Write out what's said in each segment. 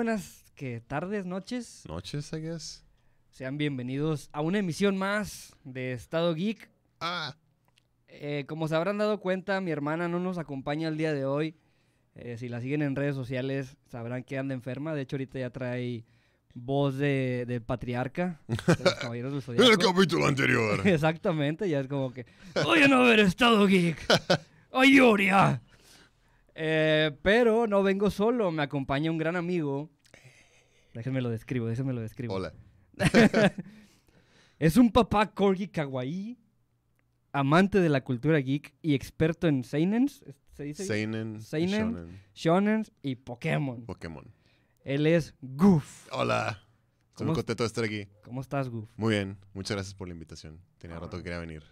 buenas que tardes, noches. Noches, I guess. Sean bienvenidos a una emisión más de Estado Geek. Ah, Eh, como se habrán dado cuenta, mi hermana no nos acompaña el día de hoy. Eh, si la siguen en redes sociales, sabrán que anda enferma. De hecho, ahorita ya trae voz de, de patriarca. de los del el capítulo anterior. Exactamente, ya es como que. Oye, no ver Estado Geek. ¡Ayuria! Eh, pero no vengo solo, me acompaña un gran amigo. Déjenme lo describo, déjenme lo describo. Hola. Es un papá corgi kawaii, amante de la cultura geek y experto en seinens, ¿se dice? Seinen. Seinen. shonen, y Pokémon. Pokémon. Él es Goof. Hola. Estoy muy ¿Cómo es- contento de estar aquí. ¿Cómo estás, Goof? Muy bien. Muchas gracias por la invitación. Tenía Ah. rato que quería venir.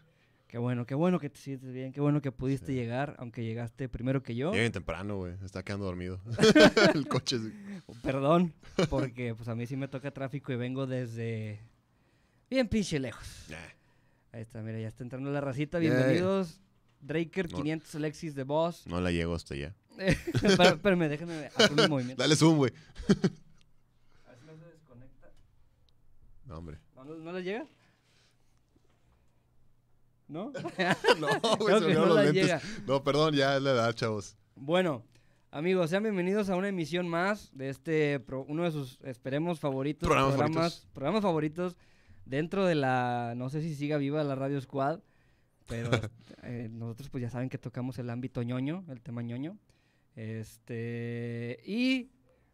Qué bueno, qué bueno que te sientes bien, qué bueno que pudiste Sí. llegar, aunque llegaste primero que yo. Llegué bien temprano, güey. Estaba quedando dormido. el coche. sí. Perdón, porque pues a mí sí me toca tráfico y vengo desde bien pinche lejos. Nah. Ahí está, mira, ya está entrando la racita. Bienvenidos. Draker No. 500 Alexis de Boss. No la llego hasta. Pero, espérame, déjenme hacer un movimiento. Dale zoom, güey. A ver si no se desconecta. No, hombre. ¿No, no, no le llega? ¿No? No, güey. Se me no los lentes. llega. No, perdón. Ya es la edad, chavos. Bueno, amigos, sean bienvenidos a una emisión más de este, pro- uno de sus, esperemos, favoritos. Programas programas, programas favoritos dentro de la, no sé si siga viva la Radio Squad, pero eh, nosotros pues ya saben que tocamos el ámbito ñoño, el tema ñoño. Este, y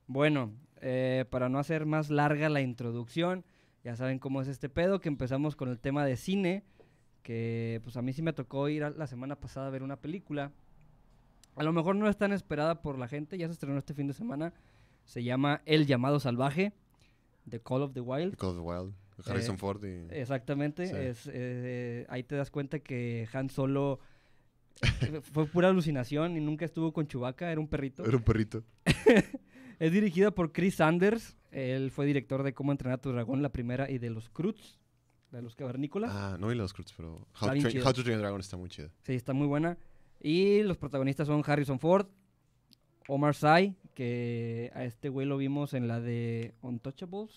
bueno, eh, para no hacer más larga la introducción, ya saben cómo es este pedo, que empezamos con el tema de cine, que pues a mí sí me tocó ir a- la semana pasada a ver una película. A lo mejor no es tan esperada por la gente, ya se estrenó este fin de semana. Se llama El llamado salvaje, The Call of the Wild. Call of the Wild. Harrison Eh, Ford y... Exactamente, Sí. es, eh, ahí te das cuenta que Han Solo eh, fue pura alucinación y nunca estuvo con Chewbacca, era un perrito. Era un perrito. Es dirigida por Chris Sanders, él fue director de Cómo entrenar a tu dragón, la primera, y de los Cruz, de los cavernícolas. Ah, no vi los Cruz, pero... How, to Train-. How to Train a Dragon está muy chida. Sí, está muy buena. Y los protagonistas son Harrison Ford, Omar Sy, que a este güey lo vimos en la de Untouchables,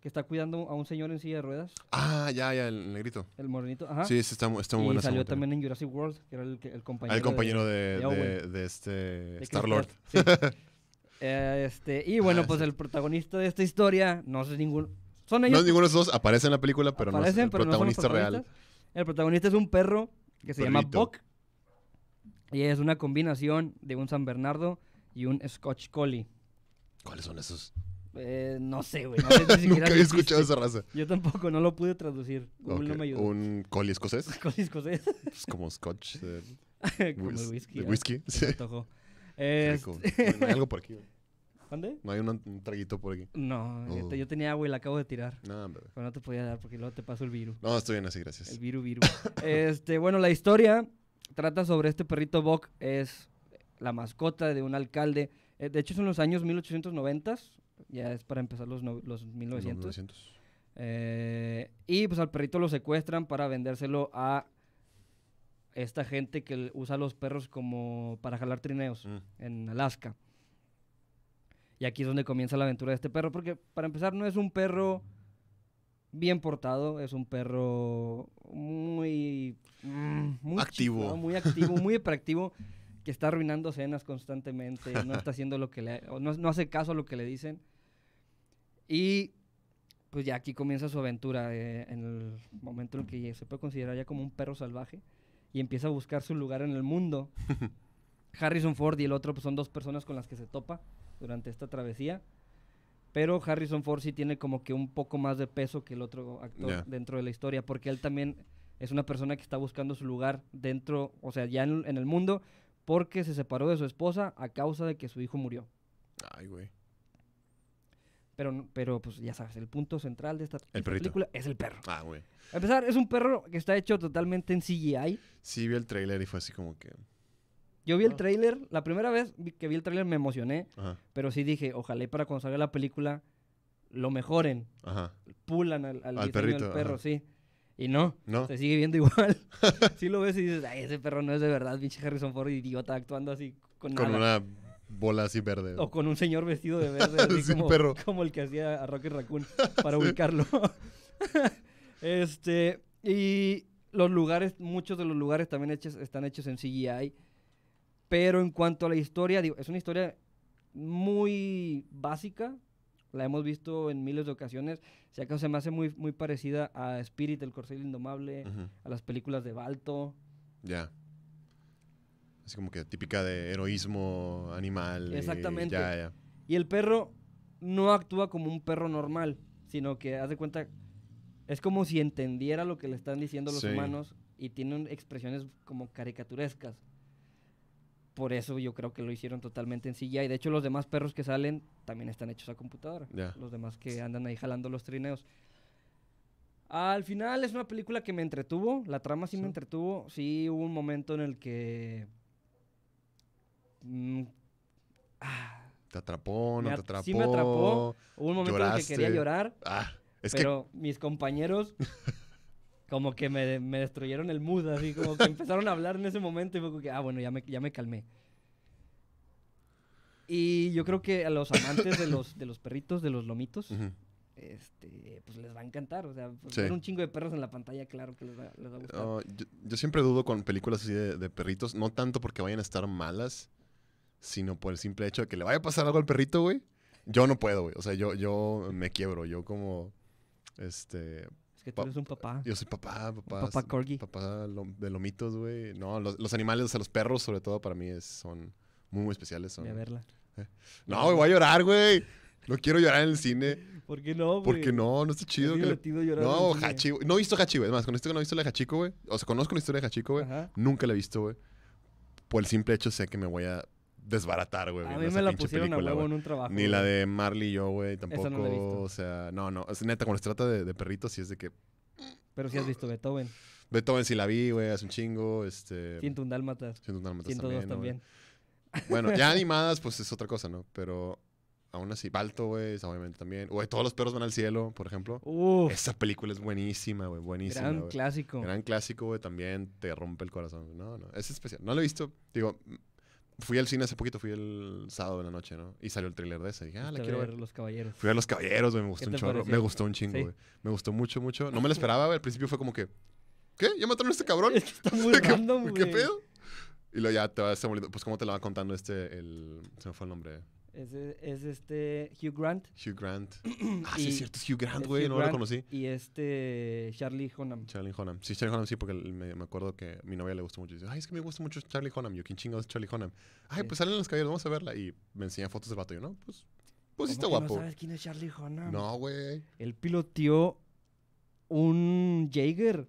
que está cuidando a un señor en silla de ruedas, Ah, ya, ya, el negrito. el morenito. Ajá. Sí, ese está, está muy y buena. esa salió también en Jurassic World, que era el, compañero. Ah, el compañero de, de de, Owen. de este de Chris Star Lord. Pratt, sí. Eh, este, y bueno, Ah, pues sí. el protagonista de esta historia, no sé ningún... Son ellos No es ninguno de esos dos, aparece en la película, pero aparecen, no es pero el no son los protagonista real. El protagonista es un perro que se llama. Buck. Y es una combinación de un San Bernardo y un Scotch Collie. ¿Cuáles son esos? Eh, no sé, güey. No sé ni Nunca había escuchado esa raza. Yo tampoco, no lo pude traducir. Google no Ok, me ayudó. Un collie escocés. Collie escocés. Es como scotch de, Como el whis- whisky. de ¿eh? whisky. Se Sí. antojó. Este- algo por aquí. güey. ¿Mande? No hay un, traguito por aquí. No, Oh. yo tenía agua y la acabo de tirar. No, hombre. Pero no te podía dar porque luego te paso el virus. No, estoy bien así, El gracias. viru viru. este, bueno, la historia trata sobre este perrito Buck. Es la mascota de un alcalde. Eh, de hecho, son los años 1890. Ya es para empezar los, no- los 1900. 1900. Eh, y pues al perrito lo secuestran para vendérselo a esta gente que usa los perros como para jalar trineos Mm. en Alaska. Y aquí es donde comienza la aventura de este perro, porque para empezar no es un perro bien portado, es un perro muy, mm, muy Activo. muy activo, muy hiperactivo, que está arruinando cenas constantemente, no está haciendo lo que le, o no, no hace caso a lo que le dicen. Y pues ya aquí comienza su aventura eh, en el momento en el que se puede considerar ya como un perro salvaje y empieza a buscar su lugar en el mundo. Harrison Ford y el otro pues, son dos personas con las que se topa durante esta travesía. Pero Harrison Ford sí tiene como que un poco más de peso que el otro actor dentro de la historia, porque él también es una persona que está buscando su lugar dentro, o sea, ya en, en el mundo, porque se separó de su esposa a causa de que su hijo murió. Ay, güey. Pero, pero pues ya sabes, el punto central de esta, película es el perro. Ah, güey. A empezar, es un perro que está hecho totalmente en CGI. Sí, vi el trailer y fue así como que. Yo vi el tráiler, la primera vez que vi el tráiler me emocioné, Ajá, pero sí dije, ojalá y para cuando salga la película lo mejoren, ajá. pulan al, al Al diseño perrito, del perro, ajá. sí. Y no, ¿No? se sigue viendo igual. sí lo ves y dices, ay, ese perro no es de verdad, pinche Harrison Ford idiota actuando así con, Con nada". una bola así verde. O con un señor vestido de verde, así Sí, como, perro. como el que hacía a Rocky Raccoon para ubicarlo. este, y los lugares, muchos de los lugares también hechos, están hechos en CGI. Pero en cuanto a la historia, digo, es una historia muy básica. La hemos visto en miles de ocasiones. Si acaso se me hace muy, muy parecida a Spirit, el corcel indomable, a las películas de Balto. Ya. Así como que típica de heroísmo animal. y Exactamente. Ya, ya. Y el perro no actúa como un perro normal, sino que haz de cuenta, es como si entendiera lo que le están diciendo los Sí. humanos y tiene un- expresiones como caricaturescas. Por eso yo creo que lo hicieron totalmente en CGI. De hecho, los demás perros que salen también están hechos a computadora. Los demás que andan ahí jalando los trineos. Al final es una película que me entretuvo. La trama sí, Sí. me entretuvo. Sí hubo un momento en el que... mm, ah, ¿Te atrapó? ¿No te at- atrapó? sí me atrapó. Hubo un momento en el que quería llorar, Ah, es pero mis compañeros como que me, me destruyeron el mood, así como que empezaron a hablar en ese momento y fue como que, ah, bueno, ya me, ya me calmé. Y yo creo que a los amantes de los, de los perritos, de los lomitos, que... Ujú. este, pues les va a encantar. O sea, pues, Sí. ver un chingo de perros en la pantalla, claro que les va, les va a gustar. No, yo, yo siempre dudo con películas así de, de perritos, no tanto porque vayan a estar malas, sino por el simple hecho de que le vaya a pasar algo al perrito, güey. Yo no puedo, güey. O sea, yo, yo me quiebro. Yo como, este, es que tú pa- eres un papá. yo soy papá, papá. papá corgi. Papá de lomitos, güey. No, los, los animales, o sea, los perros sobre todo para mí es- son muy, muy especiales. Son... Ve a verla. No, güey, voy a llorar, güey. No quiero llorar en el cine. ¿Por qué no, güey? Porque no, no está chido. Es que le- divertido llorar en No, el. Hachi, güey. No he visto Hachi, güey. Es más, con esto que no he visto la de Hachiko, güey. O sea, conozco la historia de Hachiko, güey. Nunca la he visto, güey. Por el simple hecho sé que me voy a desbaratar, güey. A mí me la pusieron película, a huevo en un trabajo. Ni la de Marley y yo, güey, tampoco. no la he visto. O sea, no, no. Es neta, cuando se trata de, de perritos, sí es de que. Pero sí has visto Beethoven. Beethoven sí la vi, güey, hace un chingo. Este. 101 Dálmatas. 101 Dálmatas 102 también. ¿no, güey? también. Bueno, ya animadas, pues es otra cosa, ¿no? Pero aún así, Balto, güey, obviamente también. Güey, todos los perros van al cielo, por ejemplo. Uf, Esa película es buenísima, güey, buenísima. gran clásico. Gran clásico, güey, también te rompe el corazón. No, no, es especial. No lo he visto. Digo, fui al cine hace poquito, fui el sábado de la noche, ¿no? Y salió el tráiler de ese. Dije, ah, la Fuiste a quiero ver. Los Caballeros. Fui a Los Caballeros, güey, me gustó ¿Qué un chorro. pareció? Me gustó un chingo, Sí. güey. Me gustó mucho, mucho. No me lo esperaba, güey. Al principio fue como que, ¿qué? ¿Ya mataron a este cabrón? Es que está muy ¿Qué- random, ¿Qué güey. pedo? Y luego ya te vas demoliendo. Pues, ¿cómo te la va contando este, el... Se me fue el nombre. Es, es este Hugh Grant. Hugh Grant. ah, sí, es cierto, es Hugh Grant, güey. No Grant lo conocí. Y este Charlie Hunnam. Charlie Hunnam. Sí, Charlie Hunnam sí, porque me, me acuerdo que a mi novia le gustó mucho. Y dice, ay, es que me gusta mucho Charlie Hunnam. Yo, ¿quién chingados es Charlie Hunnam? Ay, Sí. pues salen los caballeros, vamos a verla. Y me enseña fotos del vato. Y yo, no, pues, pues sí está ¿Cómo que guapo. ¿No sabes quién es Charlie Hunnam? No, güey. Él piloteó un Jaeger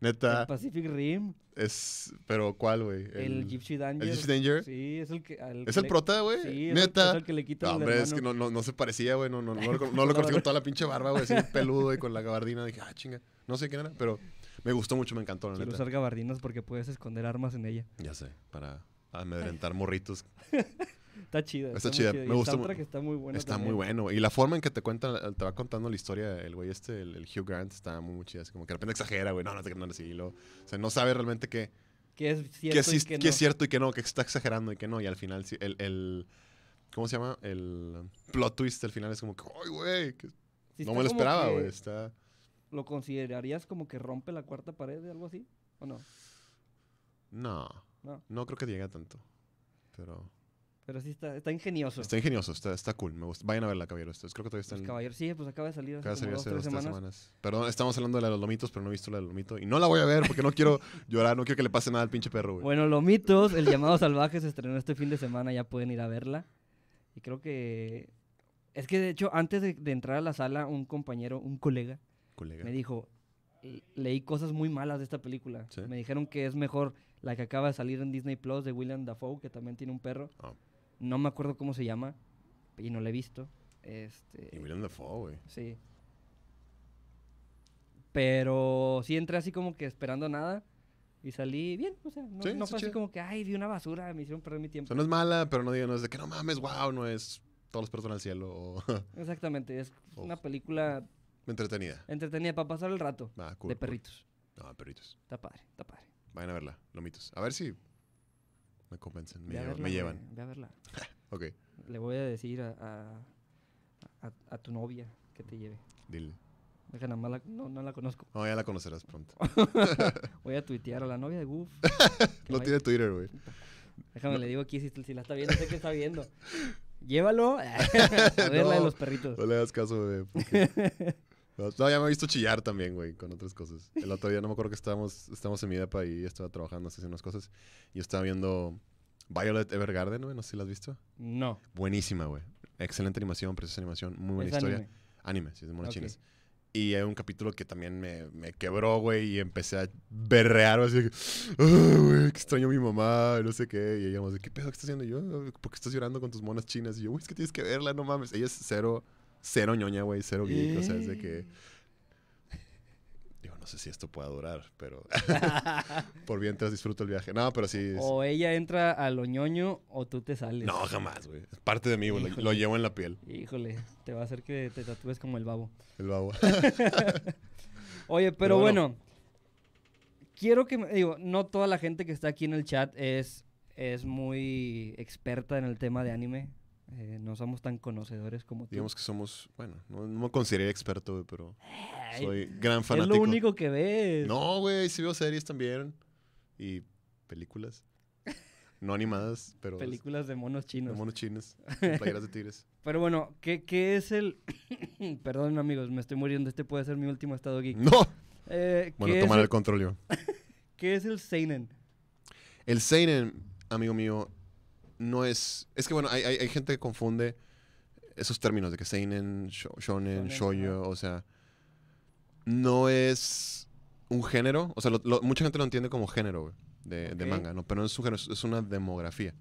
Neta, Pacific Rim. Es... Pero, ¿cuál, güey? El, Gypsy Danger. ¿El Gypsy Danger? Sí, es el que. ¿Es que el prota, güey? Sí, es el- Neta. es el que le quita No, el hombre, es que no, no, no se parecía, güey. No, no, no, lo, no lo conocí con toda la pinche barba, güey. Así peludo y con la gabardina. Dije, ah, chinga. No sé quién era, pero me gustó mucho, me encantó, la Quiero neta. usar gabardinas porque puedes esconder armas en ella. Ya sé, para amedrentar morritos. Está chida. Está muy chida, chida. me Y el gustó mu- soundtrack está muy bueno. está también. muy bueno. Y la forma en que te cuenta, te va contando la historia, el güey este, el, el Hugh Grant, está muy, muy chida. Así como que de repente exagera, güey. No, no, no, no, sí, y lo- O sea, no sabe realmente qué, Que es cierto. qué, sí- y que qué es no. cierto y qué no, que está exagerando y que no. Y al final, el, el ¿cómo se llama? El plot twist al final es como que, ¡ay, güey! que no está me lo esperaba, que- güey. Está... ¿Lo considerarías como que rompe la cuarta pared o algo así? ¿O no? No, No. no creo que llegue a tanto. Pero Pero sí está, está ingenioso. está ingenioso, está, está cool. Me gusta. Vayan a verla, caballeros. Creo que todavía está Los en... caballeros. Sí, pues acaba de salir hace Acaba como salir dos, hace tres dos, tres semanas. semanas. Perdón, estamos hablando de la de los lomitos, pero no he visto la de los lomitos. Y no la voy a ver porque no quiero llorar, no quiero que le pase nada al pinche perro, güey. Bueno, Lomitos, El llamado salvaje se estrenó este fin de semana, ya pueden ir a verla. Y creo que... Es que de hecho, antes de, de entrar a la sala, un compañero, un colega, Colega. me dijo, "L- leí cosas muy malas de esta película. ¿Sí? Me dijeron que es mejor la que acaba de salir en Disney Plus de William Dafoe, que también tiene un perro. Ah. No me acuerdo cómo se llama y no la he visto. Este, Y William Dafoe, güey. Sí. Pero sí entré así como que esperando nada y salí bien. O sea, no, Sí, no fue así chido. como que, ay, vi una basura, me hicieron perder mi O tiempo. sea, no es mala, pero no digan, no es de que no mames, wow, no es todos los perros van al cielo o Exactamente, es una película entretenida. entretenida para pasar el rato cool. de cool. perritos. No, perritos. Está padre, está padre. Vayan a verla, lomitos. A ver si me convencen, me, llevan- verla, me llevan. Ve a verla. Ok, Le voy a decir a, a, a- a tu novia que te lleve. dile. Deja nada más la- no, no la conozco. No, ya la conocerás pronto. Voy a tuitear a la novia de Goof. No vaya- tiene Twitter, güey. Déjame le digo aquí si, si la está viendo, sé que está viendo. Llévalo a ver la de No. los perritos. No le hagas caso, güey. porque- No, ya me he visto chillar también, güey, con otras cosas. El otro día no me acuerdo que estábamos, estábamos en mi depa y estaba trabajando, haciendo unas cosas. Y yo estaba viendo Violet Evergarden, güey, no sé si la has visto. No. Buenísima, güey. Excelente animación, preciosa animación, muy buena es historia. anime. Anime, sí, es de monas Ok. chinas. Y hay un capítulo que también me, me quebró, güey, y empecé a berrear, así que, "Ay, güey, que extraño a mi mamá, no sé qué. Y ella, como de, ¿qué pedo que estás haciendo? Y yo, "Ah, ¿por qué estás llorando con tus monas chinas? Y yo, güey, es que tienes que verla, no mames. Ella es cero, cero ñoña, güey, cero geek, o sea, es de que... Digo, no sé si esto pueda durar, pero por mientras disfruto el viaje. No, pero sí... es- o ella entra a lo ñoño o tú te sales. No, jamás, güey. Es parte de mí, güey. Lo, llevo en la piel, Híjole, te va a hacer que te tatúes como el babo. el babo. Oye, pero, Pero bueno. bueno, quiero que, me- digo, no toda la gente que está aquí en el chat es, es muy experta en el tema de anime. Eh, no somos tan conocedores como tú. Digamos que somos, bueno, no, no me consideré experto, güey, pero soy gran es fanático. lo único que ves. No, güey, sí veo series también. Y películas. No animadas, pero Películas de monos de chinos. monos chinos, con playeras de tigres. Pero bueno, ¿qué, qué es el...? Perdón, amigos, me estoy muriendo. Este puede ser mi último estado geek. ¡No! Eh, Bueno, ¿qué, es tomar el, el control yo. qué es el seinen? El seinen, amigo mío, no es... Es que, bueno, hay, hay, hay gente que confunde esos términos de que seinen, sho- shonen, shoujo, o sea... No es un género, o sea, lo- lo- mucha gente lo entiende como género, güey, de, de manga, ¿no? Pero no es un género, es- una demografía,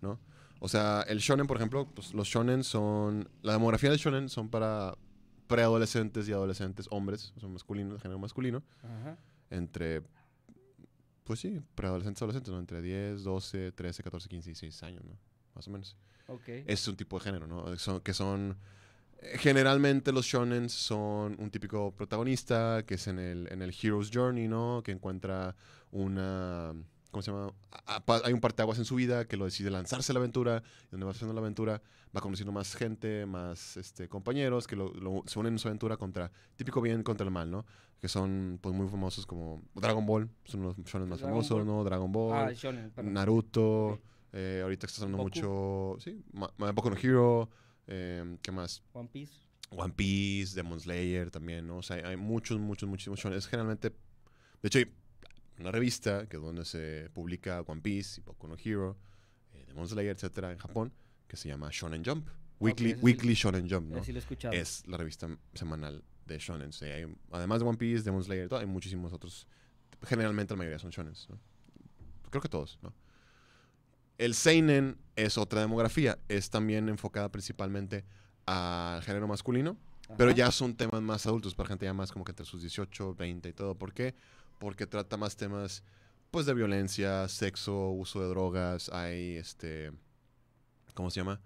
¿no? O sea, el shonen, por ejemplo, pues los shonen son... La demografía del shonen son para preadolescentes y adolescentes hombres, o sea, masculino, género masculino, Ajá. entre, pues sí, preadolescentes, adolescentes, ¿no? Entre 10, 12, 13, 14, 15, 16 años, ¿no? Más o menos. Ok. Es un tipo de género, ¿no? Son, que son... Generalmente los shonen son un típico protagonista que es en el, en el Hero's Journey, ¿no? Que encuentra una... ¿Cómo se llama? A- a- Hay un parteaguas en su vida que lo decide lanzarse a la aventura. Y donde va haciendo la aventura, va conociendo más gente, más este, compañeros que lo, lo- se unen en su aventura contra... Típico bien contra el mal, ¿no? Que son pues muy famosos como Dragon Ball. Son los shonen más Dragon famosos, Ball. ¿no? Dragon Ball. Ah, shonen. Naruto, Ok. eh, ahorita está Boku. mucho, sí, Ma- Ma- Boku no Hero, eh, ¿qué más? One Piece. One Piece, Demon Slayer también, ¿no? O sea, hay, hay muchos, muchos, muchísimos shonen. Es generalmente, de hecho, hay una revista que es donde se publica One Piece y Boku no Hero, eh, Demon Slayer, etcétera, en Japón, que se llama Shonen Jump. Weekly, sí- Weekly Shonen Jump, ¿no? Así lo he es la revista semanal de shonen. Sí, hay- además de One Piece, Demon Slayer, todo, hay muchísimos otros. Generalmente la mayoría son shonen. ¿no? Creo que todos, ¿no? El seinen es otra demografía. Es también enfocada principalmente al género masculino, pero Ajá. ya son temas más adultos, para gente ya más como que entre sus 18, 20 y todo. ¿Por qué? Porque trata más temas, pues, de violencia, sexo, uso de drogas, hay, este, ¿cómo se llama?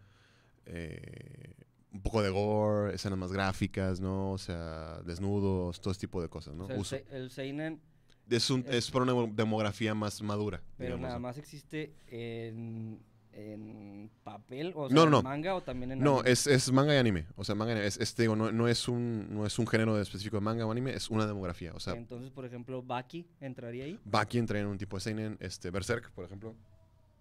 Eh, un poco de gore, escenas más gráficas, ¿no? O sea, desnudos, todo ese tipo de cosas, ¿no? O sea, el, Uso- se- el seinen, es, un- es- es para una demografía más madura, pero digamos, nada ¿no? más existe en, en papel, o No, en manga o también en No, anime? es, es manga y anime. O sea, manga y anime. Es, digo, no, no es un, no es un género específico de manga o anime, es una demografía. O sea, Entonces, por ejemplo, Baki entraría ahí. Baki entra en un tipo de seinen. Este, Berserk, por ejemplo.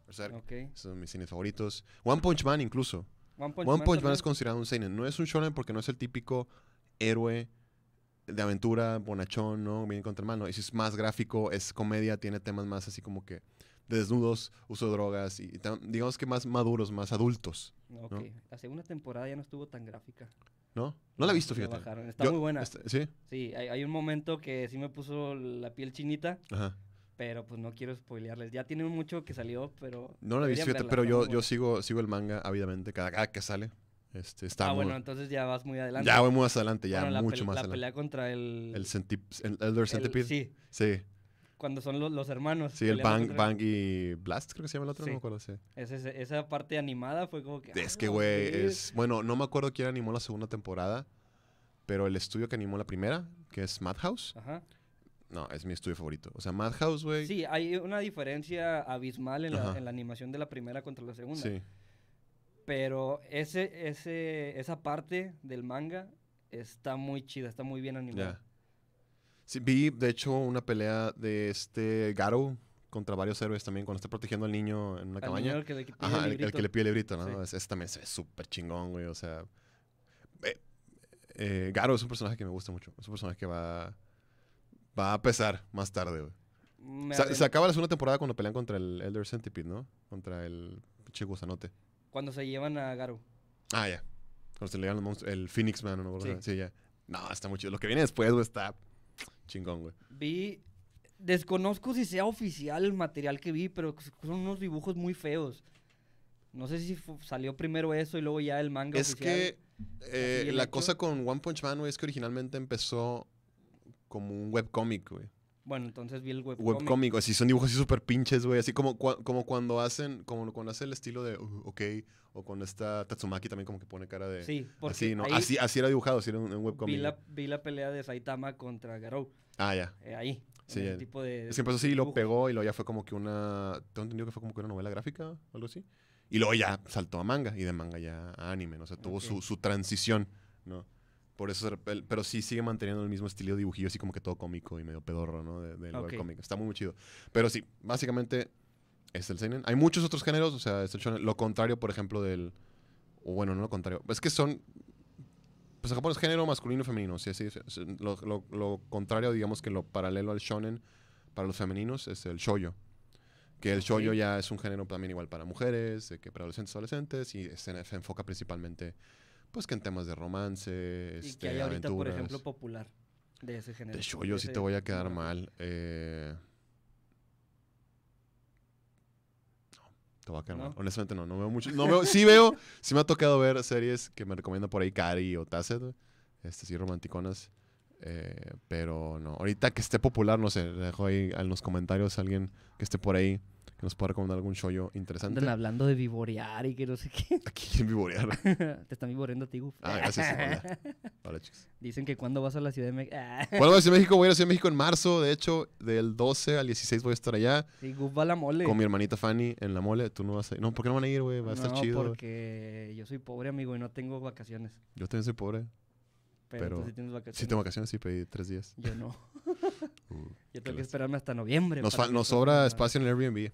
Berserk. Ok. Son mis cines favoritos. One Punch Man incluso. One Punch, One Man Punch Man también. es considerado un seinen. No es un shonen porque no es el típico héroe de aventura, bonachón, ¿no? Viene contra el mal, ¿no? Y si es más gráfico, es comedia, tiene temas más así como que de desnudos, uso de drogas y tam- digamos que más maduros, más adultos, Ok. ¿no? La segunda temporada ya no estuvo tan gráfica. ¿no? No la he visto, Ya fíjate. bajaron. Está Yo- muy buena. este- ¿Sí? Sí, hay, hay un momento que sí me puso la piel chinita, Ajá. pero pues no quiero spoilearles. Ya tiene mucho que salió, pero... No la he visto, pero está yo, muy yo sigo, sigo el manga ávidamente cada, cada que sale. Este, está Ah, muy- bueno, entonces ya vas muy adelante. ya voy más adelante, ya Bueno, la mucho más La adelante. pelea contra el... El, centip- el Elder el- Centipede. sí, sí. Cuando son los, los hermanos. Sí, el Bang, Bang y Blast, creo que se llama el otro, Sí. no me acuerdo. Sí. Ese- esa parte animada fue como que... Es ah, que, güey, es... Bueno, no me acuerdo quién animó la segunda temporada, pero el estudio que animó la primera, que es Madhouse, Ajá. No, es mi estudio favorito. O sea, Madhouse, güey. Sí, hay una diferencia abismal en la, en la animación de la primera contra la segunda. Sí. Pero ese, ese, esa parte del manga está muy chida, está muy bien animada. Sí, vi, de hecho, una pelea de este Garo contra varios héroes también cuando está protegiendo al niño en una Al cabaña. niño que le Ajá, el el, que le pide el librito, ¿no? Sí. Ese, ese también se ve súper chingón, güey. O sea. eh, eh, Garo es un personaje que me gusta mucho. Es un personaje que va. Va a pesar más tarde, güey. Se, se acaba la segunda temporada cuando pelean contra el Elder Centipede, ¿no? Contra el pinche gusanote. Cuando se llevan a Garo. Ah, ya. Cuando se le monstruos. El Phoenix Man, ¿no? Sí. Sí. ya. No, está muy chido. Lo que viene después, güey, está chingón, güey. Vi. Desconozco si sea oficial el material que vi, pero son unos dibujos muy feos. No sé si salió primero eso y luego ya el manga Es oficial. que eh, la hecho. cosa con One Punch Man, güey, es que originalmente empezó como un webcómic, güey. Bueno, entonces vi el webcomic. Webcómic, así son dibujos así súper pinches, güey. Así como, cua- como cuando hacen, como cuando hace el estilo de, uh, ok, o cuando está Tatsumaki también como que pone cara de... Sí, porque así, ¿no? Así, así era dibujado, así era un, un vi, webcómic. la, vi la pelea de Saitama contra Garou. Ah, ya. eh, ahí. Sí, en el tipo de. Es que empezó así y lo pegó y luego ya fue como que una... Tengo entendido que fue como que una novela gráfica o algo así. Y luego ya saltó a manga y de manga ya a anime, ¿no? O sea, tuvo Ok. su, su transición, ¿no? Por eso, pero sí sigue manteniendo el mismo estilo de dibujillo, así como que todo cómico y medio pedorro, ¿no? De- Del Ok. webcomic. Está muy, muy chido. Pero sí, básicamente es el seinen. Hay muchos otros géneros, o sea, es el shonen. Lo contrario, por ejemplo, del... O bueno, no lo contrario. Es que son... Pues en Japón es género masculino y femenino. Sí, sí. Lo, lo- lo contrario, digamos que lo paralelo al shonen para los femeninos es el shoyo. Que el Ok. shoyo ya es un género también igual para mujeres, de que para adolescentes adolescentes y se, se enfoca principalmente pues que en temas de romance, Y este, que hay ahorita, por aventuras. ejemplo, popular de ese género. de shoyo sí ese te voy a quedar mal. eh, no, te voy a quedar ¿No? mal. Honestamente no, no veo mucho. No veo, sí veo, sí me ha tocado ver series que me recomienda por ahí Cari o Tacet, este sí romanticonas. eh, pero no, ahorita que esté popular, no sé, dejo ahí en los comentarios a alguien que esté por ahí que nos pueda recomendar algún shoyo interesante. Andan hablando de vivorear y que no sé qué. Aquí en Vivorear. Te están vivoreando a ti, Guf. Ah, gracias. Hola. Hola, chicos. Dicen que cuando vas a la Ciudad de México. Bueno, voy a México, voy a ir a Ciudad de México en marzo. De hecho, del 12 al 16 voy a estar allá sí, Guf va a la mole. con mi hermanita Fanny en la mole. Tú no vas a ir. No, ¿por qué no van a ir, güey? Va a estar no, chido. porque yo soy pobre, amigo, y no tengo vacaciones. Yo también soy pobre. Pero, Pero tú sí tienes vacaciones. Sí, tengo vacaciones, sí, pedí tres días. Yo no. Uh, Yo tengo que esperarme hasta noviembre. nos, nos sobra espacio en el Airbnb.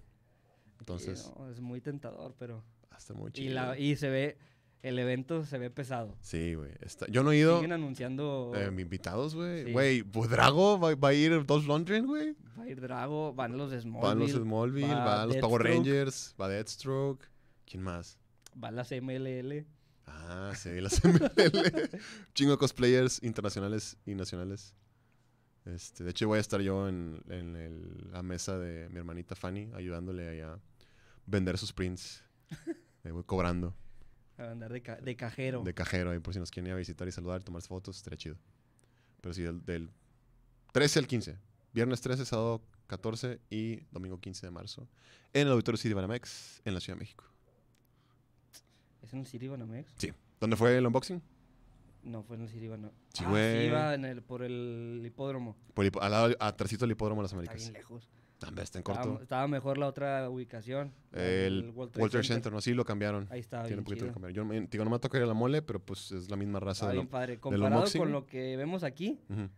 Sí, Entonces, no, es muy tentador, pero... va a estar muy Y, chido. la, y se ve... El evento se ve pesado. Sí, güey. Yo no he ido. Siguen anunciando... Eh, invitados, güey. Sí. Güey, pues Drago va, va a ir Dolph Lundgren, güey. Va a ir Drago, van los Smallville. Van los Smallville, va los Power. Rangers, va Deathstroke. ¿Quién más? Va las MLL. Ah, sí, las MLL. Chingo de cosplayers internacionales y nacionales. Este, de hecho, voy a estar yo en, en el- la mesa de mi hermanita Fanny, ayudándole a vender sus prints. Me voy cobrando A andar de, ca- de cajero. de cajero ahí por si nos quieren ir a visitar y saludar, tomarse fotos, estaría chido. Pero sí, del, del 13 al 15. Viernes 13, sábado 14 y domingo 15 de marzo. En el Auditorio City Banamex, en la Ciudad de México. ¿Es en el City Banamex? ¿Dónde fue el unboxing? No, fue en el Banamex. Sí, ah, güey. sí, iba en el, por el hipódromo. Por hipo- al lado, atrásito del Hipódromo de las Está Américas. bien lejos. Hombre, está en Estaba, corto. estaba mejor la otra ubicación. El del World Trade Center, ¿no? Sí, lo cambiaron. Ahí estaba Tiene un poquito de chido. cambiar. Yo digo, no me toca ir a la mole, pero pues es la misma raza. Estaba de bien lo- padre. Comparado unboxing. con lo que vemos aquí, Ujú.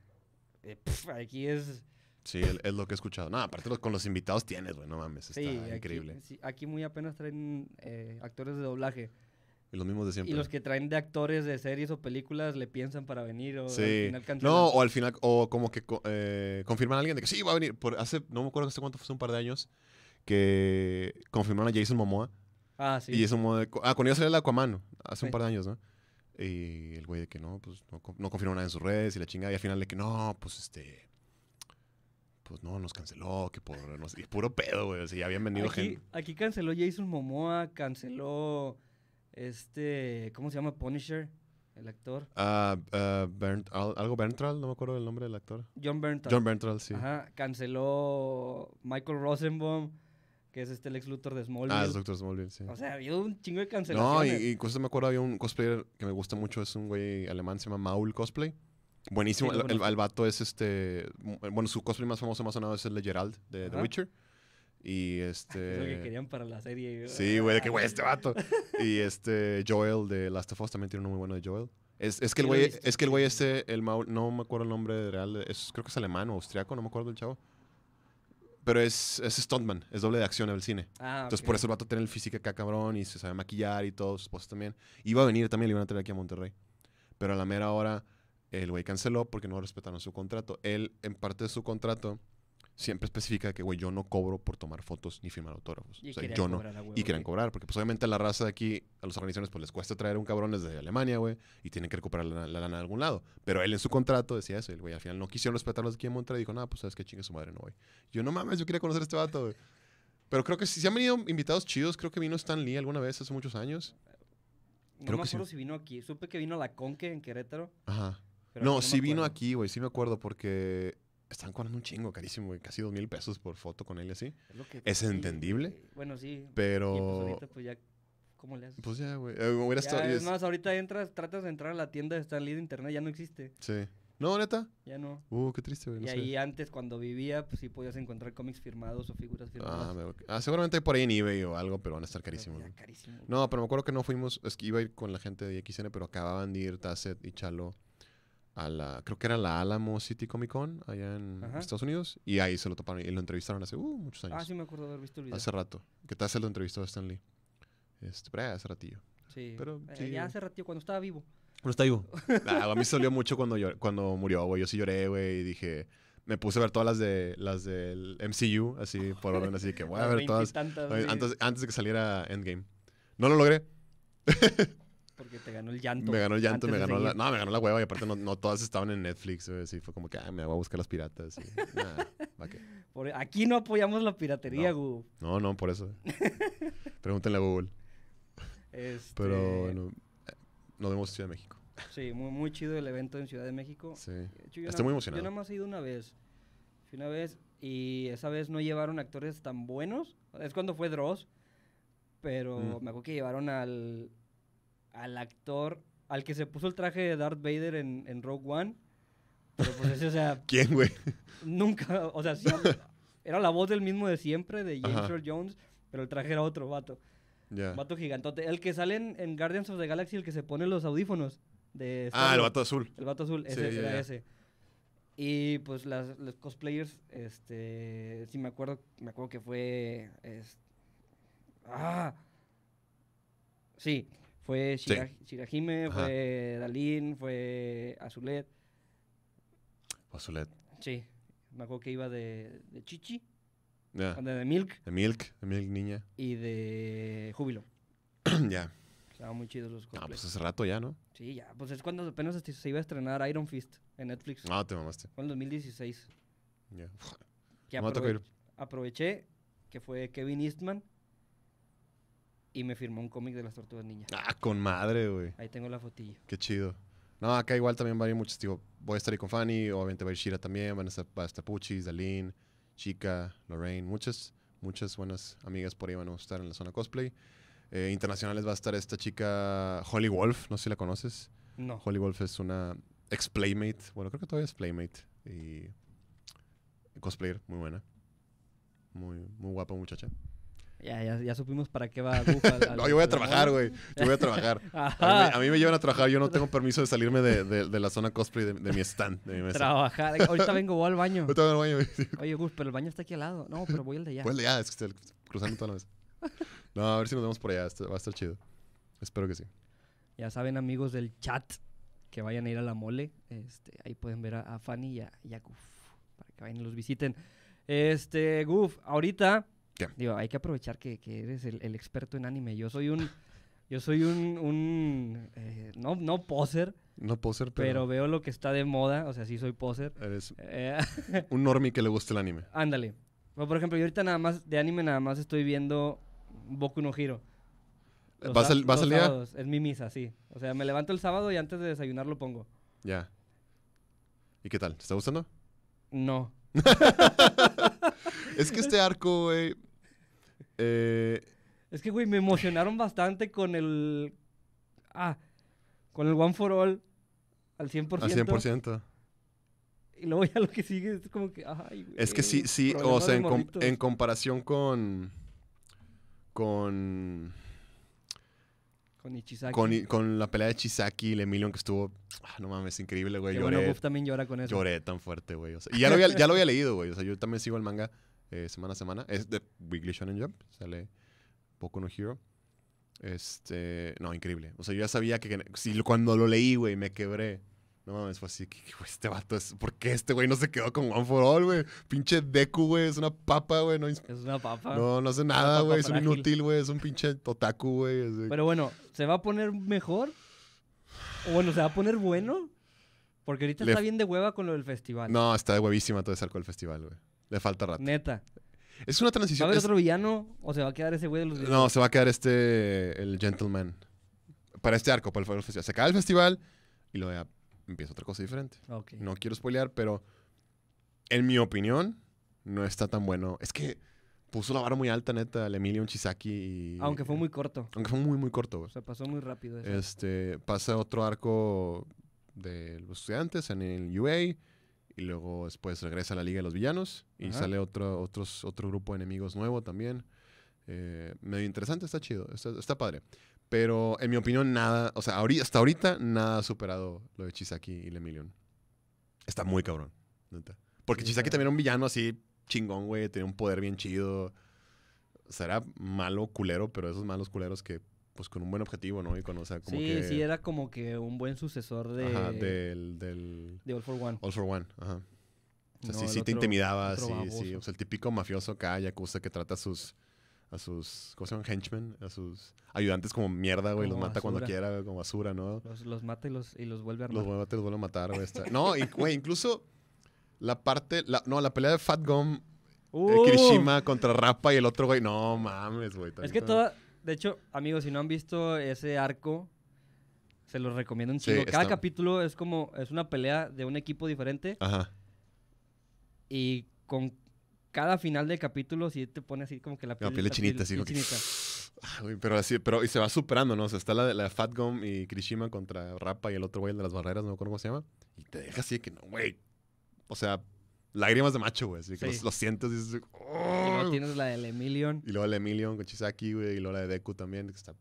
eh, pf, aquí es... Sí, el- es lo que he escuchado. No, aparte los- con los invitados tienes, güey, no mames. Está Sí, increíble. Aquí, sí, aquí muy apenas traen eh, actores de doblaje. Y los mismos de siempre. Y los que traen de actores de series o películas le piensan para venir o al Sí. final cancelan. No, o al final, o como que eh, confirman a alguien de que sí, va a venir. Por hace, no me acuerdo hace cuánto fue, hace un par de años, que confirmaron a Jason Momoa. Ah, sí. Y Jason Momoa, ah, cuando iba a salir el Aquaman, hace un par de años, ¿no? Y el güey de que no, pues no, co- no confirmó nada en sus redes y la chingada. Y al final de que no, pues este. Pues no, nos canceló, que por. No sé, y puro pedo, güey. O sea, ya habían venido Aquí, gente. aquí canceló Jason Momoa, canceló este, ¿cómo se llama? Punisher, el actor. Ah, ah, Bernt- algo Bernthal, no me acuerdo el nombre del actor. John Bernthal. John Bernthal, sí. Ajá, canceló Michael Rosenbaum, que es este el ex Luthor de Smallville. Ah, es Doctor Smallville, sí. O sea, había un chingo de No, y, cancelaciones. y justo me acuerdo, había un cosplayer que me gusta mucho, es un güey alemán, se llama Maul Cosplay. Buenísimo. Sí, el, el- el vato es este. Bueno, su cosplay más famoso, más sonado es el de Geralt de The. Witcher. Y Es lo que este. querían para la serie. Sí, güey, de que güey, este vato. Y este Joel de Last of Us también tiene uno muy bueno de Joel. Es, es que el güey, es que el güey este, el Maul, no me acuerdo el nombre real, es, creo que es alemán o austriaco, no me acuerdo del chavo. Pero es, es stuntman, es doble de acción en el cine. Ah, Entonces ok. por eso el vato tiene el físico acá cabrón y se sabe maquillar y todo, su esposa también. Iba a venir también, le iban a traer aquí a Monterrey. Pero a la mera hora el güey canceló porque no respetaron su contrato. Él, en parte de su contrato, siempre especifica que, güey, yo no cobro por tomar fotos ni firmar autógrafos. Y o sea, yo no. huevo, Y quieren cobrar, porque pues obviamente a la raza de aquí, a las organizaciones, pues les cuesta traer un cabrón desde Alemania, güey, y tienen que recuperar la, la lana de algún lado. Pero él en su contrato decía eso, el güey al final no quisieron respetarlos aquí en Monterrey, dijo, no, pues sabes que chingue su madre, no voy. Yo, no mames, yo quería conocer a este vato, güey. Pero creo que sí, sí han venido invitados chidos, creo que vino Stan Lee alguna vez hace muchos años. No creo me que sí. acuerdo si vino aquí. Supe que vino a la Conque en Querétaro. Ajá. No, me sí vino acuerdo. aquí, güey, sí me acuerdo, porque están cobrando un chingo, carísimo, güey, casi dos mil pesos por foto con él así. Es, lo que- ¿Es sí, entendible? Bueno, sí. Y pues Pero... ahorita pues ya... ¿Cómo le haces? Pues ya, güey. eh, Ya, es más, ahorita entras, tratas de entrar a la tienda de Stan Lee de internet, ya no existe. Sí. No, neta. Ya no. Uh, qué triste, güey. y sé. ahí antes, cuando vivía, pues sí podías encontrar cómics firmados o figuras firmadas. Ah, me- ah, seguramente hay por ahí en eBay o algo, pero van a estar carísimos. carísimo. No, pero me acuerdo que no fuimos, es que iba a ir con la gente de XN, pero acababan de ir Tasset y Chalo a la, creo que era la Alamo City Comic Con, allá en Ajá. Estados Unidos, y ahí se lo toparon y lo entrevistaron hace uh, muchos años. Ah, sí me acuerdo de haber visto el video. hace rato. Que Tasset lo entrevistó a Stan Lee. Este, pero ya hace ratillo. Sí. pero Eh, sí, ya hace ratito, cuando estaba vivo. No está vivo. Ah, a mí se dolió mucho cuando, llor- cuando murió, güey. Yo sí lloré, güey, y dije... Me puse a ver todas las de las del MCU, así, por orden, así que voy a ver todas. veintitantas, Ay, sí, Antes, antes de que saliera Endgame. No lo logré. Porque te ganó el llanto. Me ganó el llanto, me ganó la... No, me ganó la hueva y aparte no, no todas estaban en Netflix, güey. Así fue como que, ah, me voy a buscar las piratas. y, nah, ¿pa' qué? Por- aquí no apoyamos la piratería, No. Gu. No, no, por eso. Pregúntenle a Google. Este, Pero bueno, eh, nos vemos en Ciudad de México. Sí, muy, muy chido el evento en Ciudad de México. Sí. Hecho, Estoy muy emocionado. Yo nada más he ido una vez. Fui una vez y esa vez no llevaron actores tan buenos. Es cuando fue Dross. Pero Mm. me acuerdo que llevaron al, al actor, al que se puso el traje de Darth Vader en, en Rogue One. Pero pues ese, o sea, ¿Quién, güey? nunca, o sea, sí, era la voz del mismo de siempre, de James. Earl Jones, pero el traje era otro vato. Un vato gigantote. El que sale en, en Guardians of the Galaxy, el que se pone los audífonos. De Ah, el vato azul. El vato azul, ese era ese. Y pues las, los cosplayers, este, sí me acuerdo, me acuerdo que fue, es- ah, sí, fue Sí. Shira- Shirahime, Ajá. fue Dalín, fue Azulet, Azulet. sí, me acuerdo que iba de, de Chichi, Ya. de, Milk De Milk, de Milk Niña. y de Júbilo. ya. Estaban muy chidos los Ah, cosplays. pues hace rato ya, ¿no? Sí, ya, pues es cuando apenas este- se iba a estrenar Iron Fist en Netflix. No, te mamaste. Fue en el 2016. Ya. Que ir. aprove- aproveché que fue Kevin Eastman y me firmó un cómic de las tortugas ninja. Ah, con madre, güey. Ahí tengo la fotillo. Qué chido. No, acá igual también va a ir muchos, digo, voy a estar ahí con Fanny, obviamente va a ir Shira también, van a estar, va a estar Puchis, Dalín, Chica, Lorraine, muchas, muchas buenas amigas por ahí van a estar en la zona cosplay. Eh, internacionales va a estar esta chica Holly Wolf, no sé si la conoces. No. Holly Wolf es una ex Playmate, bueno, creo que todavía es Playmate y cosplayer, muy buena. Muy, muy guapa muchacha. Ya, ya, ya supimos para qué va al- al- No, yo voy a trabajar, güey. Yo voy a trabajar. A mí, a mí me llevan a trabajar. Yo no tengo permiso de salirme de, de- de la zona cosplay de, de mi stand, de mi mesa. Trabajar. Ahorita vengo, voy al baño. Ahorita voy al baño. Oye, Gus, pero el baño está aquí al lado. No, pero voy al de allá. Pues ya, es que estoy cruzando toda la mesa. No, a ver si nos vemos por allá. esto- Va a estar chido. Espero que sí. Ya saben, amigos del chat, que vayan a ir a la mole. Este, ahí pueden ver a, a Fanny y a, y a Goof. Para que vayan y los visiten. Este, Goof, ahorita. ¿Qué? Digo, hay que aprovechar que, que eres el, el experto en anime. Yo soy un. Yo soy un. un, eh, no, no poser, No puedo ser, pero... pero, veo lo que está de moda. O sea, sí soy poser. eres Eh, un normie que le gusta el anime. ándale. Bueno, por ejemplo, yo ahorita nada más, de anime nada más estoy viendo Boku no Hero. Los ¿Vas al, vas al día? sábados, Es mi misa, sí. O sea, me levanto el sábado y antes de desayunar lo pongo. Ya. ¿Y qué tal? ¿Te está gustando? No. Es que este arco, güey. Eh, Es que, güey, me emocionaron bastante con el. Ah, con el One for All al 100%. al 100%. Y luego ya lo que sigue es como que, ay, güey. Es que sí, sí, o sea, en, com- morritos. en comparación con. Con. Con Ichizaki. Con, la pelea de Chisaki y el Emilion que estuvo. ah, no mames, increíble, güey. Que bueno, Lloré, Buff también llora con eso. lloré tan fuerte, güey. o sea, y ya lo, había, ya lo había leído, güey. O sea, yo también sigo el manga eh, semana a semana. Es de Weekly Shonen Jump. Sale Poco no Hero. Este. No, increíble. O sea, yo ya sabía que, que si cuando lo leí, güey, me quebré. No mames, fue así. que, este vato es. ¿Por qué este güey no se quedó con One for All, güey? Pinche Deku, güey. Es una papa, güey. No, Es una papa. no, no hace nada, güey. Es un inútil, güey. Es un pinche otaku, güey. Pero bueno, ¿se va a poner mejor? O bueno, ¿se va a poner bueno? Porque ahorita Le- está bien de hueva con lo del festival. No, está de huevísima todo ese arco del festival, güey. Le falta rato. Neta. Es una ¿Va a transición. haber es- otro villano o se va a quedar ese güey de los No, villanos? se va a quedar este. El Gentleman. Para este arco, para el festival. Se acaba el festival y luego ya empieza otra cosa diferente. No quiero spoilear, pero. En mi opinión, no está tan bueno. Es que puso la vara muy alta, neta, el Emilio Chisaki. Y, Aunque fue muy corto. Aunque fue muy, muy corto, güey. Se pasó muy rápido eso. Este, pasa otro arco de los estudiantes en el UA y luego después regresa a la Liga de los Villanos y Ajá. sale otro, otros, otro grupo de enemigos nuevo también. Eh, medio interesante, está chido, está, está padre. Pero en mi opinión, nada, o sea, ahorita, hasta ahorita nada ha superado lo de Chisaki y Lemillion. Está muy cabrón, neta. Porque Sí, Chisaki también era un villano así chingón, güey, tenía un poder bien chido. O sea, era malo, culero, pero esos malos culeros que, pues con un buen objetivo, ¿no? Y con, o sea, como sí, que... sí, era como que un buen sucesor de, Ajá, del, del de All for One. All for One. Ajá. O sea, No, sí, sí te intimidaba, sí, baboso. sí. O sea, el típico mafioso acá, yakuza, que trata a sus, a sus, ¿cómo se llaman? Henchmen, a sus ayudantes como mierda, güey. Los mata cuando quiera, güey, como basura, ¿no? Los, los mata y los, y los vuelve a armar. Los los vuelve a matar, güey. No, y, güey, incluso la parte, la, no, la pelea de Fat Gum, eh, ¡Uh! Kirishima contra Rappa y el otro, güey. No mames, güey. Es que toda... De hecho, amigos, si no han visto ese arco, se los recomiendo un Sí, chingo. Cada está- capítulo es como... Es una pelea de un equipo diferente. Ajá. Y con cada final de capítulo sí te pone así como que la La piel chinita, así piel que- chinita. Ah, pero así, pero y se va superando, ¿no? O sea, está la la Fat Gum y Kirishima contra Rappa y el otro güey el de las barreras, no me acuerdo cómo se llama. Y te deja así de que no, güey. O sea, lágrimas de macho, güey. Así que Sí. los, los sientes y dices, "Oh". Luego tienes la del Emilion. Y luego la de Emilion con Chisaki, güey. Y luego la de Deku también. que está,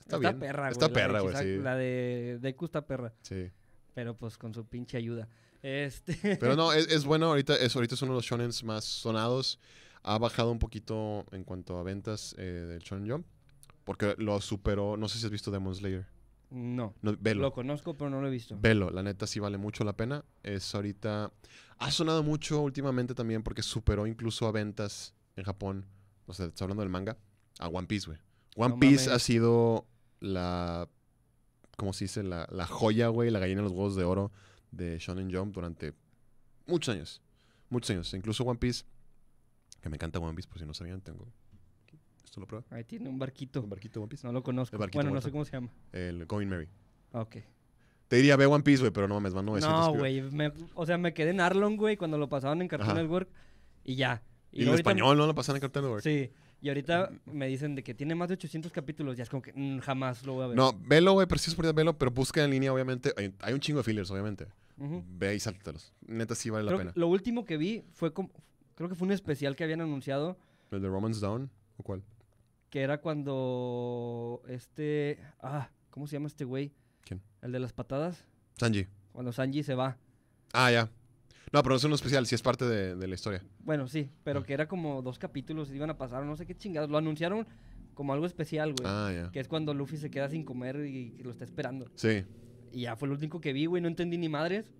está, Está, bien. perra, güey. Está la perra, güey, sí. La de Deku está perra. Sí. Pero pues con su pinche ayuda. Este... Pero no, es, es bueno. Ahorita es, ahorita es uno de los shonens más sonados. Ha bajado un poquito en cuanto a ventas eh, del Shonen Jump. Porque lo superó. No sé si has visto Demon Slayer. no. No, velo. Lo conozco, pero no lo he visto. Velo, la neta sí vale mucho la pena. Es ahorita. Ha sonado mucho últimamente también porque superó incluso a ventas en Japón. O sea, está hablando del manga. A One Piece, güey. One No Piece mames. ha sido la. ¿Cómo se dice? La, la joya, güey. La gallina de los huevos de oro de Shonen Jump durante muchos años. Muchos años. Incluso One Piece. Que me encanta One Piece, por si no sabían, tengo. ¿Esto lo prueba? Ahí tiene un barquito. ¿Un barquito One Piece? No lo conozco. Bueno, no sé cómo se llama. El Going Merry. Ok. Te diría, ve One Piece, güey, pero no mames, van 900. No, güey. O sea, me quedé en Arlong, güey, cuando lo pasaban en Cartoon. Network. Y ya. Y, en español, ¿no? Lo pasan en Cartoon Network. Sí. Y ahorita me dicen de que tiene más de 800 capítulos. Ya es como que mm, jamás lo voy a ver. No, velo, güey, pero sí es por velo, pero busca en línea, obviamente. Hay, hay un chingo de fillers, obviamente. Ve y sáltatelos. Neta, sí vale la pena. lo último que vi fue como... Creo que fue un especial que habían anunciado. ¿El de Romance Down? ¿O cuál? Que era cuando... Este... Ah, ¿cómo se llama este güey? ¿Quién? El de las patadas. Sanji. Cuando Sanji se va. Ah, ya. No, pero es uno especial, sí es parte de, de la historia. Bueno, sí, pero que era como dos capítulos y iban a pasar, no sé qué chingados. Lo anunciaron como algo especial, güey. Ah, ya. Que es cuando Luffy se queda sin comer y lo está esperando. Sí. Y ya fue lo único que vi, güey. No entendí ni madres.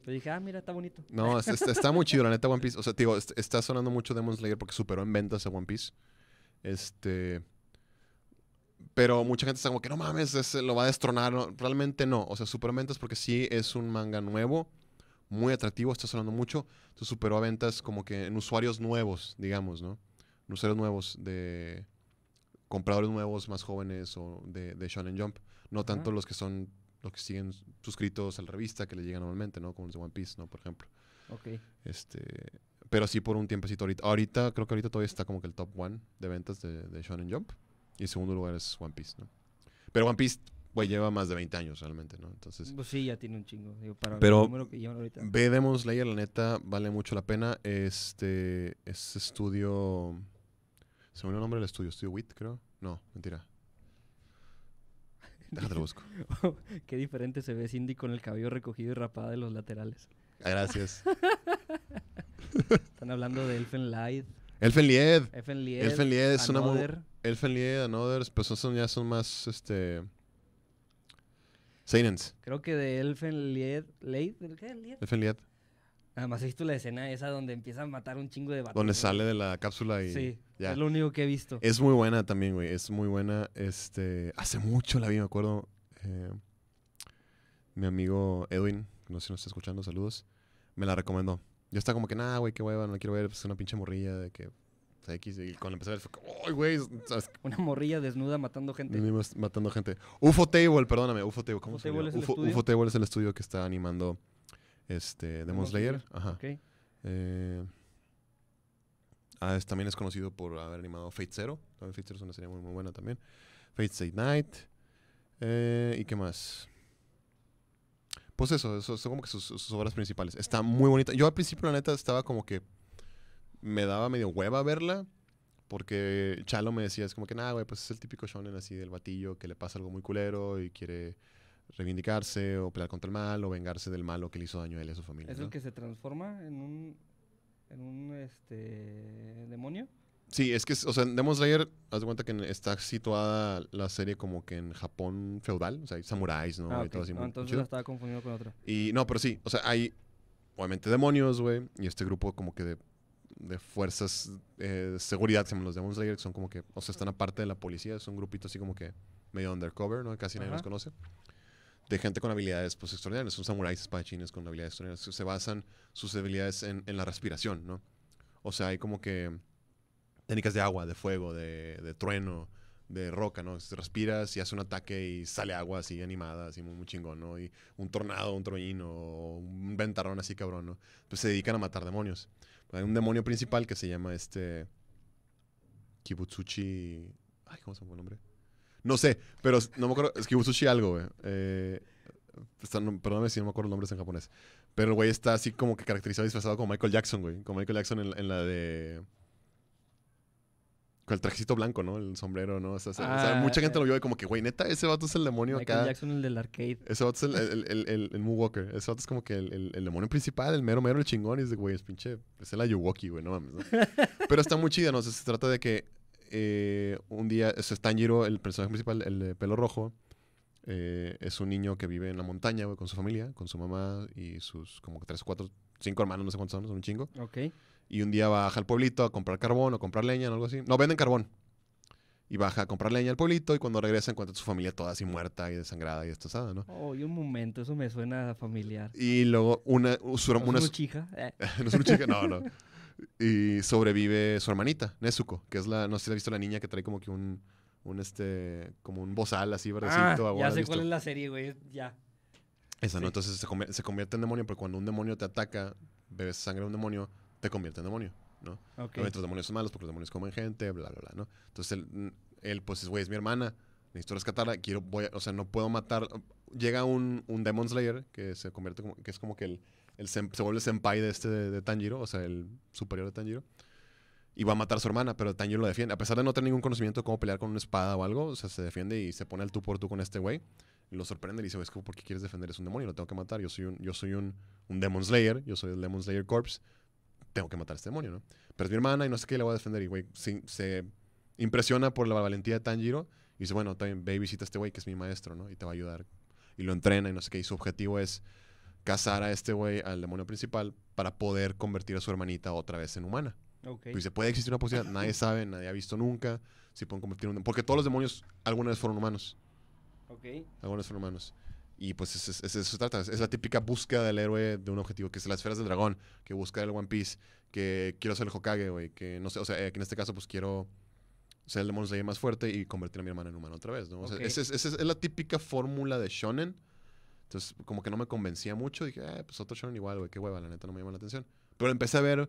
Pero dije, ah, mira, está bonito. No, es- es- está muy chido, la neta, One Piece. O sea, te digo, est- está sonando mucho Demon Slayer porque superó en ventas a One Piece. Este. Pero mucha gente está como que no mames, ese lo va a destronar. No, realmente no. O sea, superó en ventas porque sí es un manga nuevo, muy atractivo, está sonando mucho. Entonces superó a ventas como que en usuarios nuevos, digamos, ¿no? En usuarios nuevos de compradores nuevos, más jóvenes o de, de Shonen Jump. No tanto los que son los que siguen suscritos a la revista que le llegan normalmente, ¿no? Como los de One Piece, ¿no? Por ejemplo. Ok. Este, pero sí por un tiempecito ahorita. Ahorita, creo que ahorita todavía está como que el top one de ventas de, de Shonen Jump. Y en segundo lugar es One Piece, ¿no? Pero One Piece güey, lleva más de 20 años realmente, ¿no? Entonces, Pues sí, ya tiene un chingo. Digo, para Pero- que ahorita. ve Demon Slayer, la neta, vale mucho la pena. Este, es estudio, se me olvidó el nombre del estudio, estudio WIT, creo. No, mentira. Déjate lo busco. Qué diferente se ve Cindy con el cabello recogido y rapada de los laterales. Ah, Gracias. Están hablando de Elfen Light, Elfen Lied. Elfen Lied, Elfen Lied es una. Another. Elfen Lied, Another, pues son, ya son más, este... Seinens. Creo que de Elfen Lied, Lied, ¿qué? Lied? Elfen Lied. Nada más he visto la escena esa donde empieza a matar un chingo de vatos. Donde sale de la cápsula y... Sí, ya. es lo único que he visto. Es muy buena también, güey. Es muy buena. Este, hace mucho la vi, me acuerdo. eh, mi amigo Edwin, no sé si nos está escuchando, saludos, me la recomendó. Yo estaba como que, nah, güey, qué hueva, no la quiero ver. Pues es una pinche morrilla de que, X. Y cuando empecé a ver fue como, ¡ay, güey! ¿sabes? Una morrilla desnuda matando gente. Venimos matando gente. UFO Table, perdóname, UFO Table. ¿Cómo UFO se llama? UFO, Table es el estudio que está animando este, Demon Slayer. Ajá. Ok. Eh, ah, es- también es conocido por haber animado Fate Zero. También Fate Zero es una serie muy, muy buena también. Fate Stay Night. Eh, ¿Y qué más? Pues eso, eso son como que sus, sus obras principales. Está muy bonita. Yo al principio, la neta, estaba como que me daba medio hueva verla. Porque Chalo me decía, es como que, nada, güey, pues es el típico shonen así del batillo que le pasa algo muy culero y quiere reivindicarse o pelear contra el mal o vengarse del malo que le hizo daño a él y a su familia. ¿Es ¿no? el que se transforma en un, en un este, demonio? Sí, es que, o sea, Demon Slayer, haz de cuenta que está situada la serie como que en Japón feudal, o sea, hay samuráis, ¿no? ah, y todo así No, muy entonces chido. la estaba confundiendo con otra. Y no, pero sí, o sea, hay obviamente demonios, güey, y este grupo como que de, de fuerzas eh, de seguridad, se llaman los Demon Slayer, que son como que, o sea, están aparte de la policía, es un grupito así como que medio undercover, ¿no? Casi nadie Ajá. los conoce. De gente con habilidades, pues, extraordinarias. Son samuráis espadachines con habilidades extraordinarias. Se basan sus habilidades en, en la respiración, ¿no? O sea, hay como que técnicas de agua, de fuego, de, de trueno, de roca, ¿no? Respiras y hace un ataque y sale agua así animada, así muy, muy chingón, ¿no? Y un tornado, un trueno, un ventarrón así cabrón, ¿no? Pues se dedican a matar demonios. Hay un demonio principal que se llama este Kibutsuchi... Ay, ¿cómo se llama el nombre? No sé, pero no me acuerdo. Es Kibutsuchi algo, güey. Eh, perdóname si no me acuerdo los nombres en japonés. Pero el güey está así como que caracterizado disfrazado como Michael Jackson, güey. Como Michael Jackson en, en la de... Con el trajecito blanco, ¿no? El sombrero, ¿no? O sea, o sea, Ah, mucha gente lo vio y como que, güey, neta, ese vato es el demonio Michael acá. Jackson, el del arcade. Ese vato es el, el, el, el, Moonwalker. Ese vato es como que el, demonio principal, el mero mero, el chingón. Y es de, güey, es pinche. Es el Ayuwoki, güey, no mames. ¿no? Pero está muy chida, ¿no? O sea, se trata de que eh, un día. Eso es Tanjiro, el personaje principal, el de pelo rojo. eh, es un niño que vive en la montaña, güey, con su familia, con su mamá y sus como tres, cuatro, cinco hermanos, no sé cuántos son, son un chingo. Ok. Y un día baja al pueblito a comprar carbón o comprar leña o algo así. No, venden carbón. Y baja a comprar leña al pueblito y cuando regresa encuentra a su familia toda así muerta y desangrada y destrozada, ¿no? Oh, y un momento, eso me suena familiar. Y luego una, su, ¿No es una, una chija? Eh, no es una chica, no, no. Y sobrevive su hermanita, Nezuko, que es la, no sé si has visto la niña que trae como que un, un este, como un bozal así verdecito. ah, ya ¿has sé cuál es la serie, güey. Ya. Esa, ¿no? sí. Entonces se, convier- se convierte en demonio, porque cuando un demonio te ataca, bebes sangre de un demonio, te convierte en demonio, ¿no? Ok. Obviamente los demonios son malos porque los demonios comen gente, bla, bla, bla, ¿no? Entonces él, él pues, es, güey, es mi hermana, necesito rescatarla, quiero, voy a- o sea, no puedo matar. Llega un, un Demon Slayer que se convierte como, que es como que el, el sem- se vuelve el senpai de este de, de Tanjiro, o sea, el superior de Tanjiro. Y va a matar a su hermana, pero Tanjiro lo defiende. A pesar de no tener ningún conocimiento de cómo pelear con una espada o algo, o sea, se defiende y se pone al tú por tú con este güey. Y lo sorprende y dice, es que ¿por qué quieres defender? Es un demonio, lo tengo que matar. Yo soy un, yo soy un, un Demon Slayer, yo soy el Demon Slayer Corpse. Tengo que matar a este demonio, ¿no? Pero es mi hermana y no sé qué le voy a defender. Y, güey, se, se impresiona por la valentía de Tanjiro y dice, bueno, también ve y visita a este güey que es mi maestro, ¿no? Y te va a ayudar. Y lo entrena y no sé qué. Y su objetivo es cazar a este güey, al demonio principal, para poder convertir a su hermanita otra vez en humana. Ok. Y dice, puede existir una posibilidad, nadie sabe, nadie ha visto nunca, si pueden convertir un... Porque todos los demonios alguna vez fueron humanos, Ok. alguna vez fueron humanos. Y pues es, es- es- eso se trata, es, la típica búsqueda del héroe de un objetivo, que es las esferas del dragón, que busca el One Piece, que quiero ser el Hokage, güey, que no sé, o sea, eh, que en este caso pues quiero ser el Demon Slayer más fuerte y convertir a mi hermana en humano otra vez, ¿no? O sea, esa es, esa es la típica fórmula de shonen. Entonces, como que no me convencía mucho, dije, eh, pues otro shonen igual, güey, qué hueva, la neta no me llama la atención. Pero empecé a ver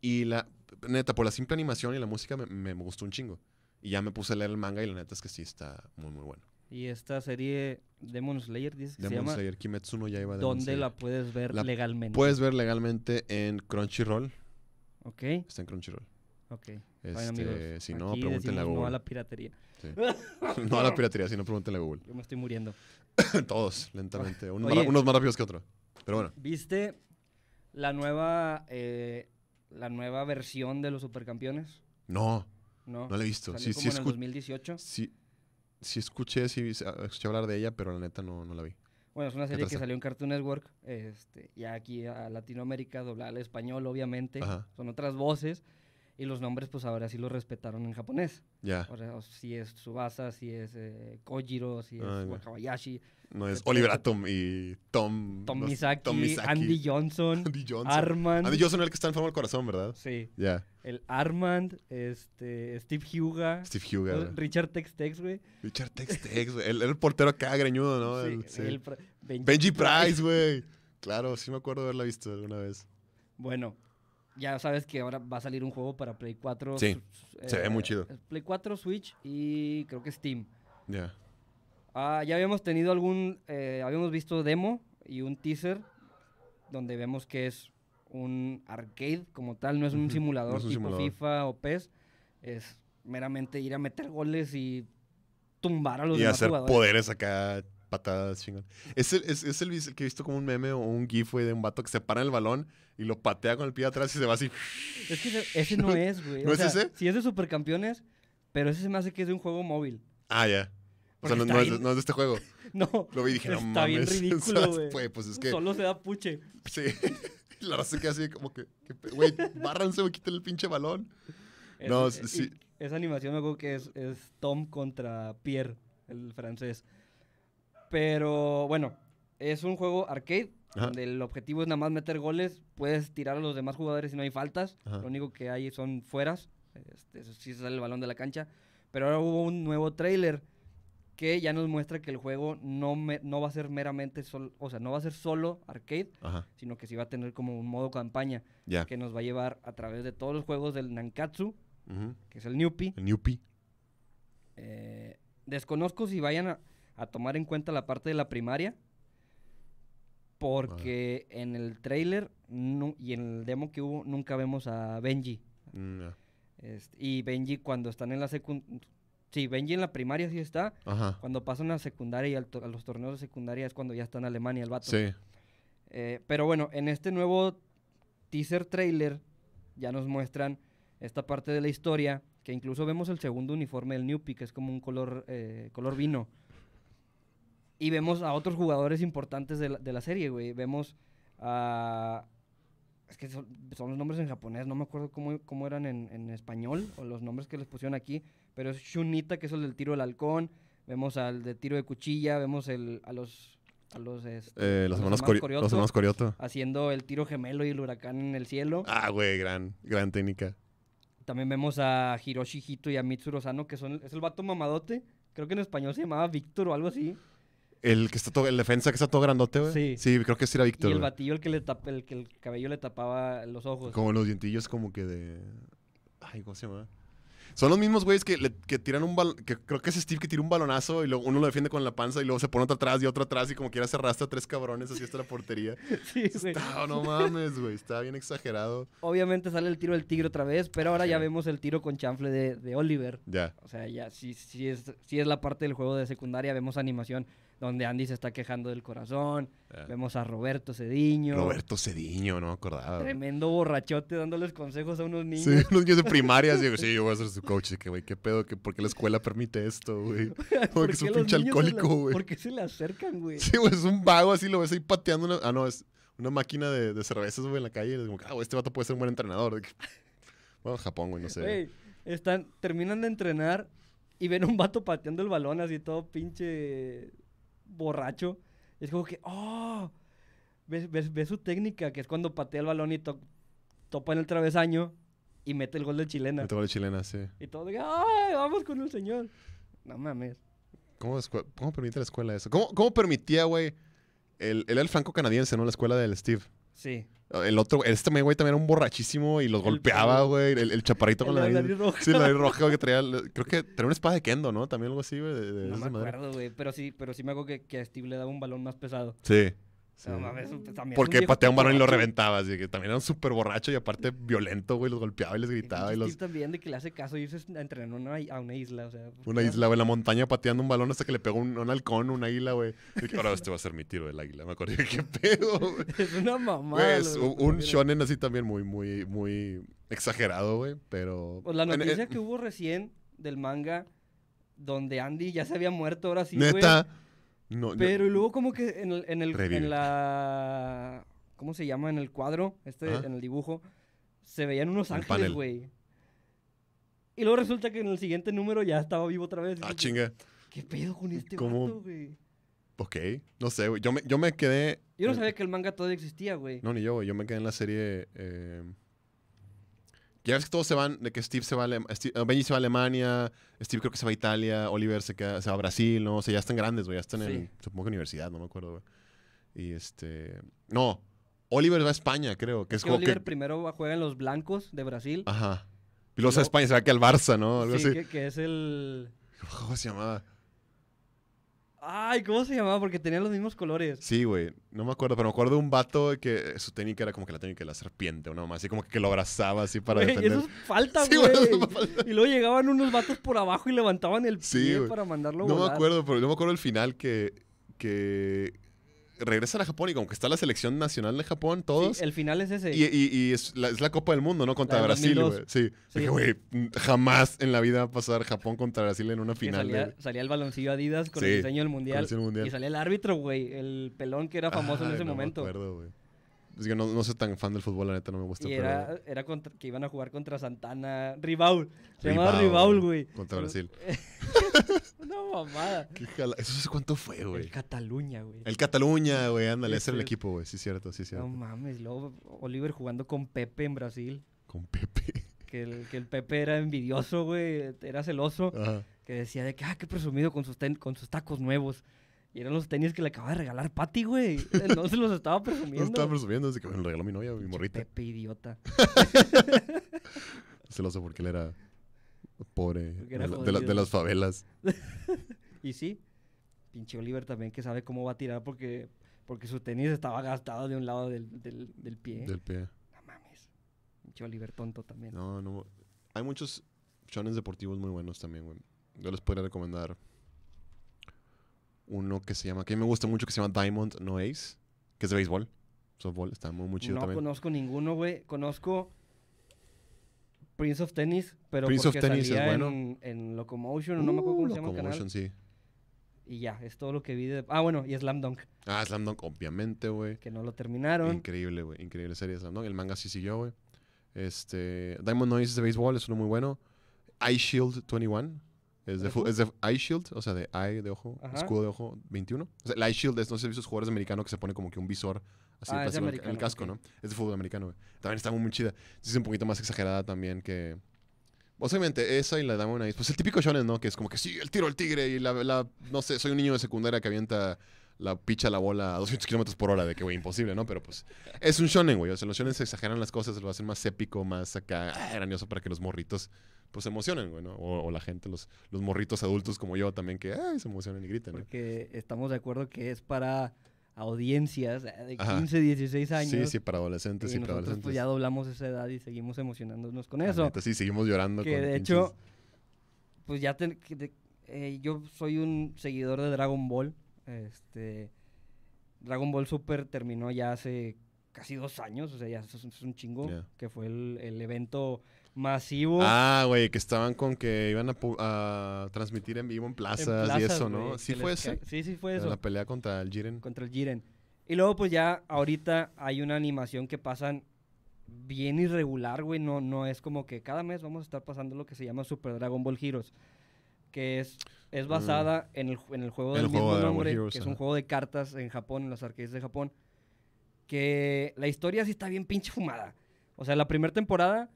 y la neta, por la simple animación y la música me, me- me gustó un chingo. Y ya me puse a leer el manga y la neta es que sí está muy, muy bueno. Y esta serie Demon Slayer, dices que se Demon llama. Slayer, Kimetsu no Yaiba Demon ¿Dónde Slayer. la puedes ver La legalmente? Puedes ver legalmente en Crunchyroll. Ok, Está en Crunchyroll. ok. Este, Bueno, amigos, si no, aquí pregúntenle a decimos no a la piratería. Sí. no a la piratería, si no, pregúntenle a Google. Yo me estoy muriendo. Todos, lentamente. Unos, Oye. más, unos más rápidos que otros. Pero bueno. ¿Viste la nueva, eh, la nueva versión de los supercampeones? No, No. no la he visto. Salió Sí, como sí, en el escu- 2018. sí, sí escuché, sí, escuché hablar de ella, pero la neta no, no la vi. Bueno, es una serie que salió en Cartoon Network. Este, ya aquí a Latinoamérica, doblada al español, obviamente. Ajá. Son otras voces. Y los nombres, pues ahora sí los respetaron en japonés. Ya. O sea, si es Tsubasa, si es eh, Kojiro, si es Ah, ya. Wakabayashi, No es. Oliver Atom y Tom. Tom no Misaki, Tom Misaki. Andy Johnson, Andy Johnson. Armand. Andy Johnson es el que está enfermo del corazón, ¿verdad? Sí, Ya. el Armand, este, Steve Huga, Steve Huga. güey. Richard Tex Tex, güey. Richard Tex Tex, güey. El, el portero acá greñudo, ¿no? Sí, El- sí. el Benji, Benji Price, güey. Claro, sí me acuerdo de haberla visto alguna vez. Bueno, ya sabes que ahora va a salir un juego para Play 4. Sí, su- se ve muy chido. Play 4, Switch y creo que Steam. Ya. Ah, ya habíamos tenido algún, eh, habíamos visto demo y un teaser donde vemos que es un arcade como tal, no es un simulador no es un tipo simulador. FIFA o PES, es meramente ir a meter goles y tumbar a los Y demás hacer jugadores. poderes acá, patadas, chingón. Es el, es, es el, que he visto como un meme o un gif, güey, de un vato que se para el balón y lo patea con el pie atrás y se va así. Es que ese, ese no es, güey. ¿No o es sea, ese? Sí es de Supercampeones, pero ese se me hace que es de un juego móvil. Ah, ya. O sea, no, está no es, bien- no es de este juego. No, Lo vi y dije, no está bien mames. ridículo, ¿Sabes? güey. Pues, pues es que, Solo se da puche. sí. La raza queda así como que, que güey, bárranse, güey, quiten el pinche balón. No, Es- sí-. Esa animación me acuerdo que es, es Tom contra Pierre, el francés. Pero bueno, es un juego arcade Ajá. donde el objetivo es nada más meter goles. Puedes tirar a los demás jugadores y no hay faltas. Ajá. Lo único que hay son fueras. Este, eso sí sale el balón de la cancha. Pero ahora hubo un nuevo trailer que ya nos muestra que el juego no, me- no va a ser meramente solo, o sea, no va a ser solo arcade, Ajá, sino que sí va a tener como un modo campaña que nos va a llevar a través de todos los juegos del Nankatsu, que es el Newpie. El Newpie. Eh, desconozco si vayan a, a tomar en cuenta la parte de la primaria, porque en el trailer y en el demo que hubo nunca vemos a Benji. Mm. Este, y Benji cuando están en la secundaria... Sí, Benji en la primaria sí está. Ajá. Cuando pasan a secundaria y al a los torneos de secundaria es cuando ya está en Alemania el vato. Sí. Eh, pero bueno, en este nuevo teaser trailer ya nos muestran esta parte de la historia, que incluso vemos el segundo uniforme del Newpie, que es como un color, eh, color vino. Y vemos a otros jugadores importantes de la, de la serie, güey. Vemos a... Es que son, son los nombres en japonés, no me acuerdo cómo, cómo eran en, en español, o los nombres que les pusieron aquí, pero es Shunita, que es el del tiro del halcón, vemos al de tiro de cuchilla, vemos el, a los... A los, este, Eh, a los, hermanos Cori- Corioto los hermanos Corioto. haciendo el tiro gemelo y el huracán en el cielo. Ah, güey, gran, gran técnica. También vemos a Hiroshi Hito y a Mitsuru Sano, que son, es el vato mamadote. Creo que en español se llamaba Víctor o algo así. El que está todo, el defensa que está todo grandote, güey. Sí. Sí, creo que sí era y Víctor. el güey. batillo el que le tapa, el que el cabello le tapaba los ojos. Como los dientillos como que de... Ay, ¿cómo se llama? Son los mismos güeyes que, le- que tiran un balón, que creo que es Steve que tira un balonazo y luego uno lo defiende con la panza y luego se pone otro atrás y otro atrás y como quiera se arrastra a tres cabrones así hasta la portería. Sí, güey. Está, no mames, güey, está bien exagerado. Obviamente sale el tiro del tigre otra vez, pero ahora ya vemos el tiro con chanfle de, de Oliver. Ya. O sea, ya sí, sí, es, sí es la parte del juego de secundaria. Vemos animación donde Andy se está quejando del corazón. ya. Vemos a Roberto Cediño. Roberto Cediño, no me acordaba. Tremendo borrachote dándoles consejos a unos niños. Sí, unos niños de primaria, así, sí, yo voy a ser su coach. Que, güey, ¿qué pedo? ¿Qué, ¿Por qué la escuela permite esto, güey? Como ¿Por que es un pinche alcohólico, güey. ¿Por qué se le acercan, güey? Sí, güey, es un vago así, lo ves ahí pateando una... Ah, no, es una máquina de, de cervezas, güey, en la calle. Y es como, que, ah, güey, este vato puede ser un buen entrenador. Que- Bueno, Japón, güey, no sé. Güey, están, terminan de entrenar y ven a un vato pateando el balón así todo pinche borracho. Es como que, oh, ves, ves- ves su técnica, que es cuando patea el balón y to- topa en el travesaño y mete el gol de chilena. Me tocó la chilena, sí. Y todo de ay, vamos con el señor. No mames. ¿Cómo, cómo permite la escuela eso? ¿Cómo, cómo permitía, güey? El, él era el franco canadiense, ¿no? La escuela del Steve. Sí. El otro, este me- güey también era un borrachísimo y los El golpeaba, güey. El, el chaparrito con la nariz. nariz roja. Sí, la nariz roja, que traía. Creo que traía una espada de Kendo, ¿no? También algo así, güey. No me acuerdo, güey. Pero sí, pero sí me acuerdo que, que a Steve le daba un balón más pesado. Sí. Sí. No mames, un- también es Porque patea un balón y lo reventaba, así que también era un súper borracho y aparte violento, güey. Los golpeaba y les Y gritaba y los. También de que le hace caso irse a entrenar a una, a una isla, o sea. Una isla, güey, en la montaña pateando un balón hasta que le pegó un, un halcón, un águila, güey. Y ahora este va a ser mi tiro del águila. Me acuerdo, qué pedo, güey. Es una mamada. Es un, shonen así también muy, muy, muy exagerado, güey. Pero. Pues la en- en- noticia que hubo recién del manga donde Andy ya se había muerto ahora sí, güey. Neta. No, Pero y luego como que en el, en el en la ¿cómo se llama? En el cuadro, este Ajá. en el dibujo se veían unos El ángeles, güey. Y luego resulta que en el siguiente número ya estaba vivo otra vez. Ah, chinga. ¿Qué pedo con este güey? Ok. No sé, güey. Yo me, yo me quedé. Yo no sabía que el manga todavía existía, güey. No, ni yo, güey. Yo me quedé en la serie. eh, Ya ves que todos se van, de que Steve se va a Alem- Steve- eh, Benji se va a Alemania, Steve creo que se va a Italia, Oliver se, queda, se va a Brasil, ¿no? O sea, ya están grandes, güey, ya están en, supongo que universidad, no me acuerdo, güey. Y este... No, Oliver va a España, creo, que es que como Oliver que... primero juega en los blancos de Brasil. Ajá. Y luego a España, se va que al Barça, ¿no? Algo sí, así. que, que es el... ¿Cómo se llamaba? Ay, ¿cómo se llamaba? Porque tenían los mismos colores. Sí, güey, no me acuerdo, pero me acuerdo de un vato que su técnica era como que la técnica de la serpiente, una mamá, así como que lo abrazaba así para Güey, defender. eso es falta, Sí, güey. güey, eso es falta. y luego llegaban unos vatos por abajo y levantaban el pie güey. para mandarlo a No me volar. acuerdo, pero yo me acuerdo el final que, que regresan a Japón y como que está la selección nacional de Japón, Sí, todos. el final es ese. y, y- y es, la, es la Copa del Mundo, ¿no? Contra Brasil, 2002. güey. Sí. Sí. Dije, güey, jamás en la vida va a pasar Japón contra Brasil en una final. salía, de- salía el baloncillo Adidas con Sí, el diseño del mundial. Y salía el árbitro, güey. El pelón que era famoso en ese no momento. Me acuerdo, güey. Es que no, no soy tan fan del fútbol, la neta, no me gusta. Y pero- era, era contra- que iban a jugar contra Santana. Ribaul. Se Ribaul, llamaba Ribaul, güey. Contra Brasil. Una mamada. Qué jala- ¿Eso hace cuánto fue, güey? El Cataluña, güey. El Cataluña, güey, ándale, ese era el es- equipo, güey. Sí, cierto, sí, No cierto. mames. Luego Oliver jugando con Pepe en Brasil. Con Pepe. Que el, que el Pepe era envidioso, güey. Era celoso. Ajá. que decía de que, ah, qué presumido con sus, ten- con sus tacos nuevos. Y eran los tenis que le acaba de regalar Patty, güey. No se los estaba No presumiendo. estaba presumiendo, desde que me lo regaló mi novia, mi morrita. Pepe, idiota. Celoso porque él era pobre. De, la- de la- de jodido. las favelas. Y sí, pinche Oliver también que sabe cómo va a tirar porque, porque su tenis estaba gastado de un lado del, del, del pie. Del pie. No mames. Pinche Oliver tonto también. No, no. Hay muchos shonen deportivos muy buenos también, güey. Yo les podría recomendar uno que se llama, que a mí me gusta mucho, que se llama Diamond No Ace, que es de béisbol. Softball, está muy, muy chido no también. conozco ninguno, güey. Conozco Prince of Tennis, pero Prince of porque Tennis es salía bueno. en, en Locomotion, o no me acuerdo cómo Uh, se llama el canal. Locomotion, sí. Y ya, es todo lo que vi de... Ah, bueno, y Slam Dunk, Ah, Slam Dunk, obviamente, güey. que no lo terminaron. Increíble, güey. Increíble serie de Slam Dunk. El manga sí siguió, güey. Este, Diamond Noise es de béisbol, es uno muy bueno. Eye Shield 21. Es de, ¿De fu- fu- es de Eye Shield, o sea, de Eye de ojo, Ajá. escudo de ojo 21. O sea, el Eye Shield es, no sé, esos jugadores americanos que se pone como que un visor así Ah, es en el- casco, ok. ¿no? Es de fútbol americano, güey. También está muy, muy chida. Sí, es un poquito más exagerada también que... Obviamente, esa y la Diamond Noise. Pues el típico shonen, ¿no? Que es como que sí, el tiro al tigre y la, la- No sé, soy un niño de secundaria que avienta la picha la bola a 200 kilómetros por hora de que, güey, imposible, ¿no? Pero pues es un shonen, güey. O sea, los shonen se exageran las cosas, lo hacen más épico, más acá ah, grandioso para que los morritos pues se emocionen, güey, ¿no? O, o la gente, los, los morritos adultos como yo también, que ay, se emocionen y griten, ¿no? Porque estamos de acuerdo que es para audiencias eh, de Ajá. 15, 16 años. Sí, sí, para adolescentes y y, para adolescentes. pues ya doblamos esa edad y seguimos emocionándonos con eso. neta, sí, seguimos llorando que con de pinches- hecho, pues ya te- eh, yo soy un seguidor de Dragon Ball. Este, Dragon Ball Super terminó ya hace casi dos años, o sea, ya es, un chingo, que fue el, el evento masivo. Ah, güey, que estaban con que iban a, a transmitir en vivo en en plazas, y plazas, eso, güey, ¿no? Sí fue ese. Sí, sí fue eso. La pelea contra el Jiren. contra el Jiren. Y luego, pues ya ahorita hay una animación que pasan bien irregular, güey. No, no es como que cada mes vamos a estar pasando lo que se llama Super Dragon Ball Heroes. Que es, es basada en, el, en el juego Mm. Del el juego mismo Ball nombre, Heroes, que es un juego de cartas en Japón, en los arcades de Japón. Que la historia sí está bien pinche fumada. O sea, la primera temporada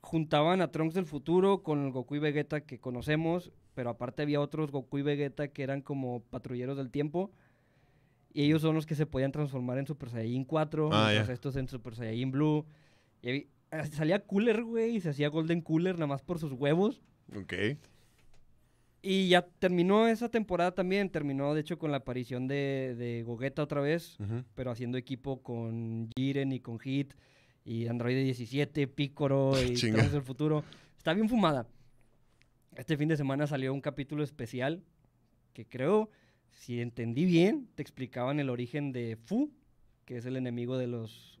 juntaban a Trunks del futuro con el Goku y Vegeta que conocemos, pero aparte había otros Goku y Vegeta que eran como patrulleros del tiempo. Y ellos son los que se podían transformar en Super Saiyajin 4, Ah, ya. estos en Super Saiyajin Blue. Y ah, salía Cooler, güey, y se hacía Golden Cooler nada más por sus huevos. Ok. Y ya terminó esa temporada también, terminó de hecho con la aparición de, de Gogeta otra vez, pero haciendo equipo con Jiren y con Hit y Android 17, Picoro y Chinga. Del futuro. Está bien fumada. Este fin de semana salió un capítulo especial que creo, si entendí bien, te explicaban el origen de Fu, que es el enemigo de los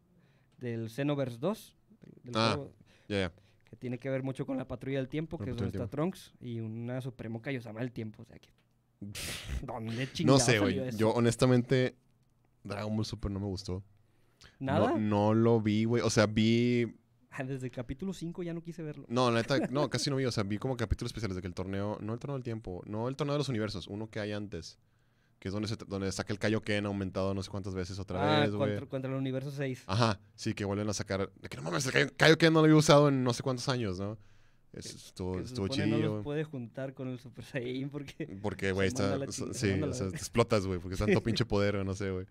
del Xenoverse 2, del- Ah. juego ya. que tiene que ver mucho con la patrulla del tiempo, que es donde está Trunks, y una Supremo Kaiosama del tiempo. O sea que. ¿Dónde No sé, güey. Yo honestamente, Dragon Ball Super no me gustó. ¿Nada? No, no lo vi, güey. O sea, vi. Ah, Desde el capítulo 5 ya no quise verlo. No, la neta, no, casi no vi. O sea, vi como capítulos especiales de que el torneo. No el torneo del tiempo. No el torneo de los universos. Uno que hay antes. Que es donde, se, donde saca el Kaioken aumentado no sé cuántas veces otra ah, vez, güey. contra, contra el universo 6. Ajá, sí, que vuelven a sacar. Que no mames, el Kaio- Kaioken no lo había usado en no sé cuántos años, ¿no? Es- estuvo estuvo supone no chido. los puede juntar con el Super Saiyan porque. Porque, güey, está. Sí, o sea, te explotas, güey, porque es tanto pinche poder, no sé, güey.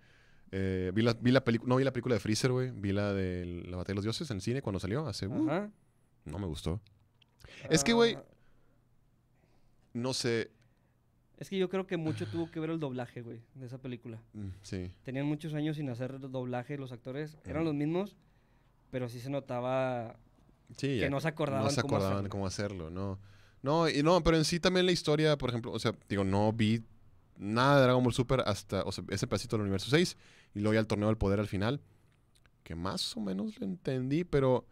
Eh, vi la, vi la película, no vi la película de Freezer, güey. Vi la de la Batalla de los Dioses en el cine cuando salió, hace. uh, Ajá. no me gustó. Es que, güey- Ah, No sé. Es que yo creo que mucho tuvo que ver el doblaje, güey, de esa película. mm, Sí. Tenían muchos años sin hacer doblaje los actores. Eran los mismos, pero sí se notaba Sí, que no se acordaban no se cómo acordaban hacerlo. cómo hacerlo, no. No, y no, pero en sí también la historia, por ejemplo, o sea, digo, no vi nada de Dragon Ball Super hasta o sea, ese pedacito del universo 6 y luego ya el torneo del poder al final, que más o menos lo entendí, pero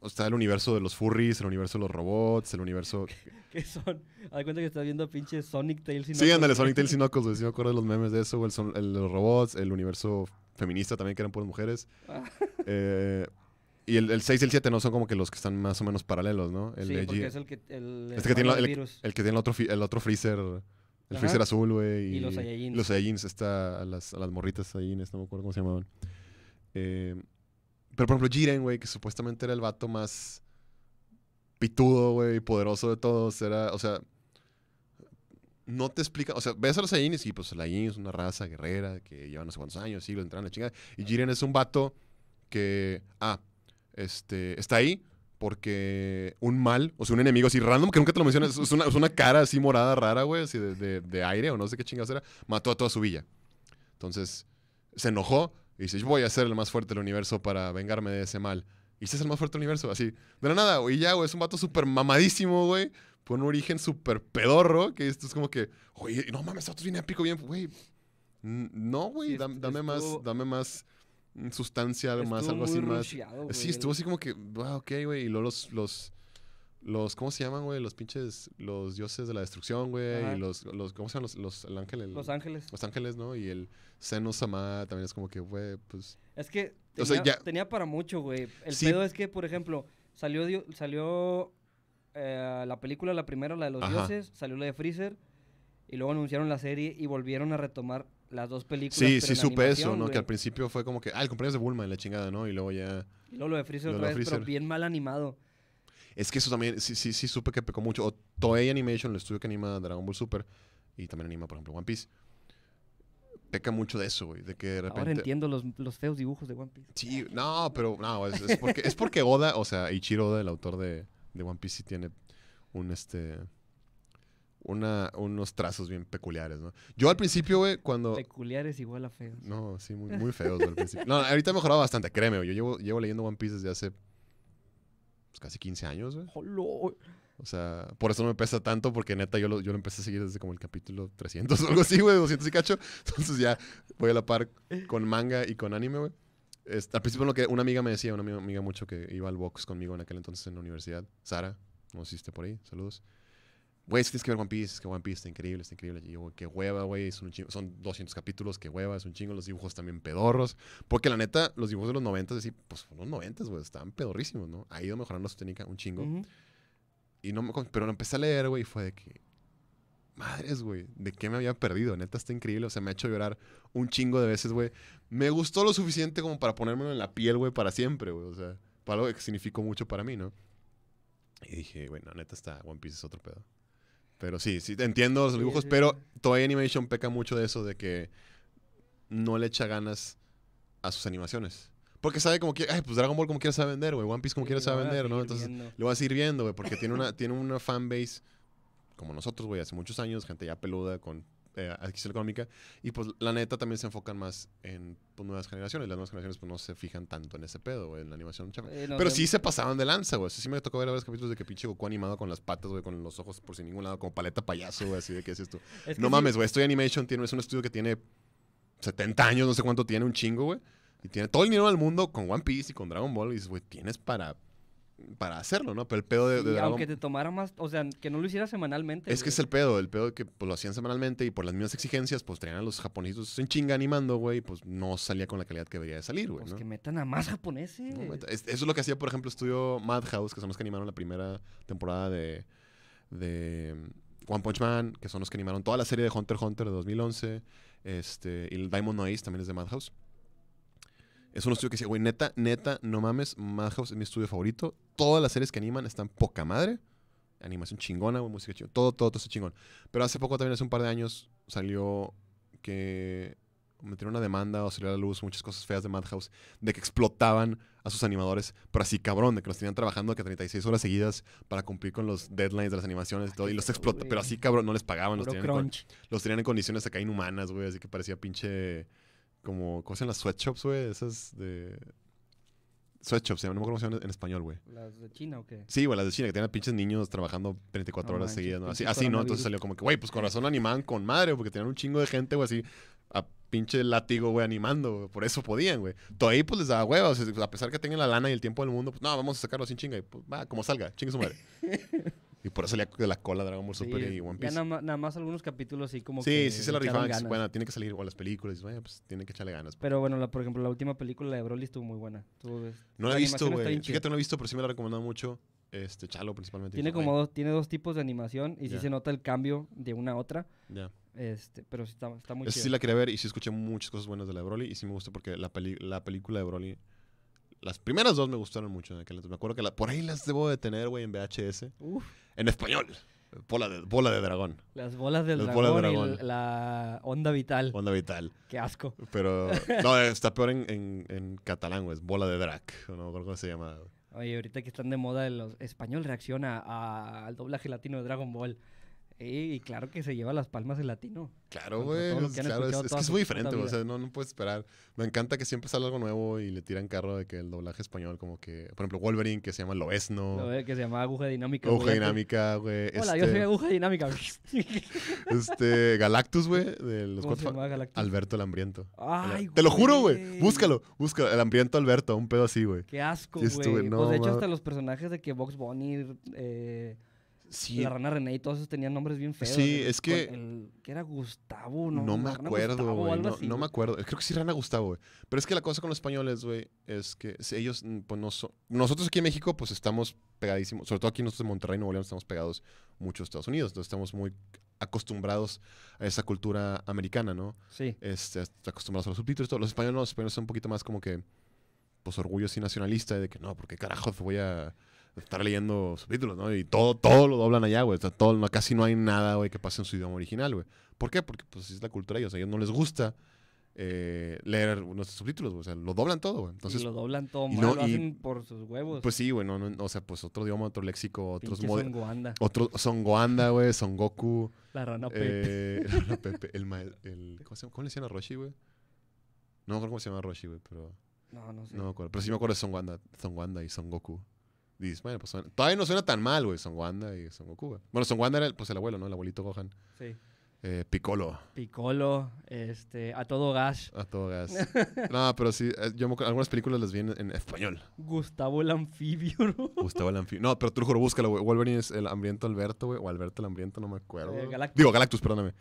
o está el universo de los furries, el universo de los robots, el universo... ¿Qué son? Haz cuenta que estás viendo pinche Sonic Tails y Sí, ándale. Sonic Tails y Knuckles, güey, sí me acuerdo de los memes de eso, el, son- el de los robots, el universo feminista también, que eran puras mujeres. Ah. Eh, y el, el 6 y el 7 no son como que los que están más o menos paralelos, ¿no? El sí, porque es el que... El Este que tiene del virus. El que tiene el otro, el otro freezer. El Ajá. freezer azul, güey. Y los Saiyajins. Los Saiyajins, está a las, a las morritas Saiyajins, no me acuerdo cómo se llamaban. Eh, pero por ejemplo, Jiren, güey, que supuestamente era el vato más pitudo, güey, poderoso de todos. Era, o sea, no te explica. O sea, ves a los Saiyajins y pues los Saiyajins es una raza guerrera que lleva no sé cuántos años, siglos entrando la chingada. Y Jiren es un vato que, ah, este, está ahí porque un mal, o sea, un enemigo así random, que nunca te lo mencionas, es una, es una cara así morada rara, güey, así de, de- de aire o no sé qué chingados era, mató a toda su villa. Entonces, se enojó y dice, yo voy a ser el más fuerte del universo para vengarme de ese mal. Y ese es el más fuerte del universo, así. De la nada, güey, y ya, güey, es un vato súper mamadísimo, güey, por un origen súper pedorro, que esto es como que, oye, no mames, esto viene épico bien, güey. No, güey, dame más, dame más sustancia, más, algo así más. Sí, estuvo así como que, wow, ok, güey. Y luego los, los, los, ¿cómo se llaman, güey? Los pinches, los dioses de la destrucción, güey. Y los, los, ¿cómo se llaman? Los, los, el ángel, el- Los Ángeles. los ángeles, ¿no? Y el Seno Sama también es como que, güey, pues. Es que O tenía, sea, ya- tenía para mucho, güey. El Sí. pedo es que, por ejemplo, salió, salió eh, la película, la primera, la de los Ajá. dioses, salió la de Freezer, y luego anunciaron la serie y volvieron a retomar las dos películas. Sí, sí supe eso, ¿no? Que al principio fue como que, ah, el cumpleaños de Bulma y la chingada, ¿no? Y luego ya. Y luego lo de Freezer otra vez, pero bien mal animado. Es que eso también, sí, sí, sí supe que pecó mucho. O Toei Animation, el estudio que anima Dragon Ball Super, y también anima, por ejemplo, One Piece. Peca mucho de eso, güey. De que de repente. Ahora entiendo los, los feos dibujos de One Piece. Sí, no, pero no, es, es porque, es porque Oda, o sea, Ichiro Oda, el autor de, de One Piece, sí tiene un este. Una, unos trazos bien peculiares, ¿no? Yo al principio, güey, cuando. Peculiares igual a feos. No, sí, muy, muy feos al principio. No, ahorita he mejorado bastante, créeme, güey. Yo llevo, llevo leyendo One Piece desde hace pues, casi 15 años, güey. Jolo. O sea, por eso no me pesa tanto, porque neta yo lo, yo lo empecé a seguir desde como el capítulo 300 o algo así, güey, 200 y cacho. Entonces ya voy a la par con manga y con anime, güey. Este, al principio lo que una amiga me decía, una amiga, amiga mucho que iba al box conmigo en aquel entonces en la universidad, Sara, no esté por ahí, saludos. Güey, es que tienes que ver One Piece, es que One Piece está increíble, está increíble. Y yo, güey, qué hueva, güey, son, son 200 capítulos, qué hueva, es un chingo, los dibujos también pedorros. Porque la neta, los dibujos de los 90, sí, pues los 90, güey, estaban pedorrísimos, ¿no? Ha ido mejorando su técnica un chingo. Ujú. Y no me, pero lo empecé a leer, güey, y fue de que. Madres, güey, ¿de qué me había perdido? Neta, está increíble. O sea, me ha hecho llorar un chingo de veces, güey. Me gustó lo suficiente como para ponérmelo en la piel, güey, para siempre, güey. O sea, para algo que significó mucho para mí, ¿no? Y dije, bueno, neta, está One Piece es otro pedo. Pero sí, sí, entiendo los dibujos, sí, pero sí. Toei Animation peca mucho de eso, de que no le echa ganas a sus animaciones. Porque sabe como que, ay, pues Dragon Ball como quiera sabe vender, güey. One Piece como Sí, quiera sabe vender, ¿no? Entonces viendo. lo vas a ir viendo, güey, porque tiene una, tiene una fanbase como nosotros, güey, hace muchos años, gente ya peluda con eh, adquisición económica. Y pues la neta también se enfocan más en pues, nuevas generaciones. Las nuevas generaciones pues no se fijan tanto en ese pedo, güey, en la animación chafa. Eh, no Pero sí se pasaban de lanza, güey. Sí, sí me tocó ver varios capítulos de que pinche Goku animado con las patas, güey, con los ojos por sin ningún lado, como paleta payaso, güey, así de que es esto. es que No sí, mames, güey. Estoy Animation tiene, es un estudio que tiene 70 años, no sé cuánto tiene, un chingo, güey. Y tiene todo el dinero del mundo con One Piece y con Dragon Ball. Y dices, güey, tienes para, para hacerlo, ¿no? Pero el pedo de, de sí, Dragon aunque te tomara más, o sea, que no lo hiciera semanalmente. Es que es el pedo, el pedo de que pues, lo hacían semanalmente y por las mismas exigencias, pues traían a los japonesitos en chinga animando, güey, pues no salía con la calidad que debería de salir, güey, Pues ¿no? que metan a más japoneses. No, güey, es- eso es lo que hacía, por ejemplo, estudio Madhouse, que son los que animaron la primera temporada de, de mm, One Punch Man, que son los que animaron toda la serie de Hunter x Hunter de 2011, este, y el Diamond Noise también es de Madhouse. Es un estudio que decía, güey, neta, neta, no mames, Madhouse es mi estudio favorito. Todas las series que animan están poca madre. Animación chingona, güey, música chingona. Todo, todo, todo está chingón. Pero hace poco, también hace un par de años, salió que metieron una demanda o salió a la luz muchas cosas feas de Madhouse de que explotaban a sus animadores, pero así cabrón, de que los tenían trabajando que 36 horas seguidas para cumplir con los deadlines de las animaciones y todo, y los feo, explota, güey. pero así cabrón, no les pagaban, tenían, con- los tenían en condiciones acá inhumanas, güey, así que parecía pinche, como, ¿cómo se llaman las sweatshops, güey? Esas de... Sweatshops, no me acuerdo cómo se llaman en español, güey. ¿Las de China o qué? Sí, güey, las de China, que tenían pinches niños trabajando 24 No horas manches, seguidas, ¿no? Así, así, ¿no? Entonces salió como que, güey, pues con razón animaban con madre, porque tenían un chingo de gente, güey, así, a pinche látigo, güey, animando, güey. Por eso podían, güey. Todavía, pues, les daba hueva, o sea, a pesar que tengan la lana y el tiempo del mundo, pues, no, vamos a sacarlo sin chinga, y pues, va, como salga, chingue su madre. y por eso salía de la cola Dragon Ball Super Sí, y One Ya Piece. nada, ma- nada más algunos capítulos así como Sí, que sí se la rifaban, ganas. bueno, tiene que salir, o las películas, bueno, pues, tienen que echarle ganas. Pero bueno, la, por ejemplo, la última película de Broly estuvo muy buena. Estuvo- no la he visto, güey. Fíjate, no la he visto, pero sí me la he recomendado mucho. Este, Chalo, principalmente. Tiene como "Ay, dos, tiene dos tipos de animación y Ya. sí se nota el cambio de una a otra. Ya. Este, pero sí está, está muy Esa sí la quería ver y sí escuché muchas cosas buenas de la de Broly y sí me gustó porque la, peli- la película de Broly, las primeras dos me gustaron mucho. en aquel entonces. Me acuerdo que la- por ahí las debo de tener, güey, en VHS. Uf, En español. Bola de, bola de dragón. las bolas del Las dragón, bolas del y dragón. el- la onda vital. Onda vital. Qué asco. Pero, no, está peor en, en, en catalán, güey. Es bola de drac. o No me cómo se llama. güey. Oye, ahorita que están de moda los español reacciona al doblaje latino de Dragon Ball. Y, claro que se lleva las palmas el latino. Claro, güey. es- que claro, es, que muy diferente, güey. O sea, no, no puedes esperar. Me encanta que siempre sale algo nuevo y le tiran carro de que el doblaje español, como que, por ejemplo, Wolverine, que se llama Loesno. Lo que se llama aguja dinámica. Aguja dinámica, güey. Hola, yo este- soy aguja dinámica. Este, Galactus, güey, de los ¿Cómo se cuatro fa- llama Galactus? Alberto el Hambriento. Ay, Te lo juro, güey. Búscalo, búscalo. El Hambriento Alberto, un pedo así, güey. Qué asco, Sí güey. no, pues de hecho, hasta los personajes de que Box Bunny, eh, Sí, la rana René y todos esos tenían nombres bien feos. Sí, El- es que- El, que era Gustavo, ¿no? no me rana acuerdo, güey. No, me acuerdo. Creo que sí, Rana Gustavo, güey. Pero es que la cosa con los españoles, güey, es que ellos, mm, pues no son. Nosotros aquí en México, pues estamos pegadísimos. Sobre todo aquí nosotros en Monterrey, Nuevo León, estamos pegados mucho a Estados Unidos. Entonces estamos muy acostumbrados a esa cultura americana, ¿no? Sí. este, acostumbrados a los subtítulos. y todo. Los españoles, no, los españoles son un poquito más como que, pues, orgullo así nacionalista de que no, porque carajo voy a estar leyendo subtítulos, ¿no? Y todo, todo lo doblan allá, güey. O sea, todo, no, casi no hay nada, güey, que pase en su idioma original, güey. ¿Por qué? Porque, pues, es la cultura de ellos. A ellos no les gusta eh, leer nuestros subtítulos, güey. O sea, lo doblan todo, güey. Entonces, y lo doblan todo mal, no- lo y- hacen por sus huevos. pues sí, güey. No, no, o sea, pues otro idioma, otro léxico, otros modos. Son Goanda, Otro, Son Goanda, güey, Son Goku. la rana Pepe. Eh, la Pepe, el, ma- el ¿cómo, se? ¿Cómo le decían a Roshi, güey? No me acuerdo cómo se llama Roshi, güey, pero No, no sé. no me acuerdo. Pero sí me acuerdo de Son Wanda, Son Wanda y Son Goku. Dices, bueno, pues suena- todavía no suena tan mal, güey, Son Wanda y Son Goku, güey. Bueno, Son Wanda era el, pues el abuelo, ¿no? El abuelito Gohan. Sí. Eh, Piccolo, Piccolo, este, a todo gas. a todo gas. no, pero sí, eh, yo algunas películas las vi en, en español. Gustavo el anfibio, ¿no? Gustavo el anfibio. No, pero lo juro, búscalo, güey. Wolverine es el hambriento Alberto, güey. O Alberto el hambriento, no me acuerdo. Eh, Galactus. Digo, Galactus, perdóname.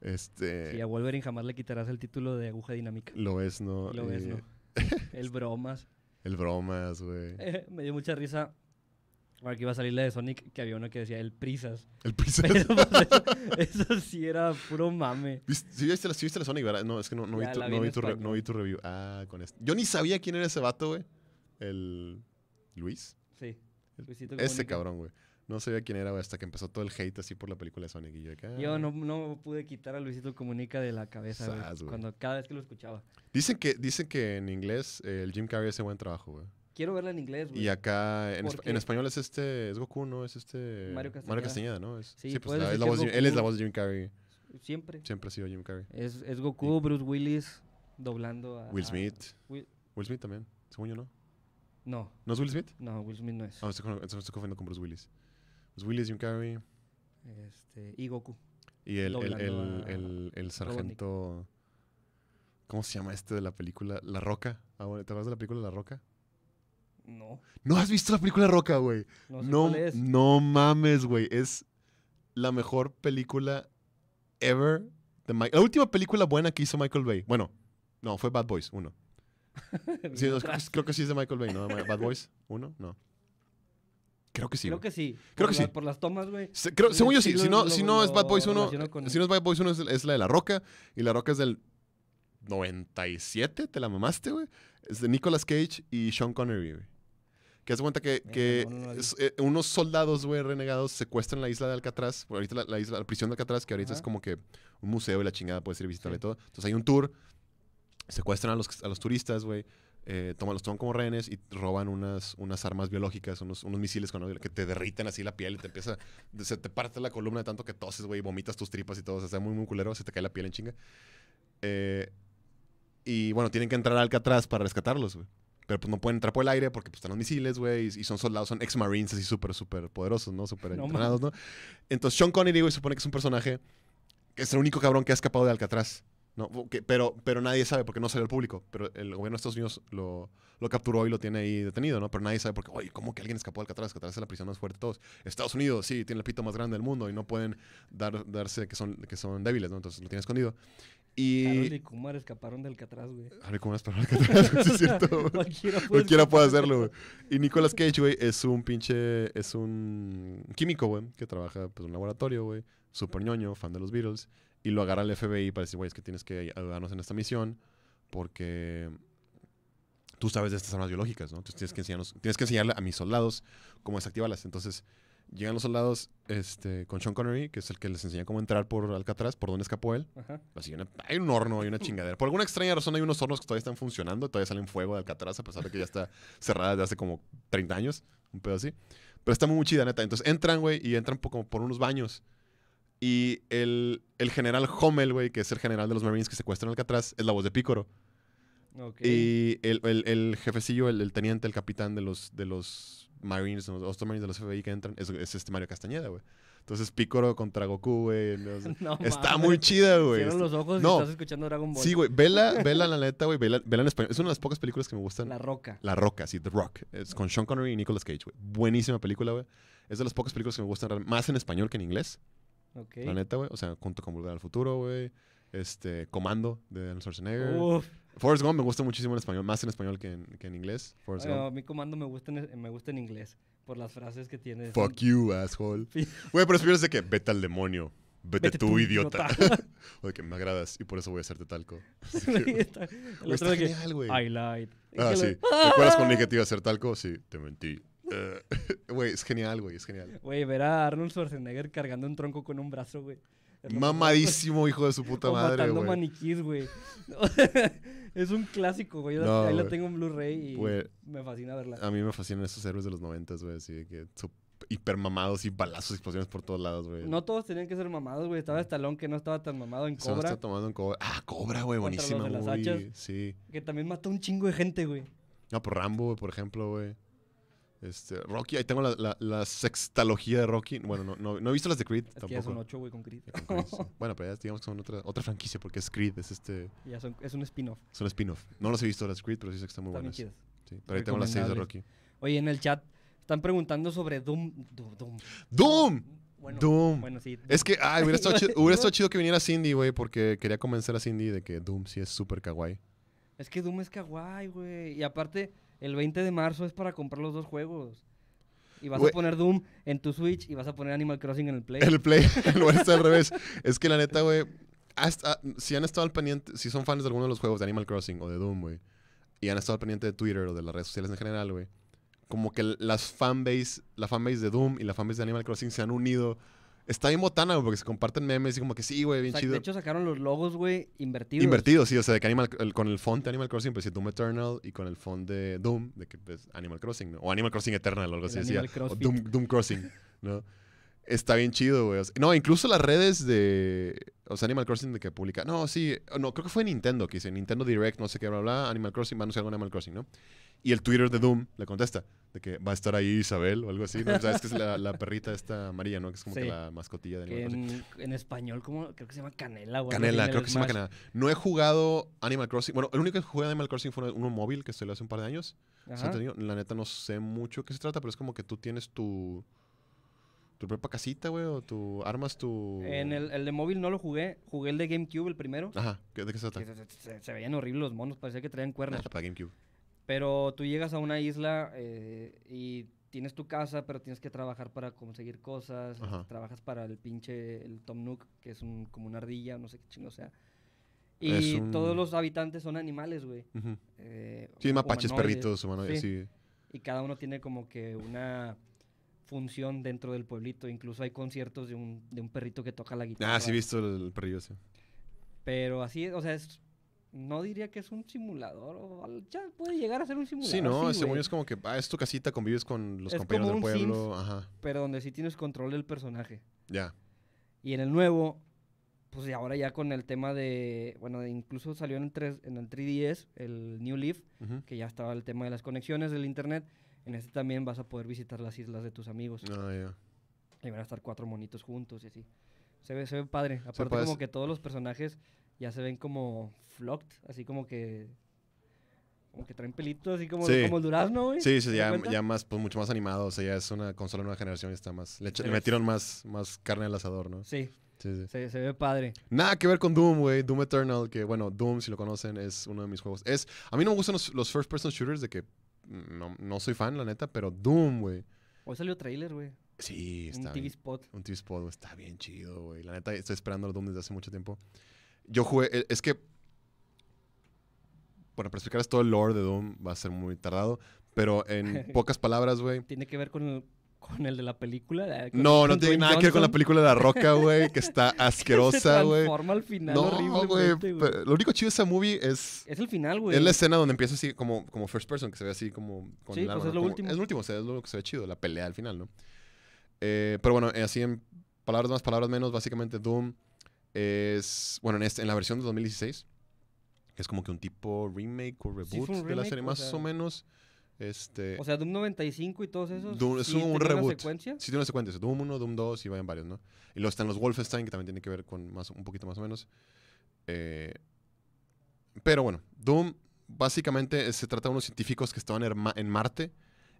Este. Sí, a Wolverine jamás le quitarás el título de aguja dinámica. Lo es, ¿no? Lo ves, Y- ¿no? El bromas. El bromas, güey. Me dio mucha risa. Ahora que iba a salir la de Sonic, que había uno que decía el prisas. El Princess. Pero pues, eso, eso sí era puro mame. ¿Viste- ¿Sí viste la, sí viste la Sonic, verdad? No, es que no, no, vi, tu, no, vi tu re- no vi tu review. Ah, con este. Yo ni sabía quién era ese vato, güey. El. Luis. Sí. Luisito Ese cabrón, güey. No sabía quién era, hasta que empezó todo el hate así por la película de Sonic. Y yo, Yo ah. no, no pude quitar a Luisito Comunica de la cabeza. Cuando cada vez que lo escuchaba. Dicen que, dicen que en inglés eh, el Jim Carrey hace buen trabajo, güey. Quiero verla en inglés, güey. Y acá en, en español es este, es Goku, ¿no? Es este... Mario Castañeda. ¿no? Es, Sí, sí, pues la- es la voz él es la voz de Jim Carrey. Siempre. Siempre ha sido Jim Carrey. Es, es Goku, Bruce Willis, doblando a... Will a- Smith. Will- Will Smith también, según yo, ¿no? No, ¿No es Will Smith? no, Will Smith no es. Ah, estoy, estoy confundiendo con Bruce Willis. Bruce Willis, Jim Carrey Este, y Goku. y el, el, el, el, sargento... ¿Cómo se llama este de la película? La Roca. Ah, bueno, ¿Te acuerdas de la película La Roca? No, ¿No has visto la película Roca, güey? no sé No, cuál es. no mames, güey. Es la mejor película ever. De Mi- la última película buena que hizo Michael Bay. Bueno, no, fue Bad Boys 1. Sí, creo que sí es de Michael Bay, ¿no? Bad Boys 1, no. Creo que sí. Creo güey. que sí. Creo que la- sí. Por las tomas, güey. Se- creo- Sí, según yo sí sí. Si no, lo- si no es Bad Boys lo 1, relaciono con- si no es Bad Boys 1 es, es la de La Roca. Y La Roca es del 97, ¿te la mamaste, güey? Es de Nicolas Cage y Sean Connery, güey. Que haz de cuenta que, que no, no la vi. es, eh, unos soldados, güey, renegados secuestran la isla de Alcatraz. Ahorita la, la isla, la prisión de Alcatraz, que ahorita Ajá. es como que un museo y la chingada puede ser visitarla Sí. y todo. Entonces hay un tour, secuestran a los, a los turistas, güey. Eh, toman, los toman como rehenes y roban unas, unas armas biológicas, unos, unos misiles con, que te derriten así la piel y te empieza, se te parte la columna de tanto que toses, güey, y vomitas tus tripas y todo, o sea, está muy, muy culero, se te cae la piel en chinga. Eh, y bueno, tienen que entrar a Alcatraz para rescatarlos, güey. Pero pues no pueden entrar por el aire porque pues, están los misiles, güey, y, y son soldados, son ex-marines así súper, súper poderosos, ¿no? Súper No entrenados, ¿no? Entonces Sean Connery, güey, supone que es un personaje que es el único cabrón que ha escapado de Alcatraz. ¿No? Que- pero, pero nadie sabe porque no salió al público. Pero el gobierno de Estados Unidos lo, lo capturó y lo tiene ahí detenido, ¿no? Pero nadie sabe porque, oye, ¿cómo que alguien escapó de Alcatraz? Alcatraz es la prisión más fuerte de todos. Estados Unidos, sí, tiene el pito más grande del mundo y no pueden dar, darse que son, que son débiles, ¿no? Entonces lo tiene escondido. Y... Harold y Kumar escaparon del Alcatraz, güey. A ver, ¿cómo es para Alcatraz? Sí, es cierto. güey. Cualquiera puede, Cualquiera puede hacerlo, güey. Y Nicolas Cage, güey, es un pinche. Es un químico, güey, que trabaja pues, en un laboratorio, güey. Súper ñoño, fan de los Beatles. Y lo agarra el FBI para decir, güey, es que tienes que ayudarnos en esta misión porque tú sabes de estas armas biológicas, ¿no? Entonces tienes que, enseñarnos, tienes que enseñarle a mis soldados cómo desactivarlas. Entonces llegan los soldados este, con Sean Connery, que es el que les enseña cómo entrar por Alcatraz, por donde escapó él. Ajá. Así, hay un horno, hay una chingadera. Por alguna extraña razón hay unos hornos que todavía están funcionando, todavía salen fuego de Alcatraz, a pesar de que ya está cerrada desde hace como 30 años, un pedo así. Pero está muy chida, neta. Entonces entran, güey, y entran po- como por unos baños. Y el, el general Hommel, güey, que es el general de los Marines que secuestran Alcatraz, es la voz de Pícoro. Y el, el- el jefecillo, el, el teniente, el capitán de los, de los Marines, los Marines de los FBI que entran, es, es este Mario Castañeda, güey. Entonces Pícoro contra Goku, güey. No está muy chida, güey. Cierra Está- los ojos No. y estás escuchando Dragon Ball. Sí, güey. Vela, vela la neta, güey. Vela, vela en español. Es una de las pocas películas que me gustan. La La, Roca. Roca, sí, The Rock. Es con Sean Connery y Nicolas Cage, güey. Buenísima película, güey. Es de las pocas películas que me gustan más en español que en inglés. Ok. La neta, güey. O sea, junto con Volver al Futuro, güey. Este, Comando de Arnold Schwarzenegger. Uf. Forrest Gump me gusta muchísimo en español, más en español que en, que en inglés. Forrest Gump. a mi comando me gusta, en, me gusta en inglés. Por las frases que tiene. Fuck you, asshole. Güey, pero es de que vete al demonio. Vete, Vete tú, tú, idiota. o de que me agradas y por eso voy a hacerte talco. Güey, está- el Güey, otro está de que, genial, güey. I lied. Ah, que sí. ¿Te acuerdas cuando dije que te iba a hacer talco? Sí, te mentí. Eh, Güey, es genial, güey, es genial. Güey, ver a Arnold Schwarzenegger cargando un tronco con un brazo, güey. Mamadísimo, hijo de su güey. puta O madre, matando güey. maniquís, güey. es un clásico, güey. No, ahí lo güey. tengo en Blu-ray y Güey. me fascina verla. A mí me fascinan esos héroes de los noventas, güey, así que hiper mamados y balazos y explosiones por todos lados, güey. No todos tenían que ser mamados, güey. Estaba Stallone que no estaba tan mamado en Se Cobra. está tomando en Cobra. Ah, Cobra, güey, buenísima, hachas. Sí. Que también mató un chingo de gente, güey. No, por Rambo, güey, por ejemplo, güey. Este, Rocky, ahí tengo la, la, la sextalogía de Rocky. Bueno, no, no, no he visto las de Creed Es que ya son tampoco. ocho, güey, con Creed. Con Creed, sí. Bueno, pero ya digamos que son otra, otra franquicia porque es Creed, es este, ya son, es un spin-off. es un spin-off. No los he visto las Creed, pero sí sé que están muy buenas. Sí, pero ahí tengo las seis de. Rocky. Oye, en el chat están preguntando sobre Doom. Doom. ¡Doom! Bueno, Doom. Bueno, sí. Es que, ay, hubiera estado, chido, hubiera estado chido que viniera Cindy, güey, porque quería convencer a Cindy de que Doom sí es súper kawaii. Es que Doom es kawaii, güey. Y aparte, el 20 de marzo es para comprar los dos juegos. Y vas Güey. a poner Doom en tu Switch y vas a poner Animal Crossing en el Play. El play, en lugar estar al revés. Es que la neta, güey, hasta- si han estado al pendiente, si son fans de alguno de los juegos de Animal Crossing o de Doom, güey, y han estado al pendiente de Twitter o de las redes sociales en general, güey, como que las fanbase, la fanbase de Doom y la fanbase de Animal Crossing se han unido. Está bien botana, güey, porque se comparten memes y como que sí, güey, bien O sea, chido. de hecho, sacaron los logos, güey, invertidos. Invertido, sí, o sea, de que Animal, el- con el font de Animal Crossing, pues sí, Doom Eternal, y con el font de Doom, de que pues, Animal Crossing, ¿no? O Animal Crossing Eternal, o algo El así decía. Animal O Crossfit. Doom, Doom Crossing, ¿no? Está bien chido, güey. o sea, no, incluso las redes de. O sea, Animal Crossing de que publica. No, sí. No, creo que fue Nintendo que dice Nintendo Direct, no sé qué, bla, bla. Animal Crossing, va a anunciar algo en Animal Crossing, ¿no? Y el Twitter de Doom le contesta de que va a estar ahí Isabel o algo así, ¿no? O sea, es que es la, la perrita esta amarilla, ¿no? Que es como Sí. que la mascotilla de Animal Crossing. en, en español, ¿cómo? Creo que se llama Canela, güey. Canela, creo que se llama Canela. No he jugado Animal Crossing. Bueno, el único que jugué Animal Crossing fue uno móvil que salió hace un par de años. Se. La neta no sé mucho qué se trata, pero es como que tú tienes tu. Tu propia casita, güey, o tu. Armas tu. En el, el de móvil no lo jugué. Jugué el de GameCube, el primero. Ajá, ¿qué- ¿de qué se trata? se, se- se veían horribles los monos, parecía que traían cuernos. Ah, para GameCube. Pero tú llegas a una isla eh, y tienes tu casa, pero tienes que trabajar para conseguir cosas. Ajá. Trabajas para el pinche el Tom Nook, que es un, como una ardilla, no sé qué chingo sea. Y un- todos los habitantes son animales, güey. Ujú. eh, Sí, mapaches, perritos, humanoides, sí. sí. Y cada uno tiene como que una función dentro del pueblito. Incluso hay conciertos de un, de un perrito que toca la guitarra. Ah, sí, he visto el, el perrillo ese. Pero así, o sea, es, no diría que es un simulador. O, ya puede llegar a ser un simulador. Sí, no, según güey. yo es como que ah, es tu casita, convives con los Es compañeros como del un pueblo. Ajá, Pero donde sí tienes control del personaje. ya. Y en el nuevo, pues y ahora ya con el tema de, bueno, incluso salió en el, 3, en el 3DS, el New Leaf, Ujú. que ya estaba el tema de las conexiones del internet. En este también vas a poder visitar las islas de tus amigos. Ah, ya. Y van a estar cuatro monitos juntos y así. Se ve, se ve padre. Aparte como que todos los personajes ya se ven como flocked, así como que... Como que traen pelitos, así como, Sí. como el durazno, güey. Sí, sí, ¿Te das ya, ya más, pues mucho más animado. O sea, ya es una consola nueva generación y está más. Le, le metieron más, más carne al asador, ¿no? Sí, Sí, sí. se, se ve padre. Nada que ver con Doom, güey. Doom Eternal, que bueno, Doom, si lo conocen, es uno de mis juegos. Es, a mí no me gustan los, los first person shooters de que no, no soy fan, la neta, pero Doom, güey. Hoy salió trailer, güey. Sí, Un está TV bien. spot. Un TV spot, güey, está bien chido, güey. La neta, estoy esperando el Doom desde hace mucho tiempo. Yo jugué, e- es que, bueno, para explicarles todo el lore de Doom va a ser muy tardado, pero en pocas palabras, güey. Tiene que ver con el, con el de la película. No, no tiene nada que ver con la Johnson, película de La Roca, güey, que está asquerosa, güey. al final No, güey. Lo único chido de esa movie es Es el final, güey. Es la escena donde empieza así como, como first person, que se ve así como con Sí, el pues arma, es ¿no? lo Como- último. Es lo último, o sea, es lo que se ve chido, la pelea al final, ¿no? Eh, pero bueno, eh, así en palabras más, palabras menos, básicamente Doom es, bueno, en, este, en la versión de 2016, que es como que un tipo remake o Sí, reboot fue un de la remake, serie, o más sea- o menos. Este, O sea, Doom 95 y todos esos. Doom- es sí un tenían una reboot. secuencia. Sí, tiene una secuencia. Doom 1, Doom 2 y vayan varios, ¿no? Y luego están los Wolfenstein, que también tiene que ver con más, un poquito más o menos. Eh, pero bueno, Doom básicamente eh, se trata de unos científicos que estaban en Marte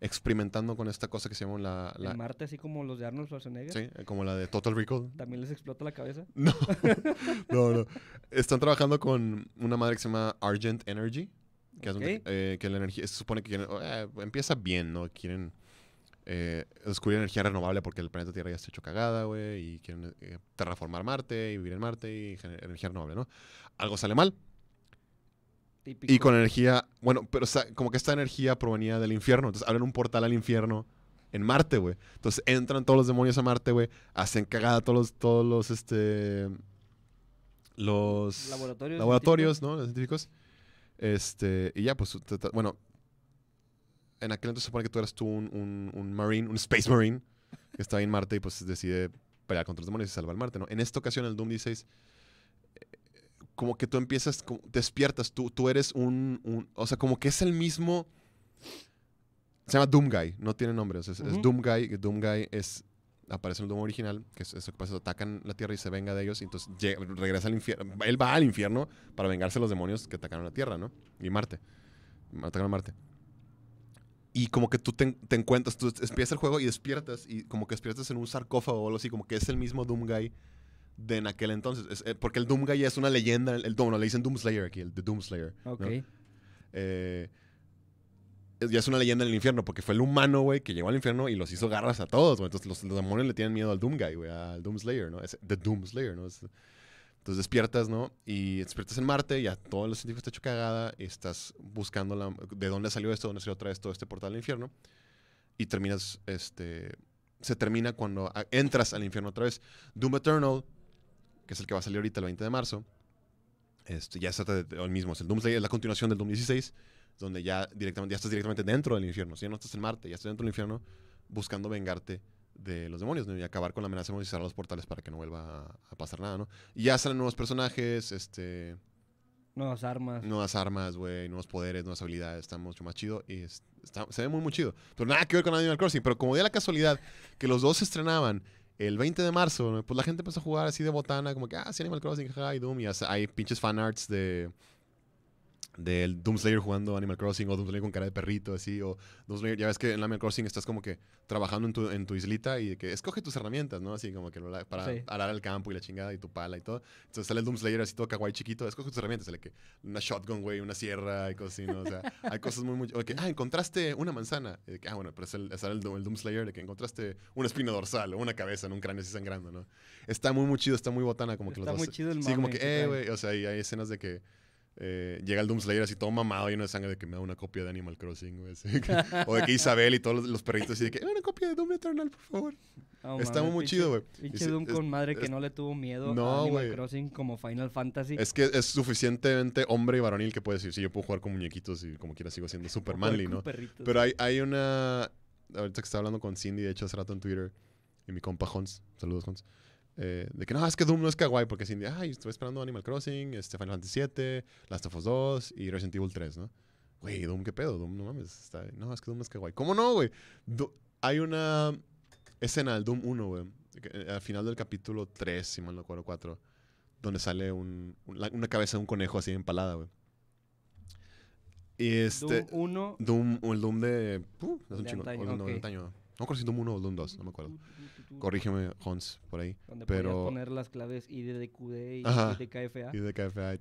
experimentando con esta cosa que se llama la... la- En Marte, así como los de Arnold Schwarzenegger. sí, eh, como la de Total Recall. También les explota la cabeza. No, no, no. Están trabajando con una madre que se llama Argent Energy. Que, eh, que la energía, se supone que quieren, eh, empieza bien, ¿no? Quieren eh, descubrir energía renovable porque el planeta Tierra ya está hecho cagada, güey, y quieren eh, terraformar Marte y vivir en Marte y gener- energía renovable, ¿no? Algo sale mal Típico. y con energía, bueno, pero o sea, como que esta energía provenía del infierno, entonces abren un portal al infierno en Marte, güey. Entonces entran todos los demonios a Marte, güey, hacen cagada todos los, todos los, este, los Laboratorios laboratorios, ¿no? Los científicos. Este, y ya, pues, bueno, en aquel entonces se supone que tú eras tú un, un, un marine, un space marine, que estaba en Marte y pues decide pelear contra los demonios y salvar Marte, ¿no? En esta ocasión, el Doom 16, eh, como que tú empiezas, como- despiertas, tú, tú eres un, un- o sea, como que es el mismo, se llama Doom Guy, no tiene nombre, o sea, es, es Ujú. Doom Guy, Doom Guy es, aparece en el Doom original, que es eso que pasa, atacan la Tierra y se venga de ellos, y entonces regresa al infierno, él va al infierno para vengarse de los demonios que atacaron la Tierra, ¿no? Y Marte, atacaron a Marte. Y como que tú te, te encuentras, tú empiezas el juego y despiertas, y como que despiertas en un sarcófago o algo así, como que es el mismo Doom Guy de en aquel entonces. Es- eh, porque el Doom Guy es una leyenda, el, el Doom, no, le dicen Doom Slayer aquí, el de Doom Slayer. ¿no? Ok. Eh, ya es una leyenda en el infierno, porque fue el humano, güey, que llegó al infierno y los hizo garras a todos, güey. Entonces los, los demonios le tienen miedo al Doom Guy, güey, al Doom Slayer, ¿no? Es The Doom Slayer, ¿no? Es- entonces despiertas, ¿no? Y despiertas en Marte, ya todos los científicos te hecho cagada, y estás buscando la, de dónde salió esto, dónde salió otra vez todo este portal al infierno. y terminas, este, se termina cuando a- entras al infierno otra vez. Doom Eternal, que es el que va a salir ahorita el 20 de marzo, este, ya se trata mismo, es el Doom Slayer, es la continuación del Doom 16, donde ya directamente ya estás directamente dentro del infierno, si ya no estás en Marte, ya estás dentro del infierno buscando vengarte de los demonios ¿no? y acabar con la amenaza y cerrar los portales para que no vuelva a, a pasar nada, ¿no? Y ya salen nuevos personajes, este, Nuevas armas. nuevas armas, güey, nuevos poderes, nuevas habilidades, está mucho más chido y es- está- se ve muy, muy chido. Pero nada que ver con Animal Crossing, pero como de la casualidad que los dos se estrenaban el 20 de marzo, pues la gente empezó a jugar así de botana, como que, ah, sí, Animal Crossing, jaja, y Doom, y hay pinches fanarts de del Doom Slayer jugando Animal Crossing o Doom Slayer con cara de perrito así o Doom Slayer, ya ves que en Animal Crossing estás como que trabajando en tu, en tu islita y que escoge tus herramientas, ¿no? Así como que para Sí. arar el campo y la chingada y tu pala y todo. Entonces sale el Doom Slayer así todo kawaii chiquito, escoge tus herramientas, sale que una shotgun, güey, una sierra y cosas así, ¿no? O sea, hay cosas muy, muy... o que, ah, encontraste una manzana. Y de que, ah, bueno, pero es el, sale el, Doom- el Doom Slayer de que encontraste una espina dorsal o una cabeza en un cráneo así sangrando, ¿no? Está muy, muy chido, está muy botana como que Está los muy dos... chido el Sí, como mame que, que eh, güey, o sea, y hay escenas de que eh, llega el Doom Slayer así todo mamado, lleno de sangre, de que me da una copia de Animal Crossing, güey. o de que Isabel y todos los, los perritos así de que, "Eh, una copia de Doom Eternal, por favor. Está muy chido, güey. Pinche Doom es- con madre que es- no le tuvo miedo No, a Animal. Crossing como Final Fantasy. Es que es suficientemente hombre y varonil que puede decir, sí, yo puedo jugar con muñequitos y como quiera sigo siendo super manly, ¿no? perritos. Pero hay, hay una... Ahorita que estaba hablando con Cindy, de hecho, hace rato en Twitter, y mi compa Hans, saludos Hans, eh, de que no, es que Doom no es kawaii, porque Cindy, ay, estoy esperando Animal Crossing, este Final Fantasy VII, Last of Us 2 y Resident Evil 3, ¿no? Güey, Doom, ¿qué pedo? Doom, no mames, está... No, es que Doom no es kawaii. ¿Cómo no, güey? Do- hay una escena del Doom 1, güey, eh, al final del capítulo 3, si mal no recuerdo, 4, donde sale un- una cabeza de un conejo así empalada, güey. Y este... Doom 1. Doom, el Doom de. Uh, es un De chingo. antaño, o el de antaño. No acuerdo si Doom 1 o Doom 2, no me acuerdo. Corrígeme, Hans, por ahí. Donde pero- podías poner las claves IDDQD y Ajá. IDKFA. Y de KFA y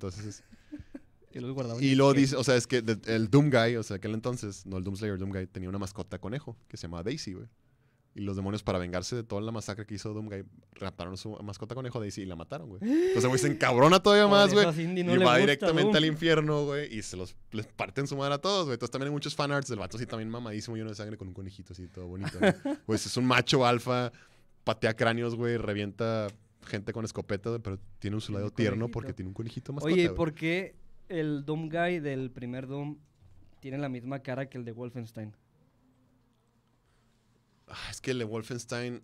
los guardaba en Y luego dice, o sea, es que el Doom Guy, o sea, aquel entonces, no el Doom Slayer, Doom Guy tenía una mascota conejo que se llamaba Daisy, güey. Y los demonios, para vengarse de toda la masacre que hizo Doom Guy, raptaron a su mascota conejo Daisy y la mataron, güey. Entonces, güey, se encabrona todavía más, güey. no y va directamente Doom. al infierno, güey. Y se los les parten su madre a todos, güey. Entonces también hay muchos fanarts del vato así también mamadísimo, lleno de sangre con un conejito así, todo bonito. pues es un macho alfa, patea cráneos, güey, revienta gente con escopeta, pero tiene un su lado tierno conejito. porque tiene un conejito mascota, Oye, ¿y por qué el Doom Guy del primer Doom tiene la misma cara que el de Wolfenstein? Ah, es que el de Wolfenstein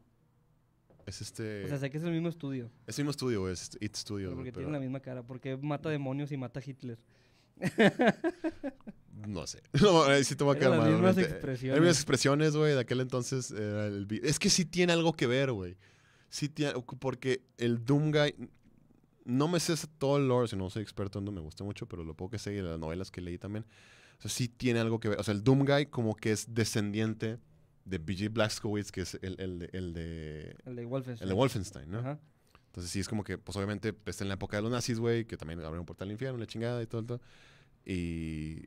es este... O sea, sé que es el mismo estudio. es el mismo estudio. Es It Studio, Pero porque pero tiene la misma cara. Porque mata demonios y mata a Hitler. no sé. No, ahí sí te voy a quedar las mal. mismas obviamente. expresiones. Las mismas expresiones, güey, de aquel entonces. era el vi- es que sí tiene algo que ver, güey. Sí tiene, porque el Doom Guy, no me sé todo el lore, si no soy experto en Doom, me gusta mucho, pero lo poco que sé y las novelas que leí también, o sea, sí tiene algo que ver. O sea, el Doom Guy como que es descendiente de B.J. Blazkowicz, que es el, el, el, de, El de Wolfenstein. el de Wolfenstein, ¿no? Ajá. Entonces sí es como que, pues obviamente, está en la época de los nazis, güey, que también abrieron un portal al infierno, la chingada y todo, todo. Y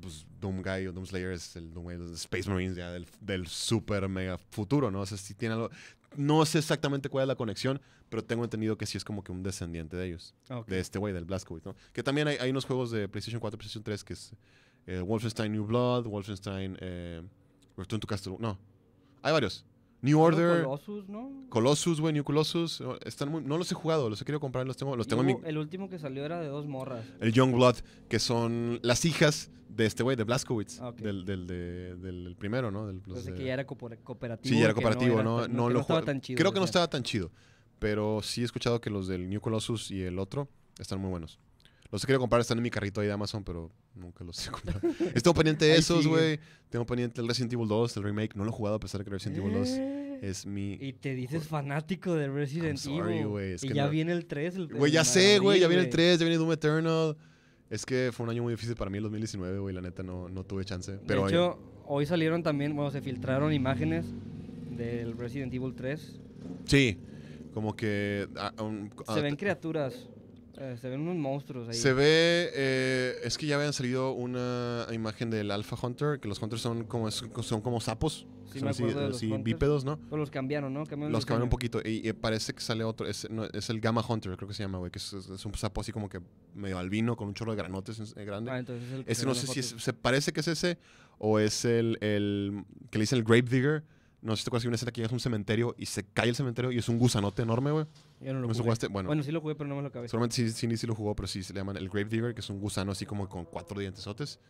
pues Doom Guy o Doom Slayer es el Doom Guy los Space Marines ya del, del super mega futuro, ¿no? O sea, sí tiene algo... No sé exactamente cuál es la conexión, pero tengo entendido que sí es como que un descendiente de ellos. Ah, ok. De este güey, del Blazkowicz, ¿no? Que también hay, hay unos juegos de PlayStation 4, PlayStation 3, que es eh, Wolfenstein New Blood, Wolfenstein eh, Return to Castle... No, hay varios. New Order... Colossus, ¿no? Colossus, güey, New Colossus. Están muy, no los he jugado, los he querido comprar, los tengo, los tengo en mi, El último que salió era de dos morras. el Youngblood, que son las hijas de este güey, de Blazkowicz, Ah, del, del, de- del primero, ¿no? Del, de- que ya era coopera- cooperativo. sí, ya era cooperativo, era ¿no? No, lo estaba tan chido. Creo que no estaba tan chido, pero sí he escuchado que los del New Colossus y el otro están muy buenos. Los he querido comprar, están en mi carrito ahí de Amazon, pero nunca los he comprado. Estoy pendiente de esos, güey. Tengo pendiente el Resident Evil 2, el remake. No lo he jugado a pesar de que Resident Evil 2 Eh, es mi... Y te dices fanático de Resident sorry, Evil. es y que ya no- viene el 3. el- Güey, ya sé, güey, ya viene el 3, ya viene Doom Eternal. Es que fue un año muy difícil para mí el 2019, güey, la neta no, no tuve chance. Pero de hecho, hoy salieron también, bueno, se filtraron imágenes del Resident Evil 3. sí, como que... ah, Se ah, ven criaturas Eh, se ven unos monstruos ahí. Se ve, eh, es que ya habían salido una imagen del Alpha Hunter, que los Hunters son como, son como sapos, Sí, son así, de bípedos, ¿no? Pero los cambiaron, ¿no? Cambiaron Los cambian un poquito y, y parece que sale otro, es, no, es el Gamma Hunter, creo que se llama, güey, que es, es un sapo así como que medio albino con un chorro de granotes eh, grande. Ah, entonces es el que Ese se no sé si se parece que es ese o es el, el que le dicen el Grave Digger. No sé si te acuerdas hay una escena que llegas a un cementerio y se cae el cementerio y es un gusanote enorme, güey. Yo no lo ¿No jugué. jugaste? Bueno, Bueno, sí lo jugué, pero no me lo acabé. solamente sí, sí, sí lo jugó, pero sí se le llaman el Grave Digger, que es un gusano así como con cuatro dientesotes.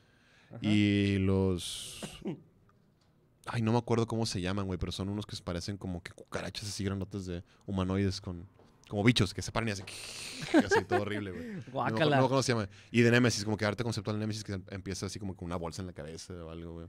Ajá. Y los... Ay, no me acuerdo cómo se llaman, güey, pero son unos que parecen como que cucarachas así grandotes de humanoides con... Como bichos que se paran y hacen... Así, todo horrible, güey. No acuerdo- no Guácala. acuerdo cómo se llama. Y de Nemesis, como que arte conceptual de Nemesis que empieza así como con una bolsa en la cabeza o algo, güey.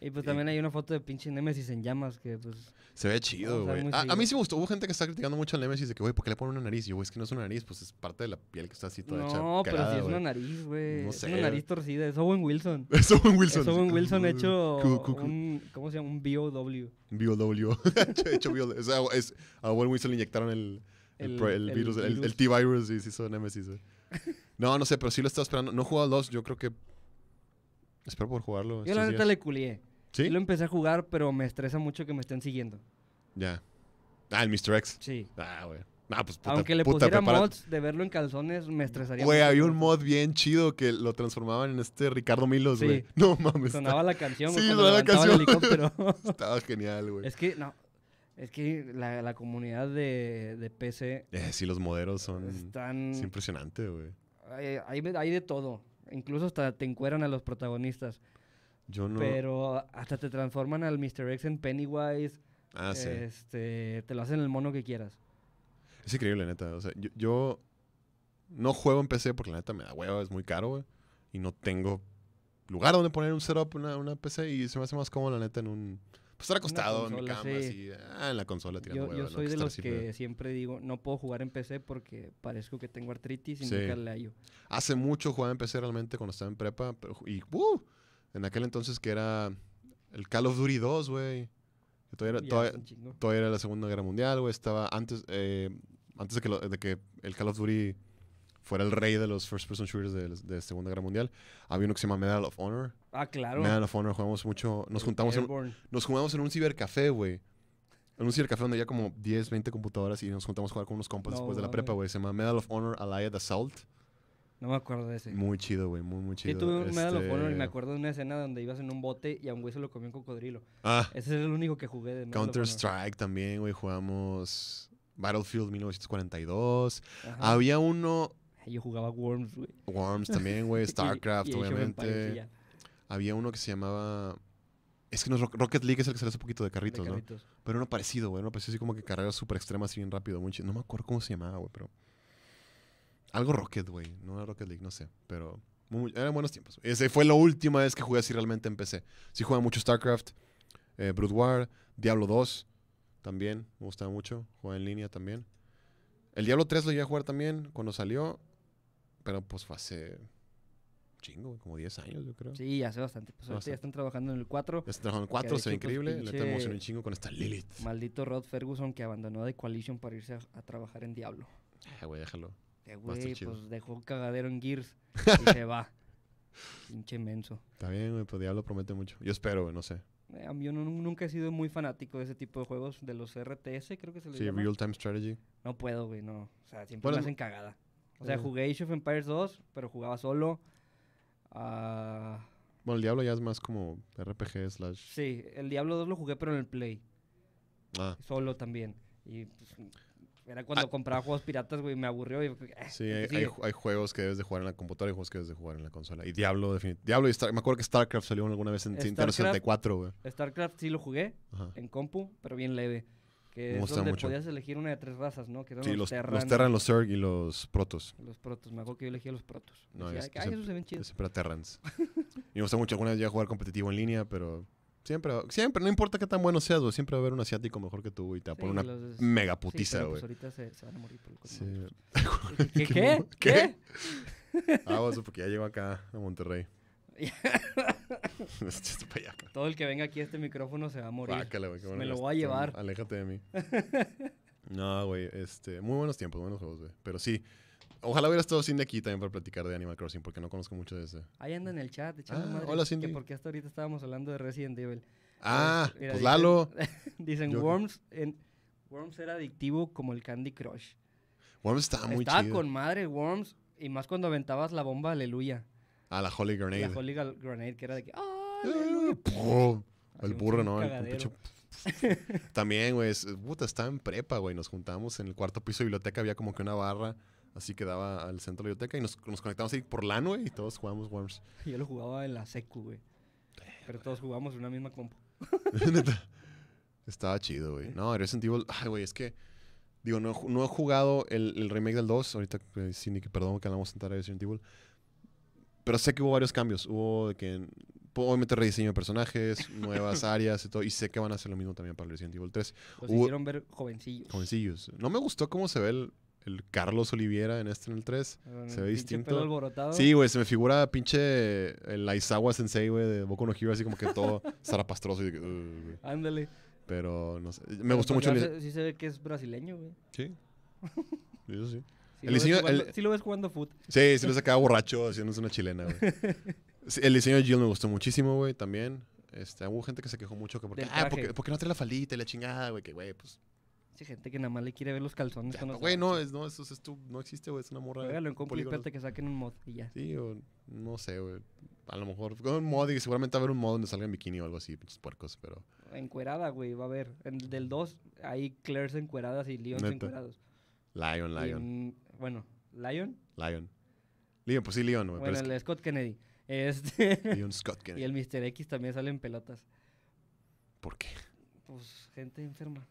Y pues también hay una foto de pinche Nemesis en llamas que pues... Se ve chido, güey. A, mí sí me gustó. Hubo gente que está criticando mucho al Nemesis de que, güey, ¿por qué le ponen una nariz? Y yo, güey, es que no es una nariz, pues es parte de la piel que está así toda hecha No, pero sí es una nariz, güey. No es sé. una nariz torcida. Es Owen Wilson. Es Owen Wilson. Es Owen. Wilson hecho Cu- cu- cu- un... ¿Cómo se llama? Un BOW. BOW. hecho, BOW. O sea, es, a Owen Wilson le inyectaron el, el, El- pro- el el virus, el, el virus. T-Virus y se hizo Nemesis, güey. No, no sé, pero sí lo estaba esperando. No he jugado 2, yo creo que... Espero por jugarlo. Yo la neta días. le culié. ¿Sí? Lo empecé a jugar, pero me estresa mucho que me estén siguiendo. Ya. Ah, el Mr. X. Sí. Ah, güey. Ah, pues puta, Aunque le puta, pusiera mods de verlo en calzones, me estresaría Güey, había un mod bien chido que lo transformaban en este Ricardo Milos, Sí. güey. No mames. Sonaba la canción Sí, sonaba la el canción. helicóptero. Estaba genial, güey. es que, no. Es que la, la comunidad de, de PC Eh, sí, los modelos son... están... Es impresionante, güey. Hay, hay, hay de todo. Incluso hasta te encueran a los protagonistas. Yo no... Pero hasta te transforman al Mr. X en Pennywise. Ah, sí. este, te lo hacen el mono que quieras. Es increíble, neta. O sea, yo, yo no juego en PC porque la neta me da hueva, es muy caro, güey. Y no tengo lugar donde poner un setup, una, una PC. Y se me hace más cómodo, la neta, en un... Pues estar acostado en mi cama, sí. así. Ah, en la consola tirando Yo, hueva. yo ¿no? soy de los que siempre digo, no puedo jugar en PC porque parezco que tengo artritis y Sí. nunca hallo. Hace mucho jugaba en PC realmente cuando estaba en prepa. pero- y ¡uh! En aquel entonces que era el Call of Duty 2, güey. Todavía, era- todavía, todavía la Segunda Guerra Mundial, güey. Estaba antes, eh, antes de, que lo- de que el Call of Duty fuera el rey de los first person shooters de, de Segunda Guerra Mundial. Había uno que se llama Medal of Honor. Ah, claro. Medal of Honor jugamos mucho. Nos juntamos, en, nos jugamos en un cibercafé, güey. En un cibercafé donde había como 10, 20 computadoras y nos juntamos a jugar con unos compas No después de la prepa, güey. Se llama Medal of Honor Allied Assault. No me acuerdo de ese. Muy chido, güey. Muy, muy Sí, chido. tuve un Medal of Honor y Este, me acuerdo de una escena donde ibas en un bote y a un güey se lo comió un cocodrilo. Ah, Ese es el único que jugué de Medal of Counter Honor. Strike también, güey. Jugamos Battlefield 1942. Ajá. Había uno, Yo jugaba Worms, güey. Worms también, güey. StarCraft, y of y obviamente. Había uno que se llamaba. Es que no Rocket League, es el que sale hace poquito de de carritos, ¿no? carritos. Pero uno parecido, güey. Uno parecido así como que carreras súper extremas y bien rápido. Muy chido. No me acuerdo cómo se llamaba, güey, pero. Algo Rocket, güey. No era Rocket League, no sé. Pero. muy- eran buenos tiempos. Ese fue la última vez que jugué así realmente en PC. Sí jugaba mucho StarCraft, eh, Brood War, Diablo 2 también. Me gustaba mucho. Jugaba en línea también. El Diablo 3 lo llegué a jugar también cuando salió. Pero pues fue hace. Chingo, como 10 años, yo creo. Sí, hace bastante. Pues ahorita ya están trabajando en el 4. Ya está trabajando en 4, de se ve pues, increíble. Le pinche- te emocioné un chingo con esta Lilith. Maldito Rod Ferguson que abandonó The Coalition para irse a, a trabajar en Diablo. Ah, güey, déjalo. Estar güey, pues dejó un cagadero en Gears y se va. Pinche menso. Está bien, güey, pues Diablo promete mucho. Yo espero, güey, no sé. Eh, yo no- nunca he sido muy fanático de ese tipo de juegos, de los RTS, creo que se les Sí, llama. Real Time Strategy. No puedo, güey, no. O sea, siempre Bueno, me hacen cagada. O sea, eh. jugué Age of Empires 2, pero jugaba solo. Ah, Bueno, el Diablo ya es más como RPG slash. sí, el Diablo 2 lo jugué, pero en el Play. Ah, Solo también. Y pues, era cuando Ah. compraba juegos piratas, güey, me aburrió. Y, eh, sí, hay, juegos que debes de jugar en la computadora y juegos que debes de jugar en la consola. Y Diablo, definitivamente. Diablo y Star Me acuerdo que StarCraft salió alguna vez en Nintendo StarCraft- 64, güey. StarCraft sí lo jugué Ajá. en compu, pero bien leve. Me Que es gusta donde mucho. podías elegir una de tres razas, ¿no? Que eran Sí, los, los, Terran, los Terran, los Zerg y los Protoss. los Protos. Me acuerdo que yo elegía los Protos. No, Decía, es que "Ay, esos se ven chidos. siempre Terrans. y me gusta mucho alguna vez jugar competitivo en línea, pero siempre, siempre, no importa qué tan bueno seas, güey, siempre va a haber un asiático mejor que tú y te va a poner Sí, una los- mega sí, putiza, pero, güey. pues ahorita se, se van a morir por el Sí. ¿Qué ¿Qué? ¿Qué? Ah, bueno, porque ya llego acá a Monterrey. Todo el que venga aquí a este micrófono se va a morir. Guácala, güey, bueno Me lo voy a llevar. Aléjate de mí. no, güey, este, muy buenos tiempos, buenos juegos, güey. Pero sí, Ojalá hubiera estado Cindy aquí también para platicar de Animal Crossing, porque no conozco mucho de ese. Ahí anda en el chat echando Ah, madre, hola, que Cindy. porque hasta ahorita estábamos hablando de Resident Evil. Ah, Mira, pues dicen- Lalo. Dicen, Yo- Worms, en, Worms era adictivo como el Candy Crush. Worms está muy Estaba chido. con madre Worms, y más cuando aventabas la bomba Aleluya. Ah, la Holy Grenade. La Holy Grenade, que era de que... ¡Ah, Ah, aleluya! pum. El burro, ¿no? El pinche- También, güey. Puta, estaba en prepa, güey. Nos juntábamos en el cuarto piso de biblioteca. Había como que una barra así que daba al centro de la biblioteca. Y nos, nos conectamos ahí por LAN, güey. Y todos jugábamos Worms. Yo lo jugaba en la secu, güey. Pero todos jugamos en una misma compu. Estaba chido, güey. No, Resident Evil. Ay, güey, es que. Digo, no, no he jugado el, el remake del 2. Ahorita, eh, que perdón que hablamos de Resident Evil. Pero sé que hubo varios cambios. Hubo de que. Obviamente rediseño de personajes, nuevas áreas y todo. Y sé que van a hacer lo mismo también para Resident Evil 3. Los Hubo- hicieron ver jovencillos. Jovencillos. No me gustó cómo se ve el, el Carlos Oliviera en este, en el 3. Con se ve distinto. pelo alborotado. Sí, güey, se me figura pinche el Aizawa Sensei, güey, de Boku no Hero, así como que todo zarapastroso. Y güey. Ándale. Pero no sé. Me Pero gustó pues mucho el. se- Sí se ve que es brasileño, güey. Sí. Eso sí. Sí El lo diseño- jugando- el- sí lo ves jugando foot. Sí, sí lo sacaba borracho haciéndose una chilena, güey. Sí, el diseño de Jill me gustó muchísimo, güey, también. Este, hubo gente que se quejó mucho que porque, ah, porque, porque no trae la faldita y la chingada, güey, que güey, pues. Sí, gente que nada más le quiere ver los calzones. ya, cuando se Güey, no, es, no, eso es tú, no existe, güey, es una morra. Juégalo en compu y espérate que saquen un mod y ya. Sí, o no sé, güey. A lo mejor con un mod y seguramente va a haber un mod donde salga en bikini o algo así, pinches puercos, pero. Encuerada, güey, va a haber. En el del 2 hay Claire's encueradas y Leons Neta. encuerados. Lion, Y Lion, en- bueno, Lion. Lion. Leon, pues sí, Leon, güey. Bueno, el Scott Kennedy. Este, es que Leon Scott y Kennedy. el Mr. X también sale en pelotas. ¿Por qué? Pues gente enferma.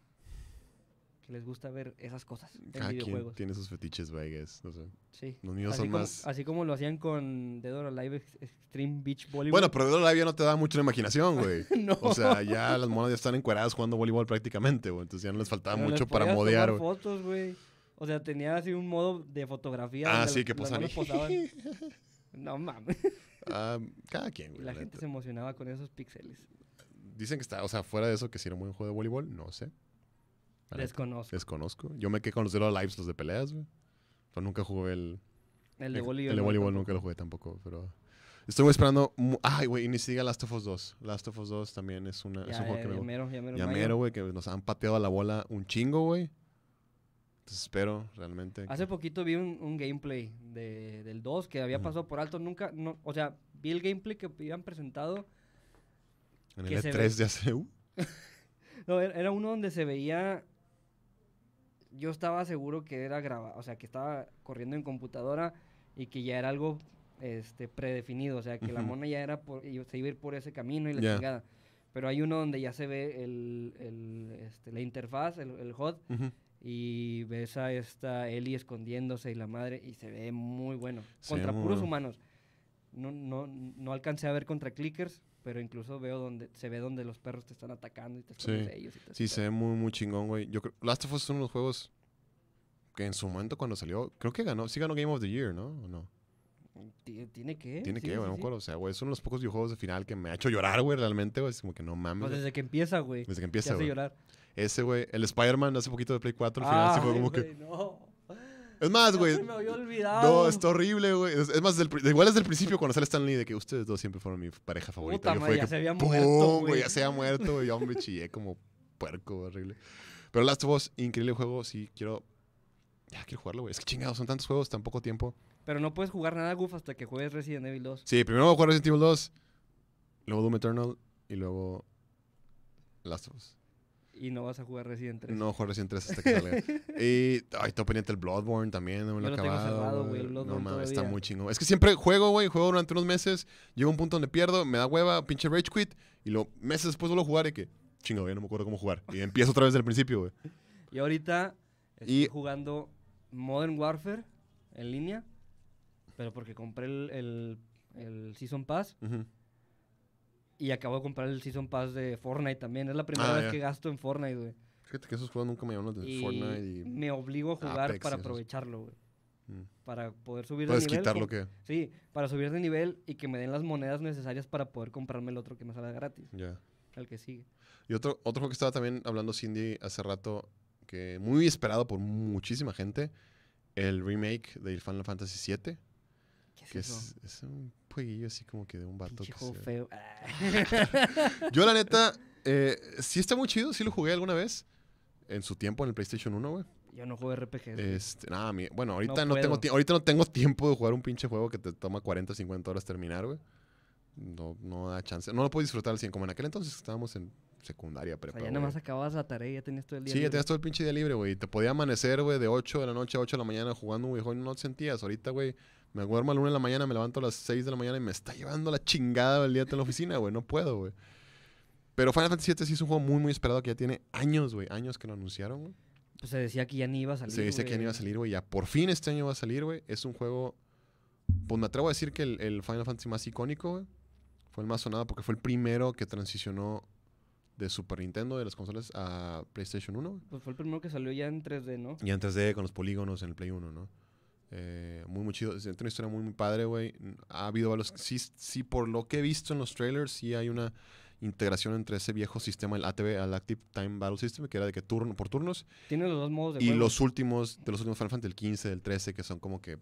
Que les gusta ver esas cosas en Cada quien videojuegos. tiene sus fetiches, guess, no sé. Sí. Los míos Así son como, más. así como lo hacían con Dead or Alive Ex- Extreme Beach Volleyball. Bueno, pero Dead or Alive ya no te da mucho la imaginación, güey. no. O sea, ya las monas ya están encueradas jugando voleibol prácticamente, güey. Entonces ya no les faltaba Pero les mucho para modear, güey. fotos, güey. O sea, tenía así un modo de fotografía. Ah, sí, que posan. posaban. No mames. Ah, cada quien, güey. la la gente neta. se emocionaba con esos píxeles. Dicen que está, o sea, fuera de eso, que si era un buen juego de voleibol, no sé. Desconozco. Desconozco. Yo me quedé con los or Alive, los de peleas, güey. Pero nunca jugué el. El de voleibol. El de voleibol nunca lo jugué tampoco, pero. Estoy esperando. Ay, güey, y ni siquiera Last of Us 2. Last of Us 2 también es, una, es Ya, un juego ya, que me ya gusta. mero, ya mero, Ya mayo. mero, güey, que nos han pateado a la bola un chingo, güey. Entonces espero realmente. que- Hace poquito vi un, un gameplay de, del 2 que había Ujú. pasado por alto. Nunca, no, o sea, vi el gameplay que habían presentado. en el que se E3 ve- de hace. uh, No, era uno donde se veía. Yo estaba seguro que era grabado, o sea, que estaba corriendo en computadora y que ya era algo este, predefinido, o sea, que la Ujú. mona ya era por, y se iba a ir por ese camino y la Ya. chingada. Pero hay uno donde ya se ve el, el, este, la interfaz, el, el HUD, ujú. y ves a esta Ellie escondiéndose y la madre, y se ve muy bueno. Contra muy puros bueno. humanos. No, no, no alcancé a ver contra clickers, pero incluso veo donde se ve donde los perros te están atacando y te escondes Sí. ellos. y todo Sí, se ve muy, muy chingón, güey. Yo creo. Last of Us es uno de los juegos que en su momento cuando salió. Creo que ganó. Sí ganó Game of the Year, ¿no? ¿O no? Ti- ¿Tiene que? Tiene Sí, que, sí, güey, sí. acuerdo. O sea, güey, es uno de los pocos videojuegos de final que me ha hecho llorar, güey, realmente, güey. Es como que no mames. Pues desde que empieza, güey. Desde que Te empieza, hace güey. llorar. Ese, güey. El Spider-Man hace poquito de Play 4, al final sí fue como que. güey, no. Es más, güey. se me había olvidado. No, está horrible, güey. Es, es más, igual desde el principio cuando sale Stan Lee de que ustedes dos siempre fueron mi pareja favorita. Puta fue ya que, se había ¡pum! muerto, güey. Ya se había muerto, güey. Yo me chillé como puerco, horrible. Pero Last of Us, increíble juego. Sí, quiero. Ya quiero jugarlo, güey. Es que chingados, son tantos juegos, tan poco tiempo. Pero no puedes jugar nada, Goof, hasta que juegues Resident Evil 2. Sí, primero voy a jugar Resident Evil 2, luego Doom Eternal y luego Last of Us. Y no vas a jugar Resident 3. No voy a jugar Resident 3 hasta que salga. y ay, tengo pendiente el Bloodborne también, no me lo he lo acabado. cerrado, güey, el No mames, está muy chingón. Es que siempre juego, güey, juego durante unos meses, llego a un punto donde pierdo, me da hueva, pinche rage quit, y luego meses después vuelvo a jugar y que, chingo, ya no me acuerdo cómo jugar. Y empiezo otra vez desde el principio, güey. Y ahorita estoy Y- jugando Modern Warfare en línea. Pero porque compré el, el, el Season Pass. Ujú. Y acabo de comprar el Season Pass de Fortnite también. Es la primera Ah, vez que gasto en Fortnite, güey. Fíjate que esos juegos nunca me llaman los de Y Fortnite y... me obligo a jugar Apex para aprovecharlo, güey. Mm. Para poder subir de nivel. quitar lo que... Sí, para subir de nivel y que me den las monedas necesarias para poder comprarme el otro que me salga gratis. Ya. El que sigue. Y otro, otro juego que estaba también hablando Cindy hace rato, que muy esperado por muchísima gente, el remake del Final Fantasy VII, ¿Qué es que eso? es, es un jueguillo así como que de un vato que se- feo. Ah. Yo la neta, eh, sí está muy chido, sí lo jugué alguna vez. En su tiempo en el PlayStation 1, güey. Yo no juego RPG. güey. Este, nada, mi- bueno, ahorita No no, tengo ahorita no tengo tiempo de jugar un pinche juego que te toma 40, 50 horas terminar, güey. No, no da chance. No lo puedo disfrutar al 100 como en aquel entonces estábamos en secundaria, o prepa. sea, ya güey. nada más acababas la tarea y ya tenías todo el día. Sí, ya tenías todo el pinche día libre, güey. Te podía amanecer, güey, de 8 de la noche a 8 de la mañana jugando un videojuego y no te sentías. Ahorita, güey, me duermo a la 1 de la mañana, me levanto a las 6 de la mañana y me está llevando la chingada el día en la oficina, güey. No puedo, güey. Pero Final Fantasy VII sí es un juego muy, muy esperado que ya tiene años, güey. Años que lo anunciaron, güey. Pues se decía que ya ni iba a salir. Se dice que ya no iba a salir, güey. Ya por fin este año va a salir, güey. Es un juego. Pues me atrevo a decir que el, el Final Fantasy más icónico, güey. Fue el más sonado porque fue el primero que transicionó de Super Nintendo, de las consolas, a PlayStation 1. güey. Pues fue el primero que salió ya en 3D, ¿no? Y en 3D con los polígonos en el Play 1, ¿no? Eh, muy, muy chido. Es una historia muy, muy padre, güey. Ha habido varios. Sí, sí, por lo que he visto en los trailers, sí hay una integración entre ese viejo sistema, el ATB, al Active Time Battle System, que era de que turno por turnos, Tiene los dos modos de y juego. los últimos, de los últimos Final Fantasy, el 15, el 13, que son como que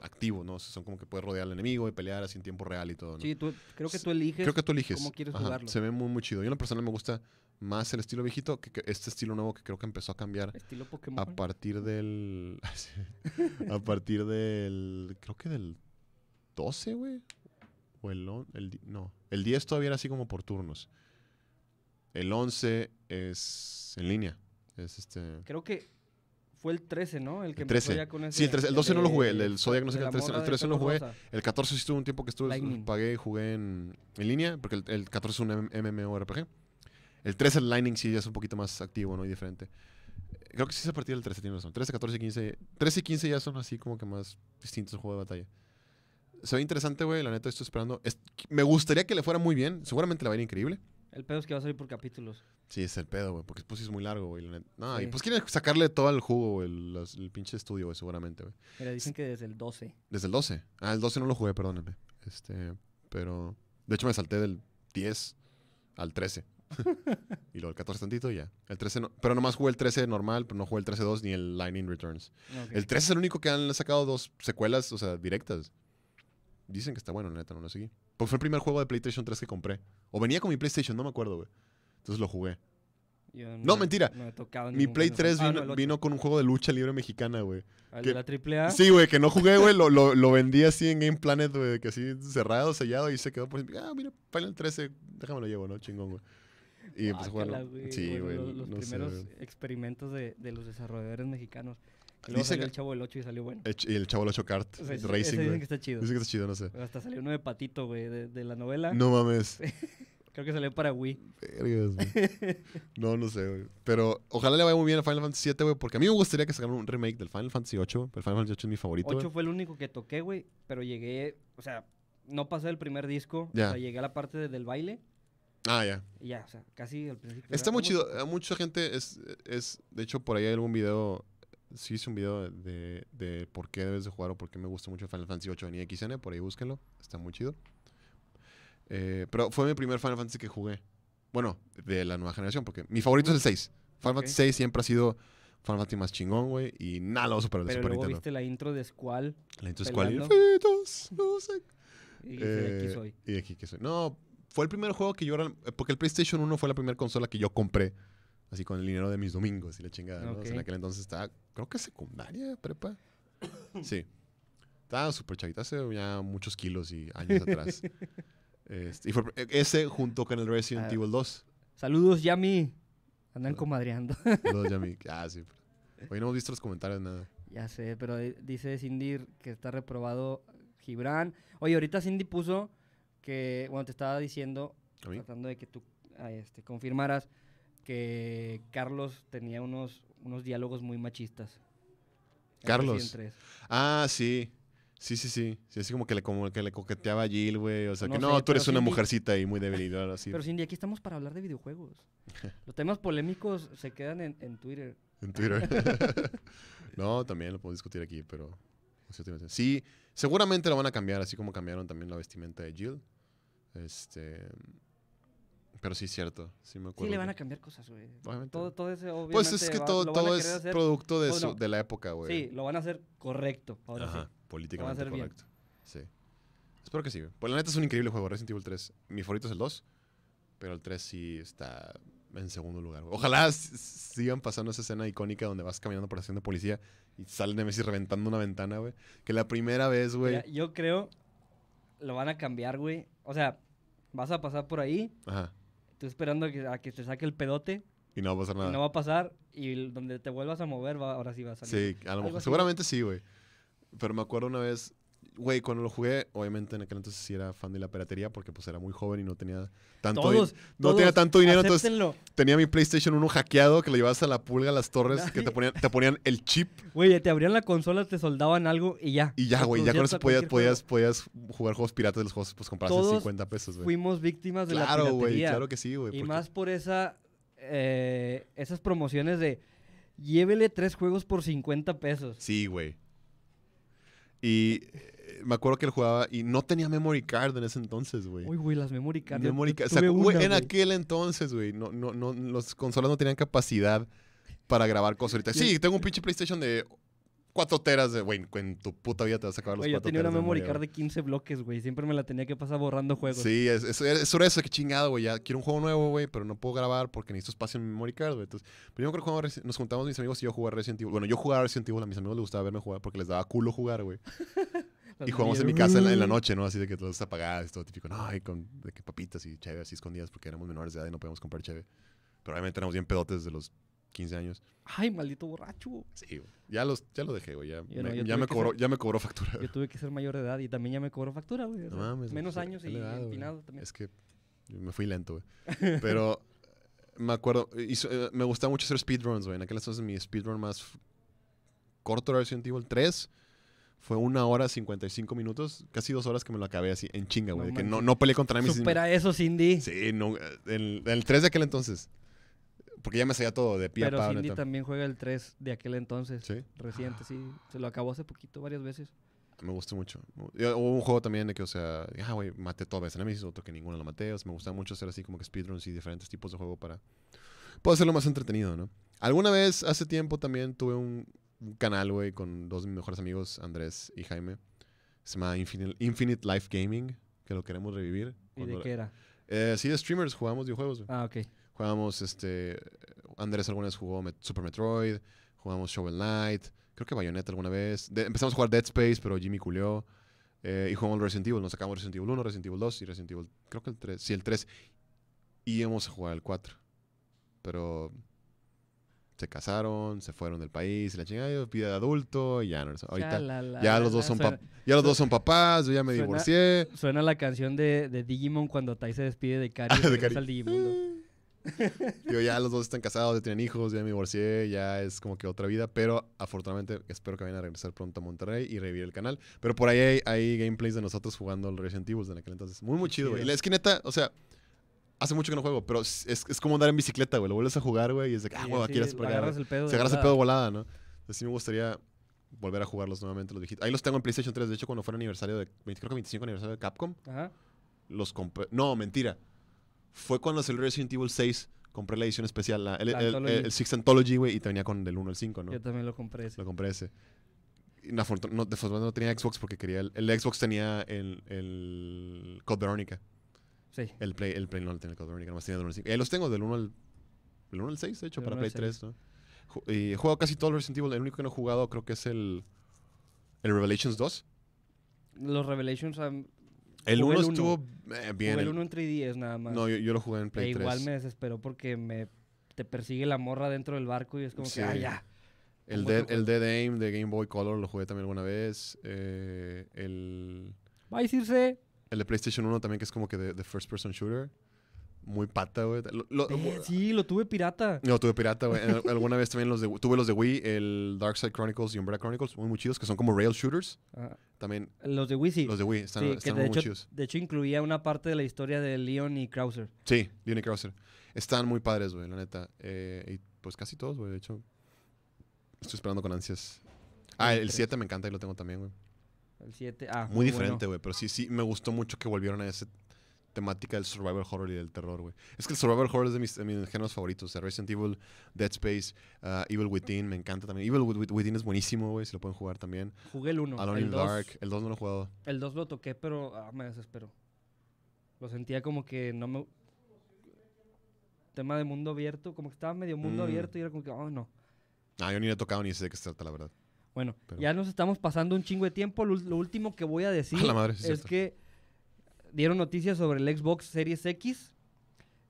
activos, ¿no? O sea, son como que puedes rodear al enemigo y pelear así en tiempo real y todo, ¿no? Sí, tú, creo que tú eliges. Creo que tú eliges. cómo quieres Ajá, jugarlo. Se ve muy, muy chido. Yo en lo personal me gusta más el estilo viejito que, que este estilo nuevo que creo que empezó a cambiar Estilo Pokémon. a partir del... a partir del... Creo que del 12, güey. O el... on- el no, el 10 todavía era así como por turnos. El 11 es en línea. Es este... Creo que fue el 13, ¿no? El que El empezó 13. ya con ese. Sí, el 13. El 12 no lo jugué, el de- del Zodiac no sé de qué, el la 13 el morra de 13 no lo jugué. El 14 sí estuvo un tiempo que estuve, Lightning. pagué y jugué en, en línea, porque el, el 14 es un MMORPG. El 13, el Lightning, sí ya es un poquito más activo, ¿no? Y diferente. Eh, Creo que sí es a partir del 13, tienes razón. 13, 14 y 15. 13 y 15 ya son así como que más distintos el juego de batalla. Se ve interesante, güey. La neta, estoy esperando. Es- me gustaría que le fuera muy bien. Seguramente le va a ir increíble. El pedo es que va a salir por capítulos. Sí, es el pedo, güey. Porque pues es muy largo, güey. la neta. No, y Sí. pues quieren sacarle todo el jugo, güey. El, el pinche estudio, güey, seguramente, güey. Mira, dicen que desde el 12. Desde el 12. Ah, el 12 no lo jugué, perdónenme. Este, pero. De hecho, me salté del 10 al 13. y luego el 14 tantito y ya. El 13 no, pero nomás jugué el 13 normal, pero no jugué el 13-2 ni el Lightning Returns. El 13 es el único que han sacado dos secuelas, o sea, directas. Dicen que está bueno, la neta, no lo seguí. Pues fue el primer juego de PlayStation 3 que compré. O venía con mi PlayStation, no me acuerdo, güey. Entonces lo jugué. Yo No, mentira. No Mi Play Final 3 Fantasy. Ah, vino, no, con un juego de lucha libre mexicana, güey. ¿El que- de la triple A. Sí, güey, que no jugué, güey. Lo, lo, lo vendí así en Game Planet, güey, que así cerrado, sellado y se quedó por Ah, mira, Final 13, déjame lo llevo, ¿no? Chingón, güey. Y empecé a. Sí, güey. Los, los no sé, primeros experimentos de, de los desarrolladores mexicanos. Y Luego Dice salió que- el Chavo del 8 y salió bueno. Y el Chavo 8 Kart O sea, ese- ese Racing, dicen que está chido. Dice que está chido, no sé. Hasta salió uno de Patito, güey, de, de la novela. No mames. Creo que salió para Wii. Vergas, güey. No, no sé, güey. Pero ojalá le vaya muy bien a Final Fantasy 7, güey, porque a mí me gustaría que sacaran un remake del Final Fantasy 8. El Final Fantasy 8 es mi favorito. 8 güey. fue el único que toqué, güey, pero llegué, o sea, no pasé el primer disco, Ya. o sea, llegué a la parte de- del baile Ah, ya. y ya, o sea, casi al principio. Está muy "¿Cómo chido. tocas?". A mucha gente es, es. De hecho, por ahí hay algún video. Sí hice un video de, de por qué debes de jugar o por qué me gusta mucho Final Fantasy 8 en XN. Por ahí búsquenlo. Está muy chido. Eh, pero fue mi primer Final Fantasy que jugué. Bueno, de la nueva generación, porque mi favorito es el 6. Final. Fantasy 6 siempre ha sido Final Fantasy más chingón, güey. Y nada lo el Pero Super luego Nintendo. viste la intro de Squall La intro pelando. Fitos, no sé. y dijiste, aquí Eh, soy. Y aquí que soy. No, fue el primer juego que yo era. Porque el PlayStation 1 fue la primera consola que yo compré. Así con el dinero de mis domingos y la chingada, ¿no? O sea, en aquel entonces estaba, creo que secundaria, prepa. Sí. Estaba súper chavita, hace ya muchos kilos y años atrás. Este, y fue ese junto con el Resident Ah. Evil 2. Saludos, Yami. Andan comadreando. Los dos ya mi- ah, sí. Hoy no hemos visto los comentarios, nada. ya sé, pero di- dice Cindy que está reprobado Gibran. Oye, ahorita Cindy puso que, bueno, te estaba diciendo, tratando de que tú ah, este, confirmaras que Carlos tenía unos, unos diálogos muy machistas. Carlos. Resident 3. Ah, sí. Sí, sí, sí. Sí, así como que le, como que le coqueteaba a Jill, güey. O sea, que No no, sé, tú eres una Cindy- mujercita y muy débil y ahora sí. Pero Cindy, aquí estamos para hablar de videojuegos. Los temas polémicos se quedan en, en Twitter. En Twitter. no, también lo podemos discutir aquí, pero. Sí, seguramente lo van a cambiar, así como cambiaron también la vestimenta de Jill. Este. Pero sí, cierto. Sí, me acuerdo. Sí, le van a cambiar cosas, güey. Obviamente. Todo, todo ese, obviamente, Pues es que va- todo, todo es hacer- producto de, su- no. de la época, güey. Sí, lo van a hacer correcto, ahora Ajá, sí. políticamente hacer bien. correcto. Sí. Espero que sí. Pues la neta es un increíble juego, Resident Evil 3. Mi favorito es el 2, pero el 3 sí está en segundo lugar, güey. Ojalá sigan pasando esa escena icónica donde vas caminando por la estación de policía y sale Nemesis reventando una ventana, güey. Que la primera vez, güey. Mira, yo creo lo van a cambiar, güey. O sea, vas a pasar por ahí, Ajá. tú esperando a que, a que te saque el pedote, Y no va a pasar nada. y no va a pasar, y donde te vuelvas a mover, va- ahora sí va a salir. Sí, a lo mejor. Seguramente sí, güey. Pero me acuerdo una vez, güey, cuando lo jugué, obviamente en aquel entonces sí era fan de la piratería porque pues era muy joven y no tenía tanto, Todos, no tenía tanto dinero, entonces tenía mi PlayStation 1 hackeado que lo llevabas a la pulga a las torres, que te ponían, te ponían el chip Güey, te abrían la consola, te soldaban algo y ya. y ya, güey, ya con eso podías, podías, jugar juegos piratas de los juegos, pues comprarse Todos 50 pesos, güey. Fuimos víctimas de Claro, la güey, piratería. claro que sí, güey. y porque- más por esa, eh, esas promociones de llévele tres juegos por 50 pesos. Sí, güey. Y eh, me acuerdo que él jugaba y no tenía memory card en ese entonces, güey. Uy, güey, las memory cards. Memory card. O sea, una, en aquel entonces, güey, no, no, no, las consolas no tenían capacidad para grabar cosas ahorita. Sí, tengo un pinche PlayStation de 4 teras de, güey, en tu puta vida te vas a acabar los Güey, yo 4 tenía una teras memory card de 15 bloques, güey. Siempre me la tenía que pasar borrando juegos. Sí, es, es, es sobre eso, que chingado, güey. Ya quiero un juego nuevo, güey, pero no puedo grabar porque necesito espacio en mi memory card, güey. Entonces, pero yo creo que jugaba nos juntamos mis amigos y yo a jugar Resident Evil. Bueno, yo jugaba Resident Evil, a mis amigos les gustaba verme jugar porque les daba culo jugar, güey. Y jugamos en mi casa en la, en la noche, ¿no? Así de que todo está apagado, es todo típico. No, y con de que papitas y chévere así escondidas porque éramos menores de edad y no podíamos comprar chévere. Pero obviamente éramos bien pedotes desde los 15 años. Ay, maldito borracho. Sí, güey. Ya, los, ya lo dejé, güey. Ya, Yo me, ya, me cobró, ser- ya me cobró factura. Yo tuve que ser mayor de edad y también ya me cobró factura, güey. o No sea, mames. Menos fue- años y edad, empinado también. Es que yo me fui lento, güey. Pero me acuerdo, hizo- eh, me gustaba mucho hacer speedruns, güey. En aquel entonces mi speedrun más corto era Resident Evil 3. Fue una hora 55 minutos, casi dos horas que me lo acabé así en chinga, güey. No que no, no peleé contra enemies. Supera eso, Cindy. Sí, no, el, el 3 de aquel entonces. Porque ya me sabía todo de pie a Pero Cindy también juega el 3 de aquel entonces. Sí, Reciente, sí. Se lo acabó hace poquito, varias veces. me gustó mucho. Hubo un juego también de que, o sea, ah, güey, maté todas las enemies, otro que ninguno lo maté. O sea, me gustaba mucho hacer así como que speedruns y diferentes tipos de juego para poder hacerlo más entretenido, ¿no? Alguna vez, hace tiempo, también tuve un, un canal, güey, con dos de mis mejores amigos, Andrés y Jaime. Se llama Infinite, Infinite Life Gaming, que lo queremos revivir. ¿Y de qué era? Eh, sí, de streamers, jugamos videojuegos, güey. Ah, ok. Jugábamos, este, Andrés alguna vez jugó Met- Super Metroid, jugamos Shovel Knight, creo que Bayonetta alguna vez. De- empezamos a jugar Dead Space, pero Jimmy culió. Eh, y jugamos Resident Evil, nos sacamos Resident Evil 1, Resident Evil 2 y Resident Evil, creo que el 3, sí, el 3. Y íbamos a jugar el 4. Pero se casaron, se fueron del país, y la chingada, yo, vida de adulto, y ya no, ahorita, ya los dos son suena, ya los dos son papás, yo ya me Suena- divorcié. suena la canción de, de Digimon cuando Tai se despide de Cari Ah, y de Cari. al Digimundo. Digo, ya los dos están casados, ya tienen hijos, ya me divorcié, ya es como que otra vida, pero afortunadamente espero que vayan a regresar pronto a Monterrey y revivir el canal. Pero por ahí hay, hay gameplays de nosotros jugando el Resident Evil en aquel entonces. Muy, muy chido, güey. chido. Es que neta, o sea, hace mucho que no juego, pero es, es como andar en bicicleta, güey. Lo vuelves a jugar, güey, y es de que, ah, güey, así aquí eres por acá, agarras el pedo. Se agarras el pedo volada, ¿no? Entonces sí me gustaría volver a jugarlos nuevamente, los viejitos. Ahí los tengo en PlayStation 3, de hecho, cuando fue el aniversario de, 20 creo que 25 aniversario de Capcom, Ajá. los compré. No, mentira. Fue cuando salió Resident Evil 6. Compré la edición especial, la- el, La el, Anthology. el, el Six Anthology, güey, y te venía con del 1 al 5, ¿no? Yo también lo compré ese. Lo compré ese. Y no, no, no tenía Xbox porque quería. El, el Xbox tenía el, el Code Veronica. Sí. El Play, el Play no lo tenía el Code Veronica, nomás tenía del 1 al 5. Eh, los tengo del 1 al, del 1 al 6, de hecho, Del para 1 Play al 6. 3, ¿no? Y he jugado casi todo el Resident Evil. El único que no he jugado creo que es el. El Revelations 2. Los Revelations. am, El Jugué 1 el uno. estuvo eh, bien. jugué el el- 1 en 3DS nada más. no, yo, yo lo jugué en e Play 3. igual me desesperó porque me te persigue la morra dentro del barco y es como Sí. que, ah, ya. El Dead, el Dead Aim de Game Boy Color lo jugué también alguna vez. Eh, el, Va a decirse. El de PlayStation 1 también, que es como que de, de First Person Shooter. Muy pata, güey. Lo- lo- sí, lo tuve pirata. No, tuve pirata, güey. Alguna vez también los de, tuve los de Wii, el Dark Side Chronicles y Umbrella Chronicles, muy, muy chidos, que son como rail shooters. Ajá. También Los de Wii sí. los de Wii están, Sí, están muy, muy hecho, chidos. de hecho incluía una parte de la historia de Leon y Krauser. Sí, Leon y Krauser. Están muy padres, güey, la neta. Eh, y pues casi todos, güey, de hecho. Estoy esperando con ansias. Ah, el tres. 7 me encanta y lo tengo también, güey. El 7. Ah, Muy bueno. diferente, güey. Pero sí, sí, me gustó mucho que volvieron a ese temática del survival horror y del terror, güey. Es que el survival horror es de mis, de mis géneros favoritos. O sea, Resident Evil, Dead Space, uh, Evil Within, me encanta también. Evil Wi- Wi- Within es buenísimo, güey, si lo pueden jugar también. Jugué el 1. Alone el in 2 Dark, el 2 no lo he jugado. el 2 lo toqué, pero ah, me desesperó. Lo sentía como que no me... Tema de mundo abierto, como que estaba medio mundo Mm. abierto y era como que, oh, no. Ah, yo ni lo he tocado ni sé de qué se trata, la verdad. Bueno, Pero- ya nos estamos pasando un chingo de tiempo. Lo, último que voy a decir A la madre, sí es que dieron noticias sobre el Xbox Series X.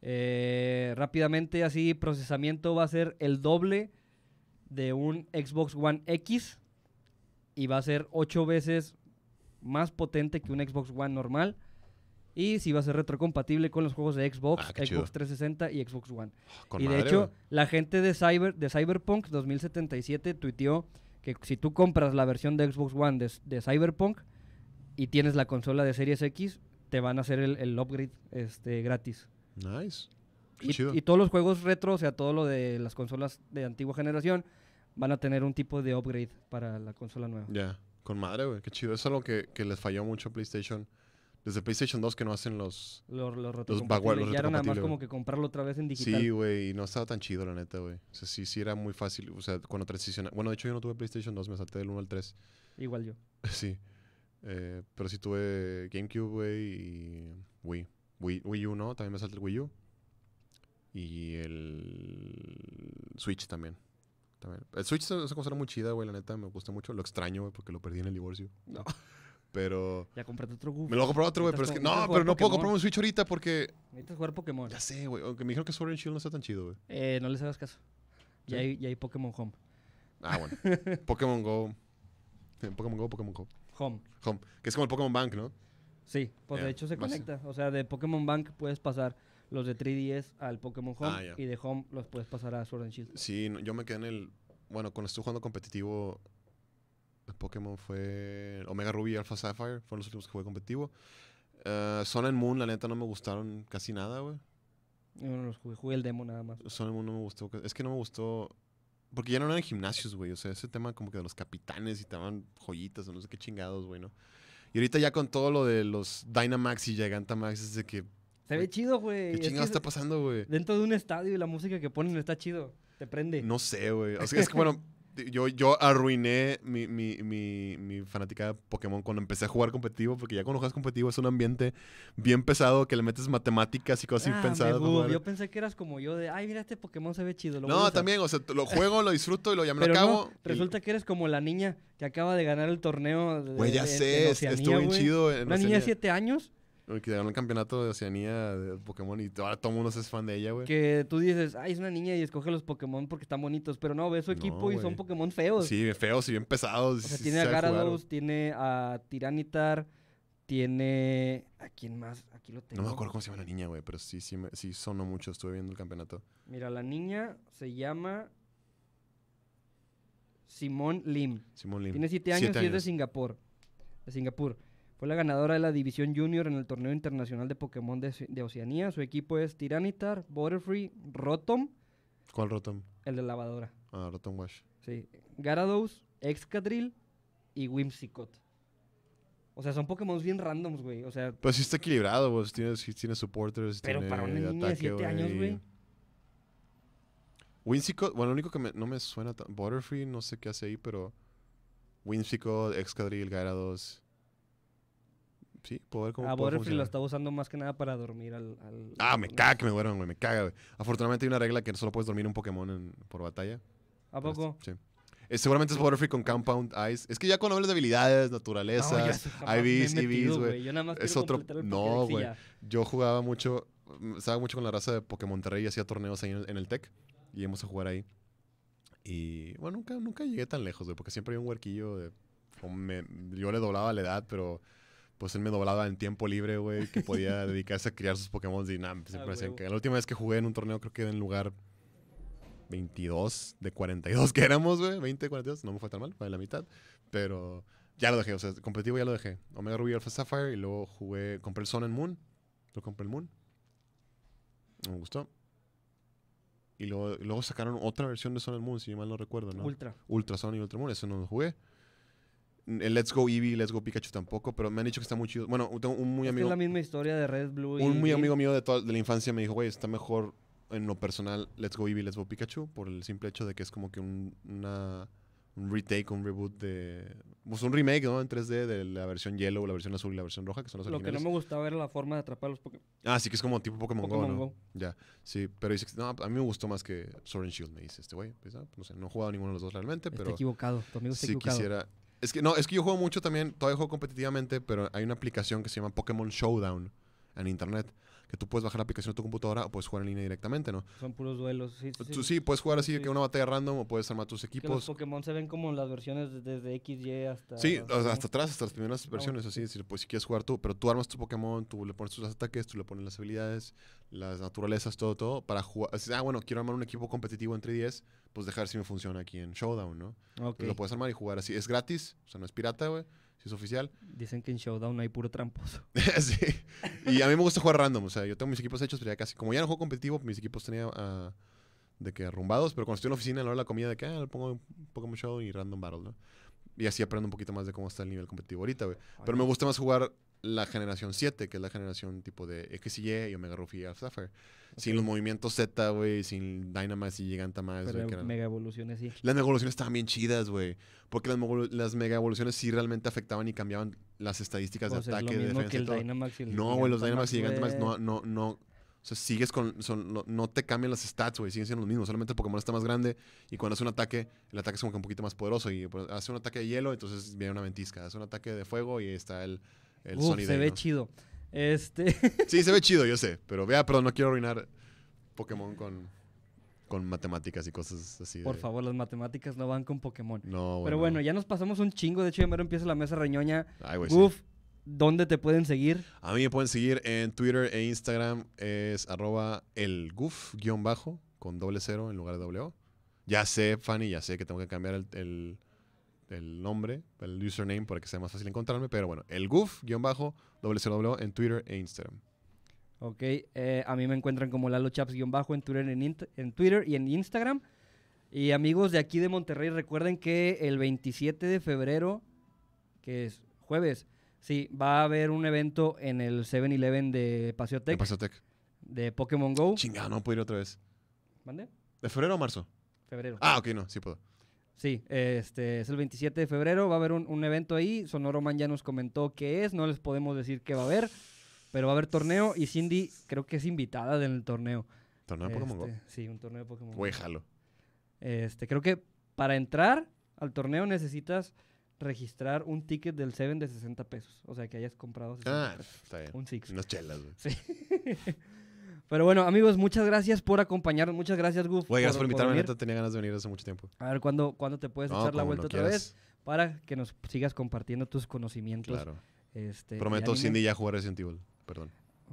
Eh, rápidamente, así, procesamiento va a ser el doble de un Xbox One X y va a ser ocho veces más potente que un Xbox One normal. Y sí va a ser retrocompatible con los juegos de Xbox, Ah, chido. Xbox 360 y Xbox One. Y de madre, hecho, la gente de, Cyber, de Cyberpunk 2077 tuiteó que si tú compras la versión de Xbox One de, de Cyberpunk y tienes la consola de Series X, te van a hacer el, el upgrade este, gratis. Nice. Qué Y, chido. y todos los juegos retro, o sea, todo lo de las consolas de antigua generación, van a tener un tipo de upgrade para la consola nueva. Ya, con madre, güey. Qué chido. Es algo que, que les falló mucho a PlayStation. Desde PlayStation 2 que no hacen los... Lo, lo backward- retrocompatible. los ya era nada más como que comprarlo otra vez en digital. Sí, güey, y no estaba tan chido, la neta, güey. O sea, sí, sí era muy fácil. O sea, cuando transiciona... Bueno, de hecho yo no tuve PlayStation 2, me salté del 1 al 3. Igual yo. sí. Eh, pero sí tuve GameCube, güey, y Wii. Wii. Wii U, ¿no? También me salté el Wii U. Y el Switch también. también. El Switch es una consola muy chida, güey, la neta, me gusta mucho. Lo extraño, güey, porque lo perdí en el divorcio. No. Pero... Ya compraste otro Goof. Me lo comprar otro, güey, pero es que... No, pero no puedo comprarme un Switch ahorita porque... Necesitas jugar Pokémon. Ya sé, güey. Aunque me dijeron que Sword and Shield no está tan chido, güey. Eh, no les hagas caso. Ya, ¿Sí? hay, ya hay Pokémon Home. Ah, bueno. Pokémon Go. Pokémon Go, Pokémon Go. Home. Home. Que es como el Pokémon Bank, ¿no? Sí, pues Ya, de hecho se conecta. O sea, de Pokémon Bank puedes pasar los de 3DS al Pokémon Home Ah, ya. y de Home los puedes pasar a Sword and Shield. Sí, no, yo me quedé en el... Bueno, cuando estuve jugando competitivo, Pokémon fue... Omega Ruby y Alpha Sapphire fueron los últimos que jugué competitivo. Sun and Moon, la neta, no me gustaron casi nada, güey. Yo no los jugué, jugué el demo nada más. Sun and Moon no me gustó. Es que no me gustó... Porque ya no eran gimnasios, güey. O sea, ese tema como que de los capitanes y te daban joyitas o no sé qué chingados, güey, ¿no? Y ahorita ya con todo lo de los Dynamax y Gigantamax es de que... Se ve chido, güey. ¿Qué Es que chingados está es- pasando, güey? Dentro de un estadio y la música que ponen está chido. Te prende. No sé, güey. O sea, es que bueno, yo, yo arruiné mi, mi, mi, mi fanática de Pokémon cuando empecé a jugar competitivo, porque ya cuando juegas competitivo es un ambiente bien pesado que le metes matemáticas y cosas Ah, así me pensadas. gu- jugar. yo pensé que eras como yo de, ay, mira, este Pokémon se ve chido. lo No, usar". también, o sea, lo juego, lo disfruto y lo ya me lo Pero no, acabo. y- resulta que eres como la niña que acaba de ganar el torneo de, Güey, ya de- sé, Oceanía, estuvo bien chido. En Una niña de Oceanía, 7 años Que ganó el campeonato de Oceanía de Pokémon y ahora todo el mundo es fan de ella, güey. que tú dices, ay, es una niña y escoge los Pokémon porque están bonitos, pero no, ves su No, equipo y son. Pokémon feos. Sí, feos y bien pesados. o sea, sí tiene a jugar, güey. tiene a Tiranitar, tiene... ¿A quién más? Aquí lo tengo. No me acuerdo cómo se llama la niña, güey, pero sí, sí, me, sí sonó mucho. Estuve viendo el campeonato. Mira, la niña se llama Simón Lim. Simón Lim. Tiene 7 años Siete y es de años. Singapur. De Singapur. Fue la ganadora de la División Junior en el torneo internacional de Pokémon de, de Oceanía. Su equipo es Tiranitar, Butterfree, Rotom, ¿Cuál Rotom? el de lavadora. Ah, Rotom Wash. Sí. Gyarados, Excadrill y Whimsicott. O sea, son Pokémon bien randoms, güey. O sea, Pues sí está equilibrado, pues tiene, tiene supporters, Pero tiene para una niña de ataque, siete años, güey. Whimsicott, bueno, lo único que me- no me suena tan... Butterfree, no sé qué hace ahí, pero... Whimsicott, Excadrill, Gyarados... Sí, puedo ver cómo a puede Butterfree lo estaba usando más que nada para dormir al... al- Ah, me caga que me duerman, güey, me caga, güey. Afortunadamente hay una regla que solo puedes dormir un Pokémon en- por batalla. ¿A poco? Sí. Eh, seguramente es Butterfree con Compound Ice. Es que ya cuando hablas de habilidades, No, naturalezas, he IVs, EVs, güey. Yo nada más Es otro- el no, güey. Yo jugaba mucho, mm, estaba mucho con la raza de Pokémon Monterrey y hacía torneos ahí en, en el TEC. Y íbamos a jugar ahí. Y bueno, nunca, nunca llegué tan lejos, güey, porque siempre había un huerquillo de... me- yo le doblaba la edad, pero pues él me doblaba en tiempo libre, güey, que podía dedicarse a criar sus Pokémon y nada, siempre Ah, huevo. que La última vez que jugué en un torneo creo que en lugar 22 de 42 que éramos, güey, 20 de 42, no me fue tan mal, fue la mitad, pero ya lo dejé, o sea, competitivo ya lo dejé. Omega Ruby Alpha Sapphire y luego jugué, compré el Sun and Moon, lo compré el Moon, me gustó. Y luego, luego sacaron otra versión de Sun and Moon, si mal no recuerdo, ¿no? Ultra. Ultra Sun y Ultra Moon, eso no lo jugué. El Let's Go Eevee, Let's Go Pikachu tampoco, pero me han dicho que está muy chido. Bueno, tengo un muy amigo, es la misma historia de Red, Blue un muy amigo mío de, toda, de la infancia me dijo, güey, está mejor en lo personal Let's Go Eevee, Let's Go Pikachu, por el simple hecho de que es como que un, una, un retake, un reboot de... Pues un remake, ¿no? En 3D de la versión yellow, la versión azul y la versión roja, que son los Lo que no me gustaba era la forma de atrapar los Pokémon. Ah, sí, que es como tipo Pokémon, Go, Pokémon ¿no? Go. Ya, sí, pero dice que no, a mí me gustó más que Sword and Shield, me dice este güey. Pues, ah, no sé, no he jugado ninguno de los dos realmente, Está pero equivocado. Tu amigo está sí equivocado. quisiera... Es que no, es que yo juego mucho también, todavía juego competitivamente, pero hay una aplicación que se llama Pokémon Showdown en internet, que tú puedes bajar la aplicación de tu computadora o puedes jugar en línea directamente, ¿no? Son puros duelos. Sí, sí, Tú sí. sí, puedes jugar así Sí. que una batalla random o puedes armar tus Que los equipos. Pokémon se ven como las versiones de- desde XY hasta... Sí, hasta atrás, hasta las primeras versiones, bueno, así, si, pues, si quieres jugar tú, pero tú armas tu Pokémon, tú le pones tus ataques, tú le pones las habilidades, las naturalezas, todo, todo, para jugar. así, Ah, bueno, quiero armar un equipo competitivo entre 10, pues dejar si me funciona aquí en Showdown, ¿no? Ok. Entonces lo puedes armar y jugar así. Es gratis, o sea, no es pirata, güey, si es oficial. Dicen que en Showdown hay puro tramposo. sí. Y a mí me gusta jugar random, o sea, yo tengo mis equipos hechos, pero ya casi, como ya no juego competitivo, mis equipos tenía ah, de que arrumbados, pero cuando estoy en la oficina, a la hora de la comida, de que ah, le pongo un Pokémon Show y Random Battle, ¿no? Y así aprendo un poquito más de cómo está el nivel competitivo ahorita, güey. Pero me gusta más jugar la generación 7, que es la generación tipo de XY y Omega Ruffy y Alpha Sapphire. Sin los movimientos Z, güey, sin Dynamax y Gigantamax. Pero eran- mega evoluciones sí. Las mega evoluciones estaban bien chidas, güey. Porque las, mega evoluciones sí realmente afectaban y cambiaban las estadísticas Pues de es ataque, de defensa que y el todo. Dynamax y el No, güey, los Dynamax y Gigantamax, no, no, no. O sea, sigues con. son- no, no te cambian las stats, güey. Siguen siendo los mismos. Solamente el Pokémon está más grande. Y cuando hace un ataque, el ataque es como que un poquito más poderoso. Y pues, hace un ataque de hielo, entonces viene una ventisca. Hace un ataque de fuego y está el, el Uf, se Day, ve ¿no? chido. Este, Sí, se ve chido, yo sé. Pero vea, perdón, no quiero arruinar Pokémon con, con matemáticas y cosas así. por de- favor, las matemáticas no van con Pokémon. No, Pero bueno, ya nos pasamos un chingo. De hecho, ya mero empieza la mesa reñoña. Ay, sí. ¿dónde te pueden seguir? A mí me pueden seguir en Twitter e Instagram. Es arroba el guf guion bajo con doble cero en lugar de doble O. Ya sé, Fanny, ya sé que tengo que cambiar el, el- el nombre, el username para que sea más fácil encontrarme. Pero bueno, el O en Twitter e Instagram. Ok, eh, a mí me encuentran como Lalo Chaps-bajo en Twitter, en, en Twitter y en Instagram. Y amigos de aquí de Monterrey, recuerden que el 27 de febrero, que es jueves, sí, va a haber un evento en el 7-Eleven de Paseo ¿Qué Tech pasó, Tech? de Pokémon Go. Chingado, no puedo ir otra vez. ¿Mande? ¿De febrero o marzo? Febrero. Ah, ok, no, sí puedo. Sí, este es el 27 de febrero, va a haber un, un evento ahí. Sonoroman ya nos comentó qué es, no les podemos decir qué va a haber, pero va a haber torneo y Cindy creo que es invitada del torneo. ¿Torneo de Pokémon Go? Este, Sí, un torneo de Pokémon Go. Güey, jalo. Este, creo que para entrar al torneo necesitas registrar un ticket del 7 de 60 pesos. O sea, que hayas comprado 60 Ah, pesos. está bien. un Six. Unas chelas, güey. Sí. Pero bueno, amigos, muchas gracias por acompañarnos. Muchas gracias, Guf. Güey, gracias por invitarme. Neta, tenía ganas de venir hace mucho tiempo. A ver, ¿cuándo, ¿cuándo te puedes No, echar la vuelta no otra quieras. vez? Para que nos sigas compartiendo tus conocimientos. Claro. Este, Prometo. Cindy, ya jugar Resident Evil. Perdón.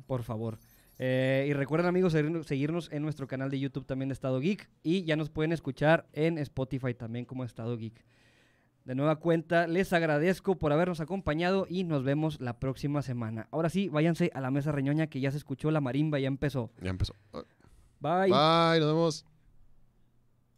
Por favor. Eh, y recuerden, amigos, seguirnos en nuestro canal de YouTube también de Estado Geek. Y ya nos pueden escuchar en Spotify también como Estado Geek. De nueva cuenta, les agradezco por habernos acompañado y nos vemos la próxima semana. Ahora sí, váyanse a la mesa reñoña que ya se escuchó, la marimba ya empezó. Ya empezó. Bye. Bye, nos vemos.